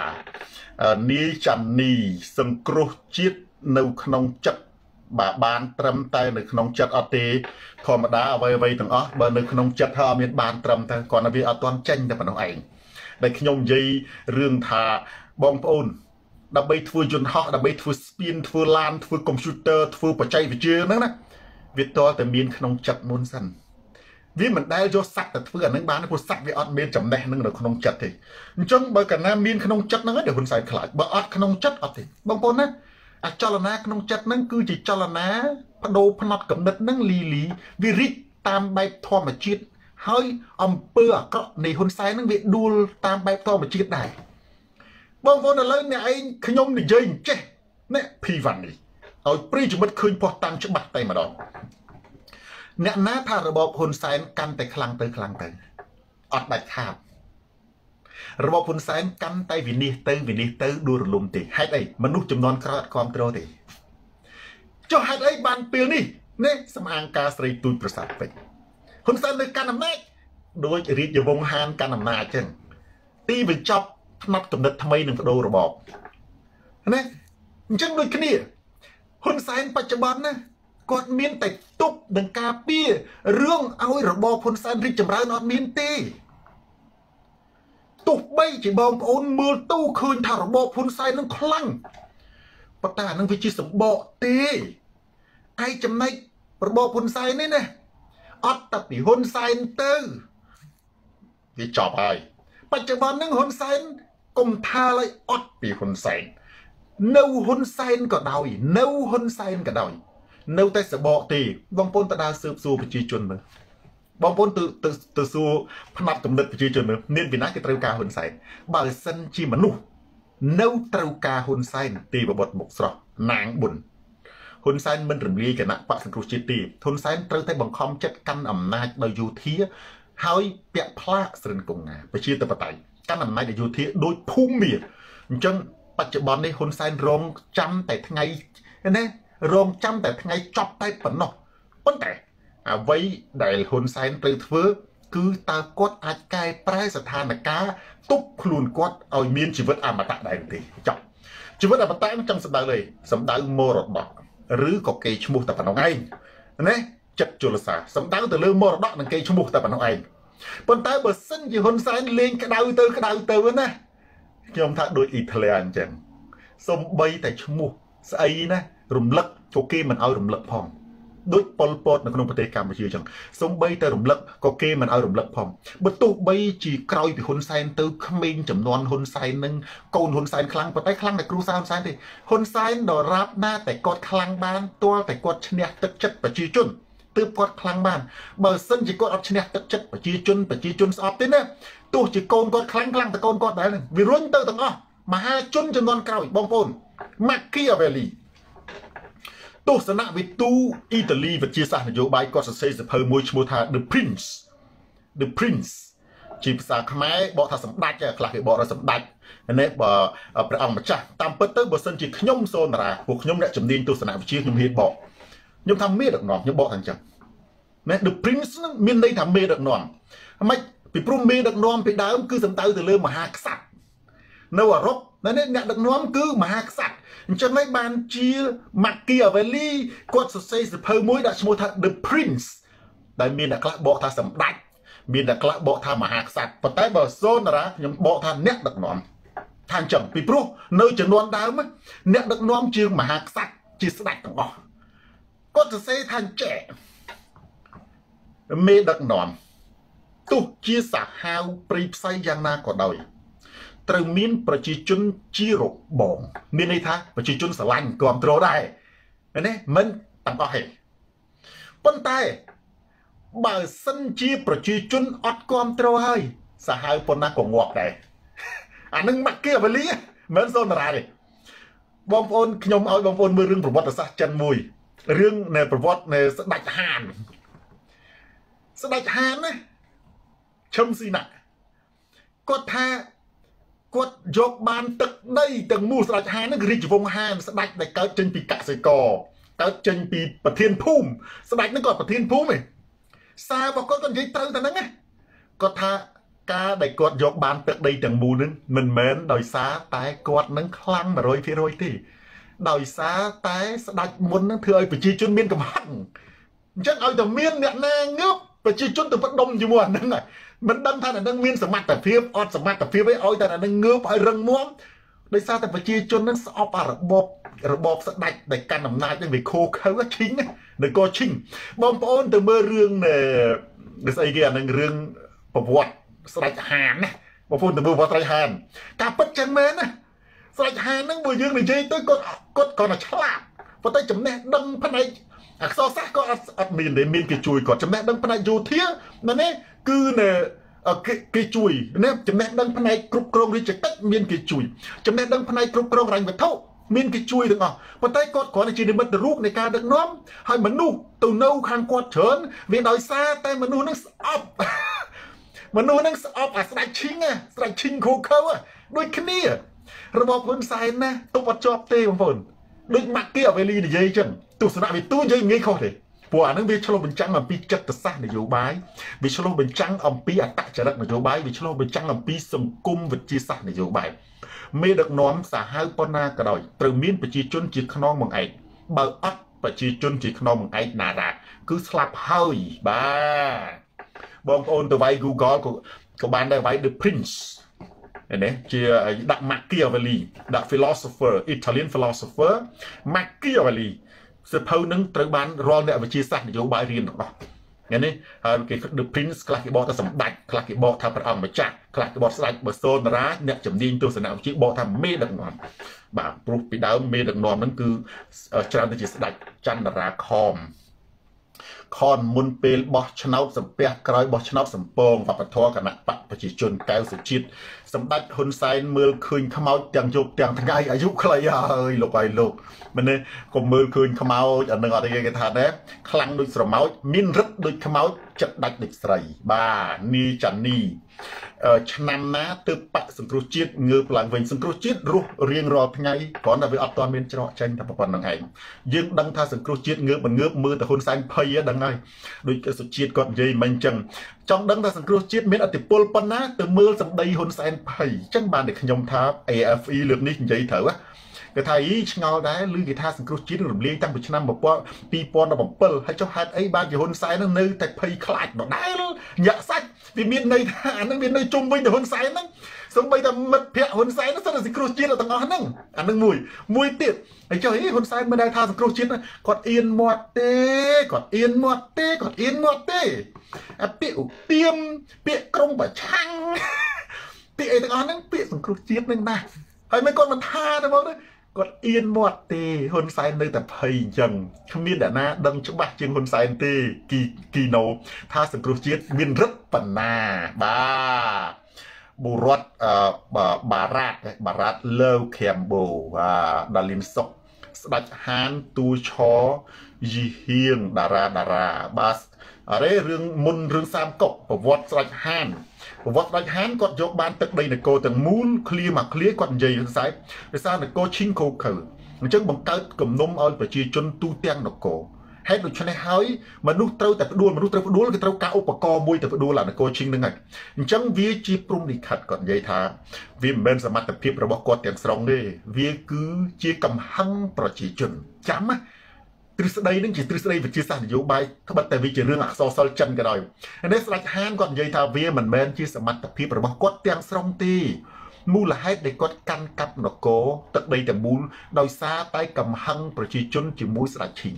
S1: ទនីចាន់នីសង្គ្រោះជាតិនៅក្នុងចិត្ត បាទបានត្រឹមតែនៅក្នុងចិត្តអត់ទេធម្មតាអ្វីអ្វីទាំងអស់បើនៅក្នុងចិត្តហើយអត់មានបានត្រឹមទៅគ្រាន់តែវាអត់ទាន់ចេញតែប៉ុណ្ណោះឯងដែលខ្ញុំនិយាយរឿងថាបងប្អូនដើម្បីធ្វើយន្តហោះដើម្បីធ្វើស្ពានធ្វើឡានធ្វើកុំព្យូទ័រធ្វើបច្ចេកវិទ្យាហ្នឹងណាវាតតែមានក្នុងចិត្តមុនសិនវាមិនដែលយកស័កទៅធ្វើអានឹងបានព្រោះស័កវាអត់មានចំណេះនឹងនៅក្នុងចិត្តទេអញ្ចឹងបើកាលណាមានក្នុងចិត្តហ្នឹងហើយហ៊ុនសែនខ្លាចបើអត់ក្នុងចិត្តអត់ទេបងប្អូនណា អាចលនាក្នុងចិត្តហ្នឹងគឺជាចលនាបដូរផ្នត់កំណត់ហ្នឹងលីលីវារីកតាមបែបធម្មជាតិហើយអំពើអាក្រក់នៃហ៊ុនសែនហ្នឹងវាដួលតាមបែបធម្មជាតិដែរបងប្អូនឥឡូវអ្នកឯងខ្ញុំនិយាយអញ្ចេះអ្នកភីវ៉ាន់នេះឲ្យព្រីជីវិតឃើញផោះតាំងច្បាស់តែម្ដងអ្នកណាថារបបហ៊ុនសែនកាន់តែខ្លាំងទៅខ្លាំងទៅអត់ដាច់ខាត របបហ៊ុនសែនកាន់តែវិនិច្ឆ័យទៅវិនិច្ឆ័យទៅដួលរលំទេហេតុអីមនុស្សចំនួនក្រោយអត់គ្រប់គ្រងទេចុះហេតុអីបានពេលនេះនេះសំអាងការស្រីទូចប្រសាទពេជ្រហ៊ុនសែននៅកាន់អំណាចដោយរាជវង្សហានកាន់អំណាចអញ្ចឹងទីបញ្ចប់ផ្នែកកំណត់ថ្មីនឹងបដូររបបណាអញ្ចឹងដូចគ្នាហ៊ុនសែនបច្ចុប្បន្នណាគាត់មានតែទុកនឹងការពាររឿងឲ្យរបបហ៊ុនសែនរីកចម្រើនអត់មានទេ ទោះបីជាបងប្អូនមើលទូឃើញថារបបហ៊ុនសែននឹងខ្លាំងប៉ុន្តែអានឹងវាជាសម្បកទេឯចំណែករបបហ៊ុនសែននេះណាអត់តែពីហ៊ុនសែនទៅវាចប់ហើយបច្ចុប្បន្នហ្នឹងហ៊ុនសែនកុំថាឡើយអត់ពីហ៊ុនសែននៅហ៊ុនសែនក៏ដោយ នៅហ៊ុនសែនក៏ដោយ នៅតែសបកទេបងប្អូនទៅដើរស៊ើបសួរប្រជាជនមើល បងប្អូនទៅទៅទៅសួរផ្នែកគំនិតប្រជាជនមើលមានពីណាគេត្រូវការហ៊ុនសែនបើសិនជាមនុស្សនៅត្រូវការហ៊ុនសែនទីបបត់មុខស្រស់ណាងប៊ុនហ៊ុនសែនមិនរំលាយគណៈបកសង្គ្រោះជាតិទេហ៊ុនសែនត្រូវតែបង្ខំចិត្តកាន់អំណាចដោយយោធាហើយពាក់ផ្លាកស្រិនកុងណាប្រជាធិបតេយ្យកាន់អំណាចដោយយោធាដោយភូមិមាអញ្ចឹងបច្ចុប្បន្ននេះហ៊ុនសែនរងចាំតែថ្ងៃណារងចាំតែថ្ងៃចប់តែប៉ុណ្ណោះប៉ុន្តែ អ្វីដែលហ៊ុនសែនត្រូវធ្វើ គឺតើគាត់អាចកែប្រែស្ថានភាពទប់ខ្លួនគាត់ឲ្យមានជីវិតអមតៈដែរទេចប់ជីវិតអមតៈនឹងចង់សម្ដៅលើសម្ដៅមរតកឬក៏គេឈ្មោះតែប៉ុណ្ណឹងឯងណាចិត្តជលសាសម្ដៅទៅលើមរតកនិងគេឈ្មោះតែប៉ុណ្ណឹងឯងប៉ុន្តែបើសិនជាហ៊ុនសែនលេងក្តៅទៅក្តៅទៅណាខ្ញុំថាដូចអ៊ីតាលីអញ្ចឹងសំបីតែឈ្មោះស្អីណារំលឹកក៏គេមិនឲ្យរំលឹកផង ដូចប៉ុលពតនៅក្នុងប្រទេសកម្ពុជាចឹងសំបីតែរំលឹកក៏គេមិនឲ្យរំលឹកផងបើទោះបីជាក្រោយពីហ៊ុនសែនទៅក្មេងចំនួនហ៊ុនសែននឹងកូនហ៊ុនសែនខ្លាំងប៉ុន្តែខ្លាំងតែគ្រូសាហ៊ុនសែនទេហ៊ុនសែនដរាបណាតែគាត់ខ្លាំងបានទាល់តែគាត់ឈ្នះទឹកចិត្តប្រជាជនទើបគាត់ខ្លាំងបានបើសិនជាគាត់អត់ឈ្នះទឹកចិត្តប្រជាជនប្រជាជនស្អប់ទេណាទោះជាកូនគាត់ខ្លាំងខ្លាំងតែកូនគាត់ដែរវារុញទៅទាំងអស់មហាជនចំនួនក្រោយបងប្អូន Machiavelli ទស្សនវិទូអ៊ីតាលីវិទ្យាសាស្ត្រនយោបាយគាត់សរសេរសភៅមួយឈ្មោះថា The Prince The Prince ជាភាសាខ្មែរបកថាសម្ដេចខ្លះគេបកថាសម្ដេចនេះបើព្រះអង្គម្ចាស់តាមពិតទៅបើសិនជាខ្ញុំសូនតារាពួកខ្ញុំអ្នកជំនាញទស្សនវិជ្ជាខ្ញុំហ៊ានបកខ្ញុំថាមេដឹកនាំខ្ញុំបកថាអញ្ចឹងណា The Prince នឹងមានន័យថាមេដឹកនាំហ្មិចពីព្រោះមេដឹកនាំពីដើមគឺសំដៅទៅលើមហាក្សត្រនៅអឺរ៉ុប នេះអ្នកដឹកនាំគឺមហាក្សត្រអញ្ចឹងហើយបានជា Machiavelli គាត់សរសេរសៀវភៅមួយដាក់ឈ្មោះថា The Prince ដែលមានអ្នកខ្លះបកថាសម្ដេចមានអ្នកខ្លះបកថាមហាក្សត្រប៉ុន្តែបើសូនតារាខ្ញុំបកថាអ្នកដឹកនាំថាអញ្ចឹងពីព្រោះនៅចំនួនដើមអ្នកដឹកនាំជាមហាក្សត្រជាស្ដេចទាំងអស់គាត់សរសេរថាចែមេដឹកនាំទោះជាសាហាវព្រៃផ្សៃយ៉ាងណាក៏ដោយ ត្រូវមានប្រជាជនជារបង មានន័យថាប្រជាជនស្រឡាញ់គ្រប់គ្រងដែរណាមិនទាំងអស់ទេប៉ុន្តែបើសិនជាប្រជាជនអត់គ្រប់គ្រងហើយសាហាវប៉ុណ្ណាក៏ងាប់ដែរអានឹងមកគីវលីមិនសូនតារាទេបងប្អូនខ្ញុំឲ្យបងប្អូនមើលរឿងប្រវត្តិសាស្ត្រចិនមួយរឿងនៃប្រវត្តិនៃស្ដេចហានស្ដេចហានណាឈឹមស៊ីណាគាត់ថា គាត់យកបានទឹកដីទាំងមូលស្ដេចហាននឹងរាជវង្សហានស្ដេចដែលកើតចេញពីកសិករកើតចេញពីប្រធានភូមិស្ដេចនឹងគាត់ប្រធានភូមិឯងសាររបស់គាត់គាត់និយាយត្រូវតែហ្នឹងគាត់ថាការដែលគាត់យកបានទឹកដីទាំងមូលនឹងមិនមែនដោយសារតែគាត់នឹងខ្លាំង100%ទេដោយសារតែស្ដេចមុននឹងធ្វើឲ្យប្រជាជនមានកំហឹងអញ្ចឹងឲ្យតែមានអ្នកណាងើបប្រជាជនទៅបដុំជាមួយអាហ្នឹង មិនដឹងថាអានឹងមានសមត្ថភាពអត់សមត្ថភាពឯឲ្យតែអានឹងងើបឲ្យរឹងមាំដោយសារតែប្រជាជននឹងស្អប់អារបបរបបស្ដេចដែលកាន់អំណាចនឹងវាខូខើឈិញនៅក៏ឈិញបងប្អូនទៅមើលរឿងស្អីគេអានឹងរឿងប្រវត្តិស្ដេចហានណាបងប្អូនទៅមើលប្រវត្តិស្ដេចហានការពិតចឹងមែនណាស្ដេចហានហ្នឹងបើយើងនិយាយទៅគាត់គាត់គាត់តែឆ្លាតប៉ុន្តែចំណេះដឹងផ្នែក អក្សរសាស្ត្រក៏អត់អត់មានទេមានគេជួយគាត់ចំណេះដឹងផ្នែកយោធាណានេះគឺនៅគេជួយណាចំណេះដឹងផ្នែកគ្រប់គ្រងរាជកិច្ចមានគេជួយចំណេះដឹងផ្នែកគ្រប់គ្រងរញ្ញវត្ថុមានគេជួយទាំងអស់ប៉ុន្តែគាត់គ្រាន់តែជានិមិត្តរូបនៃការដឹកនាំហើយមនុស្សទៅនៅខាងគាត់ច្រើនវាដោយសារតែមនុស្សនឹងស្អប់មនុស្សនឹងស្អប់អាស្ដេចឈិងស្ដេចឈិងខូខើដូចគ្នារបបហ៊ុនសែនណាទុបអត់ជាប់ទេបងប្អូនដូចម៉ាក់គីអវេលីនិយាយចឹង ទស្សនៈវិទូនិយាយងាយខុសទេព្រោះអានឹងវាឆ្លុះបញ្ចាំងអំពីចិត្តសាស្ត្រនយោបាយវាឆ្លុះបញ្ចាំងអំពីអត្តចរិតនយោបាយវាឆ្លុះបញ្ចាំងអំពីសង្គមវិទ្យាសាស្ត្រនយោបាយមេដឹកនាំសាហាវប៉ុណ្ណាក៏ដោយត្រូវមានប្រជាជនជាខ្នងបង្អែកបើអត់ប្រជាជនជាខ្នងបង្អែកណារ៉ាគឺស្លាប់ហើយបាទបងប្អូនទៅវាយ Google ក៏ក៏បានដែរវាយ The Prince នេះជាដាក់ Machiavelli ដាក់ philosopher Italian philosopher Machiavelli សិភៅនឹងត្រូវបានរាល់អ្នកវិទ្យាសាស្ត្រនយោបាយរៀនទាំងអស់ថ្ងៃនេះហើយគេ The Prince ខ្លះគេបកថាសម្ដេចខ្លះគេបកថាព្រះអង្គម្ចាស់ខ្លះគេបកស្ដេចបើសូនរាជអ្នកជំនាញទស្សនវិជ្ជាបកថាមេដឹកនាំបាទព្រោះពីដើមមេដឹកនាំហ្នឹងគឺច្រើនទៅជាស្ដេចចន្ទរាខមខនមុនពេលបោះឆ្នោតសំពះក្រោយបោះឆ្នោតសំពងវប្បធម៌គណៈបកប្រជាជនកៅសុជាតិ សម្ដេចហ៊ុនសែនមើលឃើញខ្មោចទាំងយប់ទាំងថ្ងៃអាយុខ្លីហើយលោកហើយលោកមែនទេកុំមើលឃើញខ្មោចអានឹងអត់គេថាដែរខ្លាំងដូចស្រមោចមានរិទ្ធដូចខ្មោចចិត្តដាច់ដូចស្រី បាទនីចានីឆ្នាំណាទើបបកសង្គ្រោះជាតិងើបឡើងវិញសង្គ្រោះជាតិរស់រៀងរាល់ថ្ងៃគ្រាន់តែវាអត់ទាន់មានច្រកចេញតែប៉ុណ្្នឹងឯងយើងដឹងថាសង្គ្រោះជាតិងើបមិនងើបមើលតែហ៊ុនសែនភ័យដឹងហើយដូចសុជាតិគាត់និយាយមិនអញ្ចឹងចង់ដឹងថាសង្គ្រោះជាតិមានអធិពលប៉ុណ្ណាទៅមើលសម្ដីហ៊ុនសែនភ័យអញ្ចឹងបានតែខ្ញុំថា AFE លើកនេះនិយាយត្រូវណា គេថាអីឆ្ងល់ដែរឬគេថាសង្គ្រោះជាតិរំលាយតាំងពីឆ្នាំ2017ហើយចុះហេតុអីបានជាហ៊ុនសែននឹងនៅតែភ័យខ្លាចដដែលញាក់សាច់វាមានន័យថាអានឹងវានៅជុំវិញទៅហ៊ុនសែនហ្នឹងសូម្បីតែមិត្តភ័ក្ដិហ៊ុនសែនហ្នឹងសិនតែសង្គ្រោះជាតិទាំងអស់ហ្នឹងអានឹងមួយមួយទៀតហើយចុះអីហ៊ុនសែនមិនដែលថាសង្គ្រោះជាតិគាត់អៀនមាត់ទេគាត់អៀនមាត់ទេគាត់អៀនមាត់ទេអាពាក្យឧទាមពាក្យក្រុងប្រឆាំងពាក្យអីទាំងអស់ហ្នឹងពាក្យសង្គ្រោះជាតិហ្នឹងណាហើយមិនគាត់មិនថាទេបង គាត់អៀនមាត់ទេហ៊ុនសែននៅតែភ័យអញ្ចឹងគ្មានអ្នកណាដឹងច្បាស់ជាងហ៊ុនសែនទេគីគីណូថាសង្គ្រោះជាតិមានរិទ្ធប៉ុណ្ណាបាទបុរដ្ឋបារ៉ាតបារ៉ាតលើខេមបូបាទដាលីនសុកស្ដេចហានទូឆយីហៀងតារាតារាបាទអរេរឿងមុនរឿងសាមកុកប្រវត្តិស្ដេចហាន ប្រវត្តិស្ដេចហានគាត់យកបានទឹកដីនគរទាំងមូលឃ្លាមកឃ្លាគាត់និយាយខ្សែដោយសារនគរឈីងខូខើអញ្ចឹងបង្កើតគំនុំឲ្យប្រជាជនទូទាំងនគរហេតុដូច្នេះហើយមនុស្សត្រូវតែផ្ដួលមនុស្សត្រូវផ្ដួលគេត្រូវការឧបករណ៍មួយទៅផ្ដួលអានគរឈីងហ្នឹងហើយអញ្ចឹងវាជាព្រំលិខិតគាត់និយាយថា វាមិនមែនសមត្ថភាពរបស់គាត់ទាំងស្រុងទេវាគឺជាកំហឹងប្រជាជនចាំណា ទ្រឹស្ដីនឹងជាទ្រឹស្ដីវិទ្យាសាស្ត្រនយោបាយត្បិតតែវាជារឿងអក្សរសិល្ប៍ចិនក៏ដោយនេះស្ដេចហានគាត់និយាយថាវាមិនមែនជាសមត្ថភាពរបស់គាត់ទាំងស្រុងទេមូលហេតុដែលគាត់កាន់កាប់នគរទឹកដីទាំងមូលដោយសារតែកំហឹងប្រជាជនជាមួយស្ដេចឈីង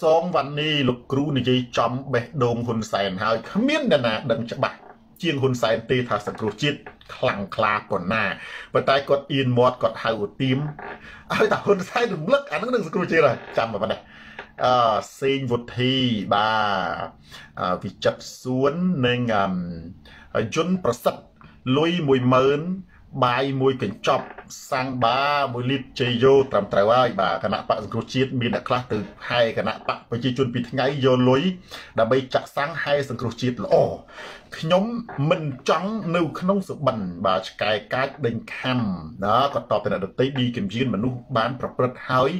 S1: សងវ៉ានីលោកគ្រូនិយាយចំបេះដូងហ៊ុនសែនហើយគ្មាននរណាដឹងច្បាស់ ជាងហ៊ុនសែនទេថាសង្គ្រោះជាតិខ្លាំងក្លាប៉ុណ្ណាប៉ុន្តែគាត់អៀនមាត់គាត់ហៅឧទាមឲ្យតែហ៊ុនសែនរំលឹកអានឹងនឹងសង្គ្រោះជាតិហើយចាំប៉ុណ្ណេះអឺសេងវុធីបាទវិចិត្រសួននិងយុនប្រសិទ្ធលុយ10000 បាយមួយកញ្ចប់សាំងបា1លីត្រជ័យយោត្រឹមត្រូវហើយបាទគណៈបកសង្គ្រោះជាតិមានអ្នកខ្លះទៅហែគណៈបកប្រជាជនពីថ្ងៃយកលុយដើម្បីចាក់សាំងហែសង្គ្រោះជាតិល្អខ្ញុំមិនចង់នៅក្នុងសុបិនបាទឆ្កែកាចដេញខំណាក៏តបទៅអ្នកដតីឌីកំយានមនុស្សបានប្រព្រឹត្តហើយ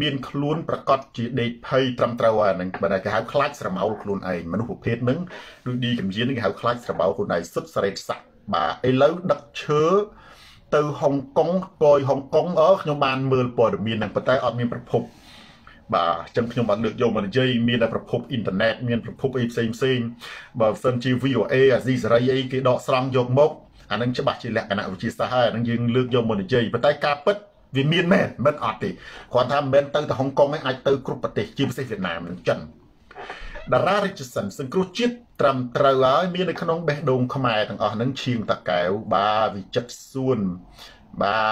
S1: មានខ្លួនប្រកាសជាដេកភ័យត្រឹមត្រូវហើយហ្នឹងបើគេហៅខ្លាចស្រមោលខ្លួនឯងមនុស្សប្រភេទហ្នឹងដូចឌីកំយានគេហៅខ្លាចស្រមោលខ្លួនឯងសុទ្ធសរេតស័ក បាទឥឡូវដឹកឈើទៅហុងកុងកយហុងកុងអឺខ្ញុំបានមើលព័ត៌មានហ្នឹងប៉ុន្តែអត់មានប្រភពបាទអញ្ចឹងខ្ញុំបានលើកយកមកនិយាយមានតែប្រភពអ៊ីនធឺណិតមានប្រភពអីផ្សេងផ្សេងបើសិនជា VOA អាស៊ីសេរីអីគេដកស្រង់យកមកអានឹងច្បាស់ជាលក្ខណៈវិទ្យាសាស្ត្រហើយអានឹងយើងលើកយកមកនិយាយប៉ុន្តែការពិតវាមានមែនមិនអត់ទេគ្រាន់ថាមិនមែនទៅទៅហុងកុងឯងអាចទៅគ្រប់ប្រទេសជាពិសេសវៀតណាមនិងចិនតារារិជសិនសង្គ្រោះជាតិ ត្រឹមត្រូវហើយមាននៅក្នុងបេះដូងខ្មែរទាំងអស់ហ្នឹងឈៀងតកែវបាទវិចិត្រសួនបា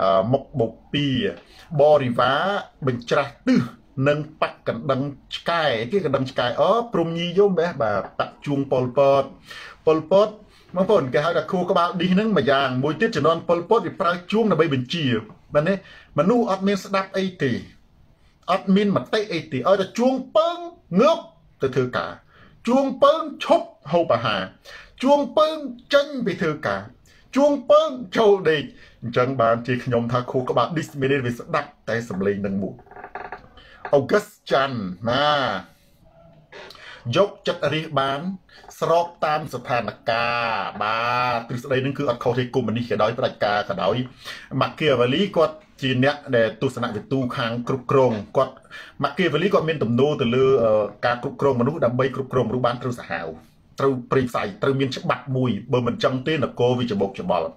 S1: ទមុខបូព៌ាបរិវាបញ្ច្រាស់ទិសនិងបាក់កណ្ដឹងឆ្កែគេកណ្ដឹងឆ្កែអព្រំញីយមបែបបាទបាក់ជួងប៉ុលពតប៉ុលពតបងប្អូនគេហៅថាខួរក្បាលឌីសហ្នឹងមួយយ៉ាងមួយទៀតជំនាន់ប៉ុលពតវាប្រើជួងដើម្បីបញ្ជាបាទនេះមនុស្សអត់មានស្ដាប់អីទេអត់មានមតិអីទេឲ្យតែជួងពើងងើបទៅធ្វើការ ជួងពើងឈប់ហូបអាហារជួងពើងចេញពីធ្វើការជួងពើងចូលដេកអញ្ចឹងបានជាខ្ញុំថាខួរក្បាល discriminate វាស្ដាប់តែសំឡេងនឹងមួយអូហ្គសចាន់ណាយកចិត្តរិះបាន ស្របតាមស្ថានភាពបាទទ្រឹស្ដីនឹងគឺអត់ខុសទេកុម្មុយនីសក៏ដោយផ្ដាច់ការក៏ដោយម៉ាគីយ៉ាវ៉ាលីគាត់ ជាអ្នកដែលទស្សនវិទូខាងគ្រប់គ្រងគាត់ម៉ាគីយ៉ាវ៉ាលីគាត់មានទំនោរទៅលើការគ្រប់គ្រងមនុស្សដើម្បីគ្រប់គ្រងមនុស្សបានត្រូវសាហាវត្រូវព្រៃផ្សៃត្រូវមានច្បាប់មួយបើមិនចឹងទេនគរវិច្ឆបុកច្បល់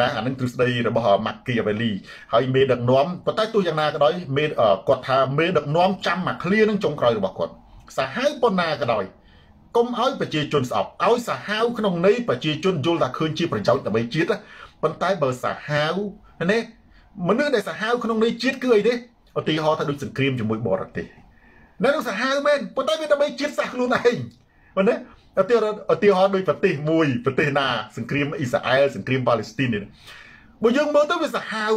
S1: ណាអានឹងទ្រឹស្ដីរបស់ម៉ាគីយ៉ាវ៉េលីហើយមេដឹកនាំប៉ុន្តែទោះយ៉ាងណាក៏ដោយមេគាត់ថាមេដឹកនាំចាំមកឃ្លានឹងចុងក្រោយរបស់គាត់សាហាវប៉ុណ្ណាក៏ដោយកុំឲ្យប្រជាជនស្អប់ឲ្យសាហាវក្នុងន័យប្រជាជនយល់ថាឃើញជាប្រយោជន៍ដើម្បីជាតិប៉ុន្តែបើសាហាវនេះ មនុស្សដែលសាហាវក្នុងន័យជាតិគឺអីទេឧទាហរណ៍ថាដូចសង្គ្រាមជាមួយបរទេសនៅនឹងសាហាវមែនប៉ុន្តែវាដើម្បីជាតិសាសខ្លួនឯងមែនទេឧទាហរណ៍ឧទាហរណ៍ដូចប្រទេសមួយប្រទេសណាសង្គ្រាមអ៊ីស្រាអែលសង្គ្រាមប៉ាឡេស្ទីននេះបើយើងមើលទៅវាសាហាវ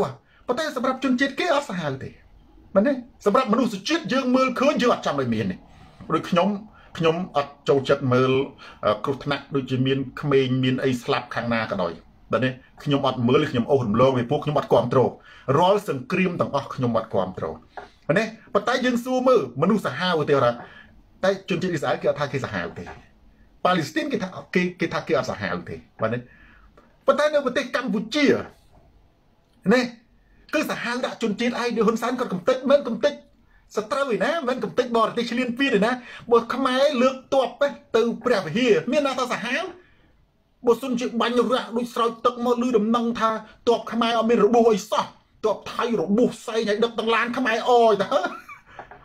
S1: ប៉ុន្តែសម្រាប់ជនជាតិគេអត់សាហាវទេមែនទេសម្រាប់មនុស្សជាតិយើងមើលឃើញយើងអត់ចាំឲ្យមានទេដូចខ្ញុំខ្ញុំអត់ចូលចិត្តមើលគ្រោះថ្នាក់ដូចជាមានក្មេងមានអីស្លាប់ខាងណាក៏ដោយ បាទនេះខ្ញុំអត់មើលខ្ញុំអូសរំលងពីពួកខ្ញុំអត់គ្រប់គ្រងរាល់សង្គ្រាមទាំងអស់ខ្ញុំអត់គ្រប់គ្រងបាទនេះប៉ុន្តែយើងសួរមើលមនុស្សសាហាវទេរ៉ាតែជនជាតិអ៊ីស្រាអែលគេអត់ថាគេសាហាវទេប៉ាឡេស្ទីនគេថាគេគេថាគេអត់សាហាវទេបាទនេះប៉ុន្តែនៅប្រទេសកម្ពុជានេះគឺសាហាវដាក់ជនជាតិឯងដូចហ៊ុនសែនគាត់កំតិចមិនកំតិចសត្រូវឯណាមិនកំតិចបរទេសឆ្លៀនពៀនឯណាបើខ្មែរលើកតបទៅព្រះវិហារមានណាថាសាហាវ បើសុនជាបាញ់រះដូចស្រោចទឹកមកលឺដំណឹងថាតបខ្មែរអត់មានរបួសអីសោះតបថៃរបួសផ្សេងឲ្យដឹកទាំងឡានខ្មែរអយតើ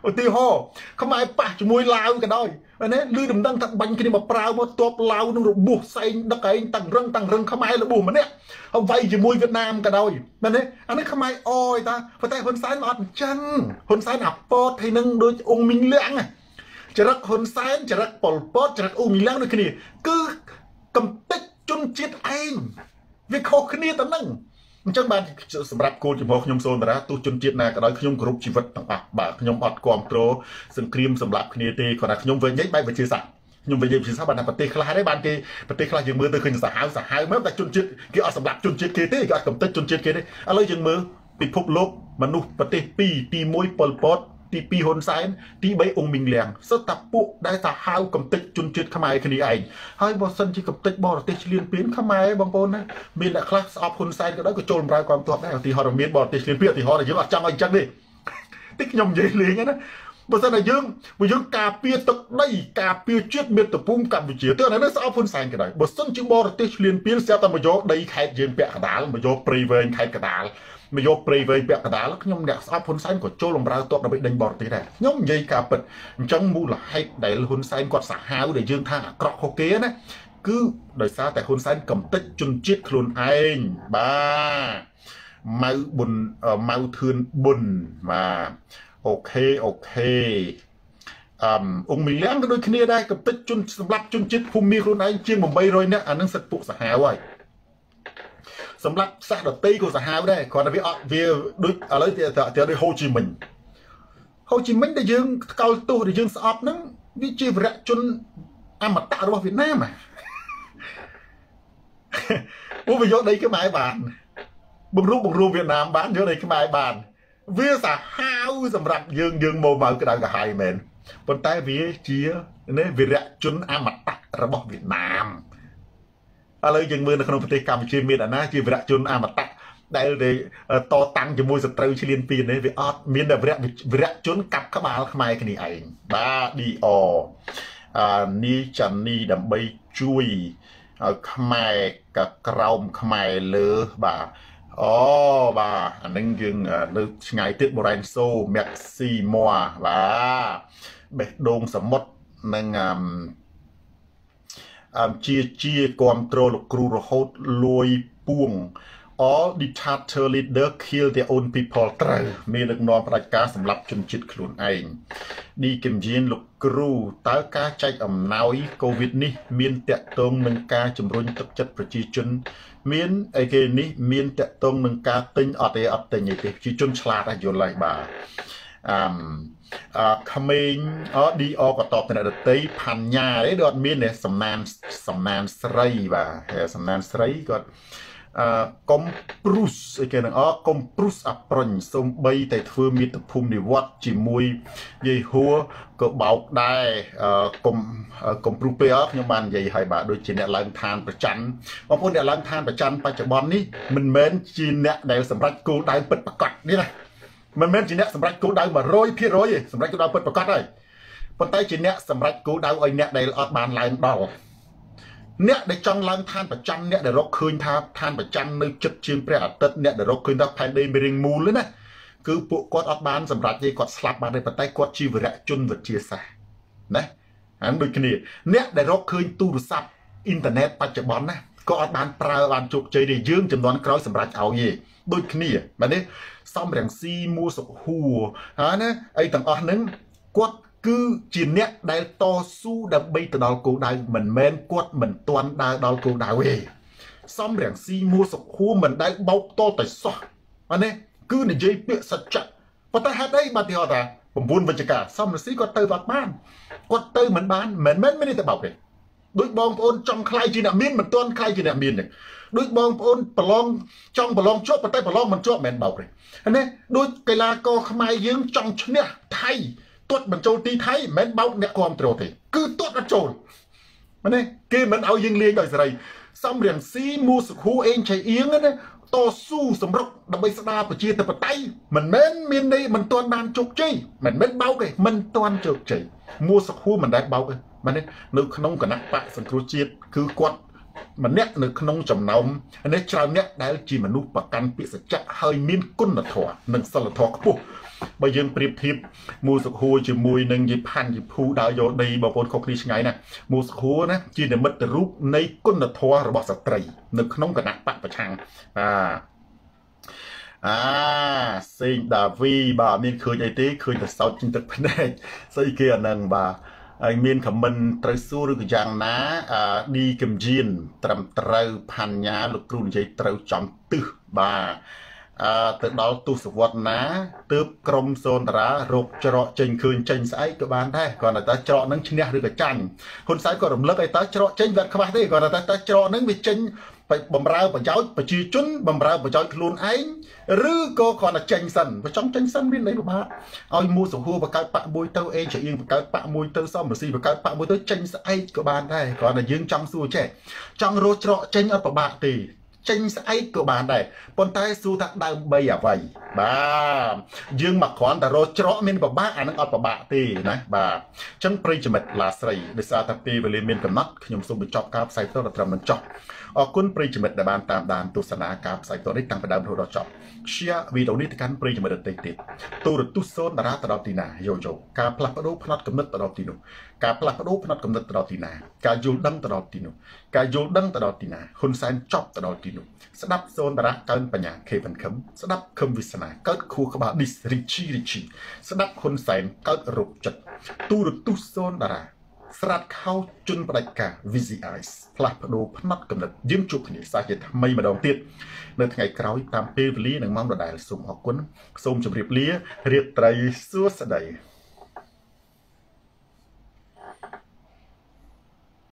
S1: ឧទាហរណ៍ខ្មែរប៉ះជាមួយឡាវក៏ដោយណាឮដំណឹងថាបាញ់គ្នាមកប្រាវមកតបឡាវនឹងរបួសផ្សេងដឹកឯងតាំងរឹងតាំងរឹងខ្មែររបួសម្នាក់ហើយវាយជាមួយវៀតណាមក៏ដោយមែនទេអានេះខ្មែរអយតាប៉ុន្តែហ៊ុនសែនអត់អញ្ចឹងហ៊ុនសែនអាពតឲ្យនឹងដូចអ៊ុងមីងលៀងចរិតហ៊ុនសែនចរិតប៉ុលពតចរិតអ៊ុងមីងលៀងដូចគ្នាគឺ កំតិចជនជាតិឯងវាខុសគ្នាទៅនឹងអញ្ចឹងបានសម្រាប់គោលចំហខ្ញុំសូនតារាទោះជនជាតិណាក៏ដោយខ្ញុំគ្រប់ជីវិតទាំងអស់បាទខ្ញុំអត់គ្រប់គ្រងសង្គ្រាមសម្រាប់គ្នាទេគ្រាន់តែខ្ញុំវិញបែបវិទ្យាសាស្ត្រខ្ញុំនិយាយវិទ្យាសាស្ត្របានតែប្រទេសខ្លះទេបានគេប្រទេសខ្លះយើងមើលទៅឃើញសាហាវសាហាវមែនតែជនជាតិគេអត់សម្រាប់ជនជាតិគេទេគេអត់កំតិចជនជាតិគេទេឥឡូវយើងមើលពិភពលោកមនុស្សប្រទេស2ទី1ប៉ុលពត ទី2ហ៊ុនសែនទី3អង្គមីងលៀងសិតតាពួកដែលថាហៅកំតិចជនជាតិខ្មែរគ្នាឯងហើយបើសិនជាកំតិចបរទេសឆ្លៀនពៀនខ្មែរបងប្អូនណាមានអ្នកខ្លះស្អប់ហ៊ុនសែនក៏ដោយក៏ចូលបំរើគាំទ្រដែរឧទាហរណ៍មានបរទេសឆ្លៀនពៀនឧទាហរណ៍យើងអត់ចង់ឲ្យអញ្ចឹងទេតិចខ្ញុំនិយាយលេងណាបើសិនតែយើងបើយើងការពារទឹកដីការពារជាតិមាតុភូមិកម្ពុជាទៅនៅនេះស្អប់ហ៊ុនសែនក៏ដោយបើសិនជាបរទេសឆ្លៀនពៀនស្រាប់តែមកយកដីខេត្តយើងពាក់កដាលមកយកព្រៃវែងខេត្តកដាល មកយកព្រៃវែងពាក់កដាលខ្ញុំអ្នកស្អប់ហ៊ុនសែនក៏ចូលបម្រើតបដើម្បីដេញបរទេសដែរខ្ញុំនិយាយការពិតអញ្ចឹងមូលហេតុដែលហ៊ុនសែនគាត់សាហាវដែលយើងថាអាក្រក់ខុសគេណាគឺដោយសារតែហ៊ុនសែនកំទេចជនជាតិខ្លួនឯងបាទម៉ៅប៊ុនម៉ៅធឿនប៊ុនបាទអូខេអូខេអឹមអង្គមីលៀងក៏ដូចគ្នាដែរកំទេចជនសម្រាប់ជនជាតិភូមិខ្លួនឯងជាង800នាក់អានឹងសិតពួកសាហាវហើយ សម្រាប់សាសដតីក៏សាហាវដែរគ្រាន់តែវាអត់វាដូចឥឡូវទៅទៅដូចហូជីមិញហូជីមិញដែលយើងកោលទោសដែលយើងស្អប់ហ្នឹងវាជាវរៈជនអមតៈរបស់វៀតណាមពួកវាយកដីខ្មែរបានបង្រួបបង្រួមវៀតណាមបានយកដីខ្មែរបាន វាសាហាវសម្រាប់យើងយើងមកមកក្តៅក្រហាយមែនប៉ុន្តែវាជានេះវីរៈជនអមតៈរបស់វៀតណាម ឥឡូវយើងមើលនៅក្នុងប្រទេសកម្ពុជាមានអាណាជាវីរៈជនអមតៈដែលតតាំងជាមួយសត្រូវឆ្លៀនពៀននេះវាអត់មានតែវីរៈវីរៈជនកាប់ក្បាលខ្មែរគ្នាឯងបាទឌីអអានីចាន់នីដើម្បីជួយឲ្យខ្មែរកក្រោមខ្មែរលើបាទអូបាទអានឹងយើងនៅឆ្ងាយទៀតបូរ៉ែនសូមែកស៊ីម៉ាបាទបេះដូងសមុទ្រនិងអឺ ជាជាគ្រប់គ្រងលោកគ្រូរហូតលួយពួង all dictator leader kill their own people ត្រូវមានដឹកនាំផ្ដាច់ការសម្រាប់ជនជាតិខ្លួនឯងឌីគឹមជីនលោកគ្រូតើការចែកអំណោយកូវីដនេះ មានតកតងនឹងការជំរុញទឹកចិត្តប្រជាជន មានអីគេនេះ មានតកតងនឹងការទិញអត់ទេអត់ទិញទេប្រជាជនឆ្លាតហើយយល់ហើយបាទអឺអឺក្មេងអឌីអក៏តបទៅអ្នកដតីផាន់ញ៉ាទេដូចអត់មានទេសំណានសំណានស្រីបាទសំណានស្រីគាត់អឺកុំព្រុសអីគេនឹងអកុំព្រុសអាប្រុញសំបីតែធ្វើមាតុភូមិនិវត្តជាមួយយាយហួរក៏បោកដែរអឺកុំកុំព្រុសពេកអខ្ញុំបាននិយាយឲ្យបាទដូចជាអ្នកឡើងឋានប្រច័នបងប្អូនអ្នកឡើងឋានប្រច័នបច្ចុប្បន្ននេះមិនមែនជាអ្នកដែលសម្រេចគោលដៅពិតប្រាកដនេះណា មិនមែនជាអ្នកសម្រេចគោលដៅ100%ទេសម្រេចគោលដៅពិតប្រាកដហើយប៉ុន្តែជាអ្នកសម្រេចគោលដៅឲ្យអ្នកដែលអត់បានឡើងដល់អ្នកដែលចង់ឡើងឋានប្រច័នអ្នកដែលរកឃើញថាឋានប្រច័ននៅចិត្តជាងព្រះអាទិត្យអ្នកដែលរកឃើញថាផែនដីមានរាងមូលណាគឺពួកគាត់អត់បានសម្រេចទេគាត់ស្លាប់បានទេប៉ុន្តែគាត់ជាវីរៈជនវិទ្យាសាស្ត្រណាអានដូចគ្នា អ្នកដែលរកឃើញទូរស័ព្ទអ៊ីនធឺណិតបច្ចុប្បន្នណាក៏អត់បានប្រើបានជោគជ័យទេយើងចំនួនក្រោយសម្រាប់ឲ្យទេដូចគ្នាបាទនេះ សំរងស៊ីមួសុហួរហើយណាអីទាំងអស់ហ្នឹងគាត់គឺជាអ្នកដែលតស៊ូដើម្បីទៅដល់គោលដៅមិនមែនគាត់មិនទាន់ដើរដល់គោលដៅទេសំរងស៊ីមួសុខួរមិនដែលបោកតតែសោះអានេះគឺនិយាយពាក្យសច្ចៈប៉ុន្តែហេតុអីបាទទីហោថា9វិជ្ជការសំរងស៊ីគាត់ទៅអត់បានគាត់ទៅមិនបានមិនមែនមានតែបោកទេ ដូចបងប្អូនចង់ខ្លាយជាអ្នកមានមិនទាន់ខ្លាយជាអ្នកមានទេដូចបងប្អូនប្រឡងចង់ប្រឡងជាប់ប៉ុន្តែប្រឡងមិនជាប់មិនមែនបោកទេនេះដូចកីឡាករខ្មែរយើងចង់ឈ្នះថៃទាត់បញ្ចូលទីថៃមិនមែនបោកអ្នកគ្រប់គ្រងទេគឺទាត់អត់ចូលមែនទេគេមិនឲ្យយើងលេងដោយសេរីសំរៀងស៊ីមូសុខូអេងឆៃអៀងណាតស៊ូសម្រុកដើម្បីស្ដារប្រជាធិបតេយ្យមិនមែនមានន័យមិនទាន់បានជោគជ័យមិនមែនបោកទេមិនទាន់ជោគជ័យមូសុខូមិនដែលបោកទេ មែនទេនៅក្នុងគណៈបកសង្គ្រោះជាតិគឺគាត់ម្នាក់នៅក្នុងចំណោមនេះច្រើនអ្នកដែលជាមនុស្សប្រកាន់ពាក្យសច្ចៈហើយមានគុណធម៌និងសិលធម៌ខ្ពស់បើយើងប្រៀបធៀបមូសុខួរជាមួយនឹងយីផាន់យីភូដើរយកដីបងប្អូនខុសគ្នាឆ្ងាយណាមូសុខួរណាជានិមិត្តរូបនៃគុណធម៌របស់ស្ត្រី នៅក្នុងគណៈបកប្រឆាំងបាទអាសេងដាវីបាទមានឃើញអីទេឃើញតែសោតជាងទឹកភ្នែកស្អីគេអាហ្នឹងបាទ ហើយមានខមមិនត្រូវសួរឬក៏យ៉ាងណាឌីកំជានត្រឹមត្រូវផាន់ញាលោកគ្រូនិយាយត្រូវចំទឹះបាទអឺទៅដល់ទស្សវត្សណាទើបក្រមសូនតារារោគច្រកចេញឃើញចេញស្អែកក៏បានដែរគ្រាន់តែតើច្រកនឹងឈ្នះឬក៏ចាញ់ហ៊ុនសែនក៏រំលឹកឲ្យតើច្រកចេញវាខ្វះទេគ្រាន់តែតើច្រកនឹងវាចេញបំរើប្រយោជន៍ប្រជាជនបំរើប្រយោជន៍ខ្លួនឯង ឬក៏គ្រាន់តែចេញសិនបើចង់ចេញសិនមានន័យពិបាកឲ្យមូសហួរបង្កើតបាក់មួយទៅអេជាអៀងបង្កើតបាក់មួយទៅសំរស៊ីបង្កើតបាក់មួយទៅចេញស្អែកក៏បានដែរគ្រាន់តែយើងចង់សួរចេះចង់រោច្រកចេញអត់ពិបាកទេចេញស្អែកក៏បានដែរប៉ុន្តែសួរថាដើម្បីអ្វីបាទយើងមកគ្រាន់តែរកច្រកមានពិបាកអានឹងអត់ពិបាកទេណាបាទអញ្ចឹងប្រិយមិត្តឡាស្រីដោយសារតែពេលវេលាមានកំណត់ខ្ញុំសូមបញ្ចប់ការផ្សាយផ្ទាល់ដល់ត្រឹមបញ្ចប់ អរគុណប្រិយមិត្តដែលបានតាមដានទស្សនាការផ្សាយផ្ទាល់នេះតាំងពីដើមរហូតដល់ចប់ share វីដេអូនេះទៅកាន់ប្រិយមិត្តដទៃទៀតទូរទស្សន៍សូនតារាទៅដល់ទីណាយោយោការផ្លាស់ប្ដូរផ្នត់កំណត់ទៅដល់ទីនោះការផ្លាស់ប្ដូរផ្នត់កំណត់ទៅដល់ទីណាការយល់ដឹងទៅដល់ទីនោះការយល់ដឹងទៅដល់ទីណាហ៊ុនសែនចប់ទៅដល់ទីនោះស្ដាប់សូនតារាកើនបញ្ញាខេវិនខឹមស្ដាប់ខឹមវិសនាកើតខួរក្បាលឌីសរីជីរីជីស្ដាប់ហ៊ុនសែនកើតរោគចិត្តទូរទស្សន៍សូនតារា ស្រាត់ខោជន់ផ្ដាច់ការ VCIs ផ្លាស់ប្ដូរផ្នត់កំណត់យើងជួបគ្នាសាជាថ្មីម្ដងទៀតនៅថ្ងៃក្រោយតាមពេលវេលានិងម៉ោងដដែលសូមអរគុណសូមជម្រាបលារាត្រីសួស្តី